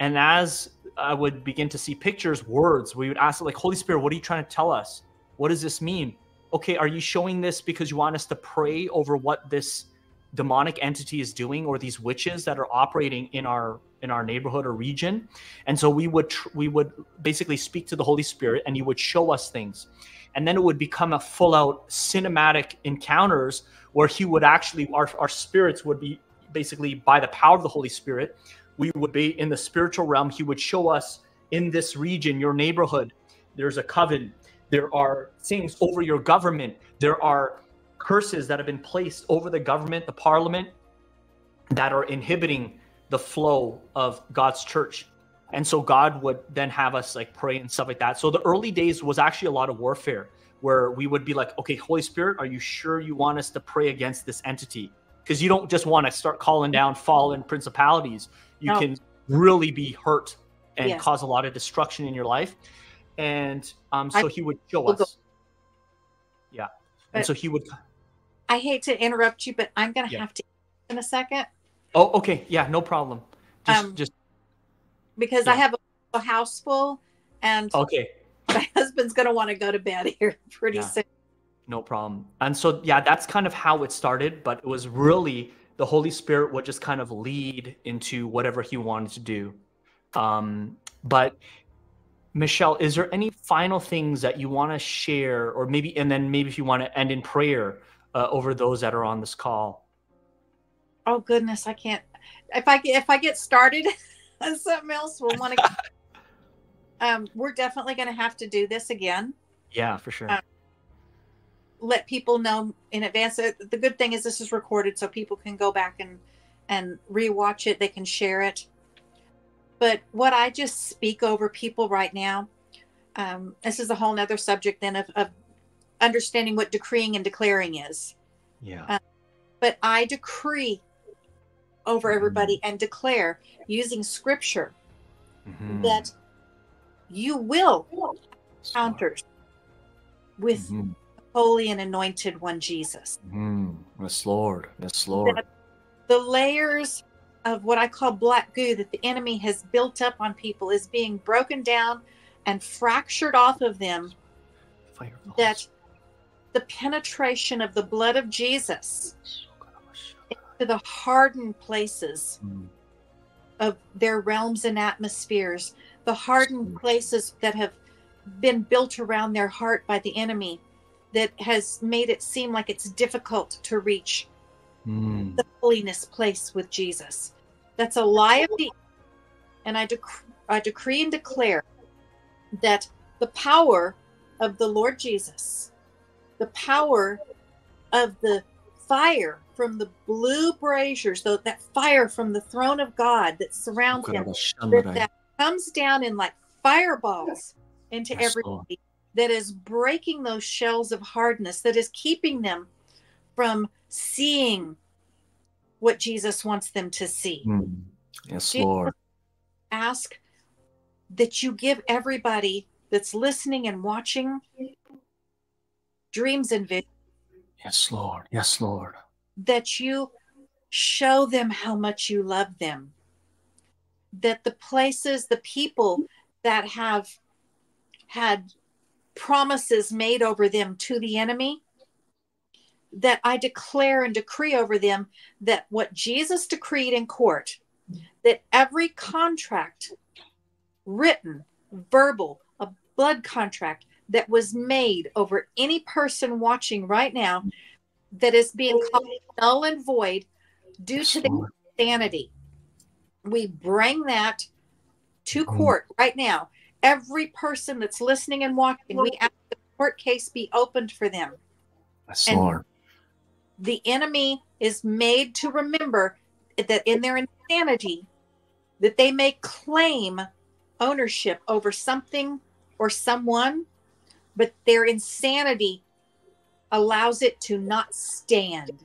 And as I would begin to see pictures, words, we would ask like, Holy Spirit, what are you trying to tell us? What does this mean? Okay, are you showing this because you want us to pray over what this demonic entity is doing or these witches that are operating in our in our neighborhood or region. And so we would tr- we would basically speak to the holy spirit and he would show us things. And then it would become a full out cinematic encounters where he would actually our, our spirits would be basically by the power of the holy spirit we would be in the spiritual realm. He would show us in this region your neighborhood there's a coven. There are things over your government. There are curses that have been placed over the government the parliament that are inhibiting the flow of God's church. And so God would then have us like pray and stuff like that. So the early days was actually a lot of warfare where we would be like, okay, Holy Spirit, are you sure you want us to pray against this entity? Because you don't just want to start calling down fallen principalities. You no. can really be hurt and yes. cause a lot of destruction in your life. And um, so I, he would show us. Yeah. And so he would. I hate to interrupt you, but I'm going to yeah. have to in a second. Oh, okay. Yeah, no problem. Just, um, just because yeah. I have a house full, and okay, my husband's gonna want to go to bed here pretty yeah. soon. No problem. And so, yeah, that's kind of how it started. But it was really the Holy Spirit would just kind of lead into whatever He wanted to do. Um, but Michele, is there any final things that you want to share, or maybe, and then maybe if you want to end in prayer uh, over those that are on this call? Oh goodness, I can't. If I if I get started on something else, we'll want to. um, we're definitely going to have to do this again. Yeah, for sure. Um, let people know in advance. The good thing is this is recorded, so people can go back and and rewatch it. They can share it. But what I just speak over people right now, um, this is a whole nother subject then of, of understanding what decreeing and declaring is. Yeah. Um, but I decree over everybody mm-hmm. and declare using scripture mm-hmm. that you will encounters with mm-hmm. holy and anointed one Jesus. Mm-hmm. Yes, Lord. Yes, Lord. That the layers of what I call black goo that the enemy has built up on people is being broken down and fractured off of them. That the penetration of the blood of Jesus to the hardened places mm. of their realms and atmospheres, the hardened mm. places that have been built around their heart by the enemy that has made it seem like it's difficult to reach mm. the holiness place with Jesus. That's a lie of the and I, dec- I decree and declare that the power of the Lord Jesus, the power of the fire from the blue braziers, though that fire from the throne of God that surrounds him, that, that, comes down in like fireballs into yes, everybody, that is breaking those shells of hardness, that is keeping them from seeing what Jesus wants them to see. Mm. Yes, Jesus Lord. Ask that you give everybody that's listening and watching dreams and visions Yes, Lord. Yes, Lord. That you show them how much you love them. That the places, the people that have had promises made over them to the enemy, that I declare and decree over them that what Jesus decreed in court, that every contract, written, verbal, a blood contract, that was made over any person watching right now that is being called null and void due to the insanity. We bring that to mm. court right now. Every person that's listening and watching, we ask the court case be opened for them. Yes, and Lord. the enemy is made to remember that in their insanity that they may claim ownership over something or someone but their insanity allows it to not stand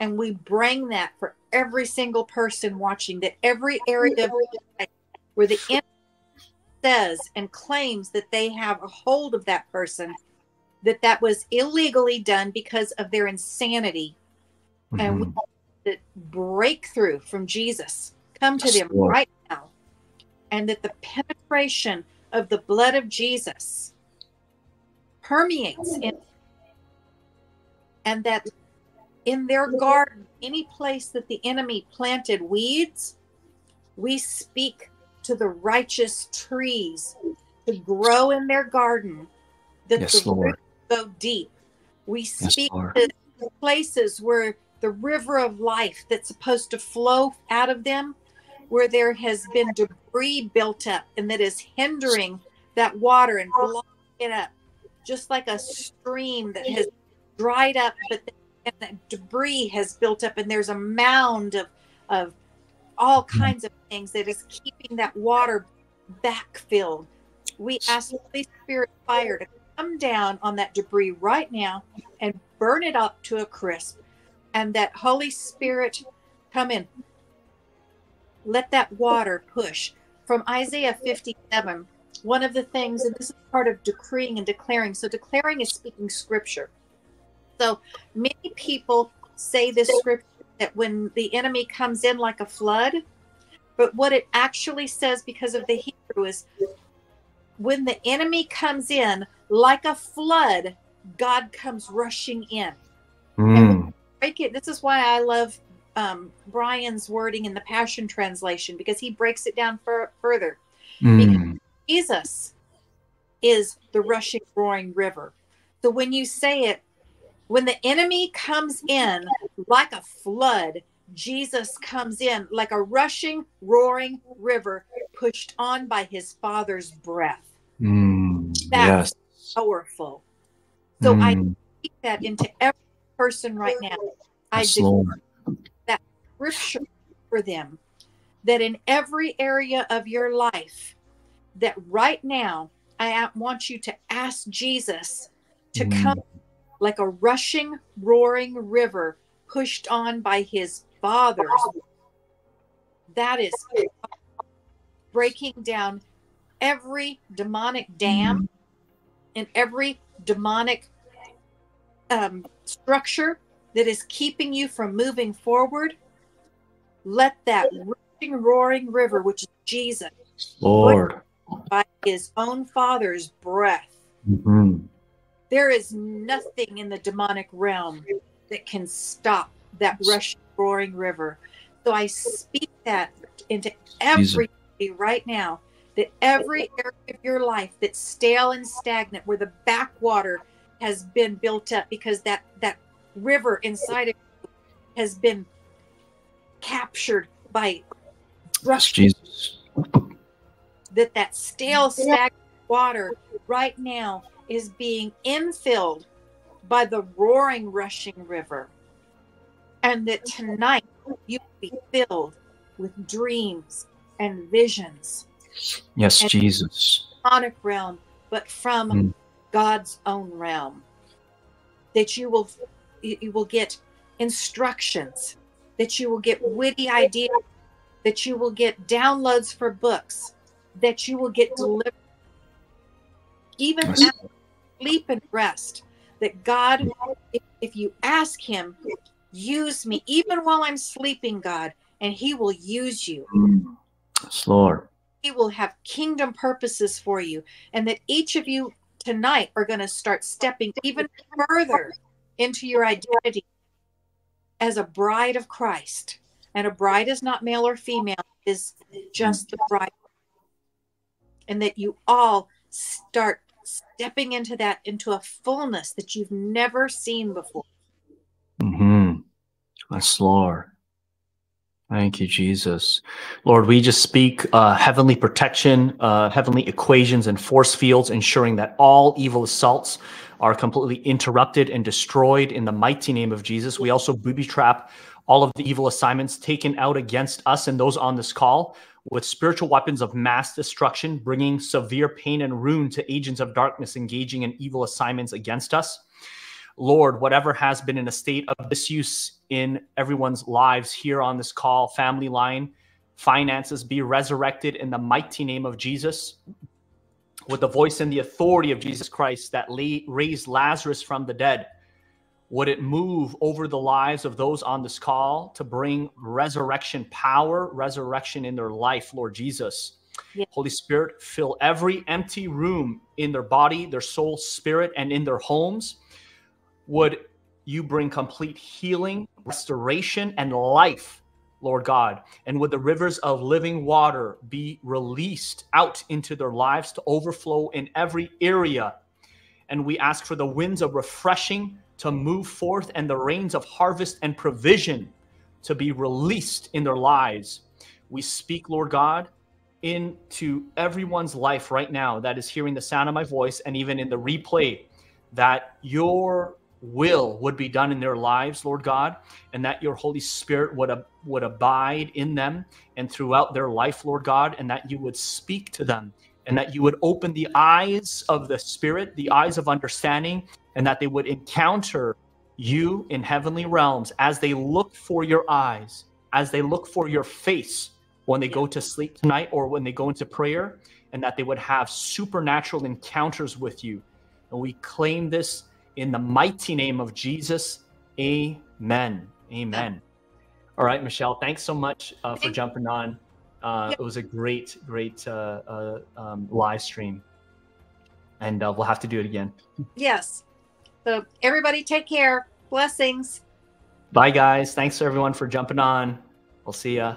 and we bring that for every single person watching that every area of life where the enemy says and claims that they have a hold of that person that that was illegally done because of their insanity mm-hmm. and we mm-hmm. the breakthrough from jesus come to them right now and that the penetration of the blood of jesus permeates in and that in their garden any place that the enemy planted weeds we speak to the righteous trees to grow in their garden that yes, the Lord go deep. We speak yes, to places where the river of life that's supposed to flow out of them, where there has been debris built up and that is hindering that water and blocking it up, just like a stream that has dried up, but that debris has built up, and there's a mound of of all mm-hmm. kinds of things that is keeping that water backfilled. We ask the Holy Spirit fire to come down on that debris right now and burn it up to a crisp. And that Holy Spirit come in. Let that water push. From Isaiah 57, one of the things, and this is part of decreeing and declaring. So, declaring is speaking scripture. So, many people say this scripture that when the enemy comes in like a flood, but what it actually says because of the Hebrew is when the enemy comes in, like a flood, God comes rushing in. Mm. Break it. This is why I love um, Brian's wording in the Passion Translation because he breaks it down for, further. Mm. Because Jesus is the rushing, roaring river. So when you say it, when the enemy comes in like a flood, Jesus comes in like a rushing, roaring river pushed on by his Father's breath. Mm, That's yes. powerful. So mm. I speak that into every person right now. I declare that scripture for them that in every area of your life, that right now I want you to ask Jesus to mm. come like a rushing, roaring river pushed on by his fathers. That is breaking down every demonic dam and every demonic um, structure that is keeping you from moving forward, let that rushing, roaring river, which is Jesus, Lord, by his own Father's breath. Mm-hmm. There is nothing in the demonic realm that can stop that rushing, roaring river. So I speak that into everybody right now that every area of your life that's stale and stagnant, where the backwater has been built up because that that river inside of you has been captured by rush. Jesus. That that stale stagnant water right now is being infilled by the roaring rushing river and that tonight you will be filled with dreams and visions Yes, and Jesus. Demonic realm, but from mm. God's own realm. That you will you will get instructions, that you will get witty ideas, that you will get downloads for books, that you will get delivered. Even yes. after sleep and rest, that God, if, if you ask Him, use me, even while I'm sleeping, God, and He will use you. Yes, Lord. He will have kingdom purposes for you, and that each of you tonight are going to start stepping even further into your identity as a bride of Christ. And a bride is not male or female, is just the bride. And that you all start stepping into that, into a fullness that you've never seen before. Mm-hmm. Yes, Lord. Thank you, Jesus. Lord, we just speak uh, heavenly protection, uh, heavenly equations and force fields, ensuring that all evil assaults are completely interrupted and destroyed in the mighty name of Jesus. We also booby trap all of the evil assignments taken out against us and those on this call with spiritual weapons of mass destruction, bringing severe pain and ruin to agents of darkness engaging in evil assignments against us. Lord, whatever has been in a state of disuse in everyone's lives here on this call, family line, finances be resurrected in the mighty name of Jesus. With the voice and the authority of Jesus Christ that raised Lazarus from the dead, would it move over the lives of those on this call to bring resurrection power, resurrection in their life, Lord Jesus? Yeah. Holy Spirit, fill every empty room in their body, their soul, spirit, and in their homes. Would you bring complete healing, restoration, and life Lord God, and would the rivers of living water be released out into their lives to overflow in every area. And we ask for the winds of refreshing to move forth and the rains of harvest and provision to be released in their lives. We speak, Lord God, into everyone's life right now that is hearing the sound of my voice and even in the replay that your will would be done in their lives, Lord God, and that your Holy Spirit would, would abide in them and throughout their life, Lord God, and that you would speak to them and that you would open the eyes of the Spirit, the eyes of understanding, and that they would encounter you in heavenly realms as they look for your eyes, as they look for your face when they go to sleep tonight or when they go into prayer, and that they would have supernatural encounters with you. And we claim this in the mighty name of Jesus. Amen. Amen. All right, Michele, thanks so much uh, for jumping on. Uh, it was a great, great uh, uh, um, live stream. And uh, we'll have to do it again. Yes. So, everybody, take care. Blessings. Bye, guys. Thanks, everyone, for jumping on. We'll see ya.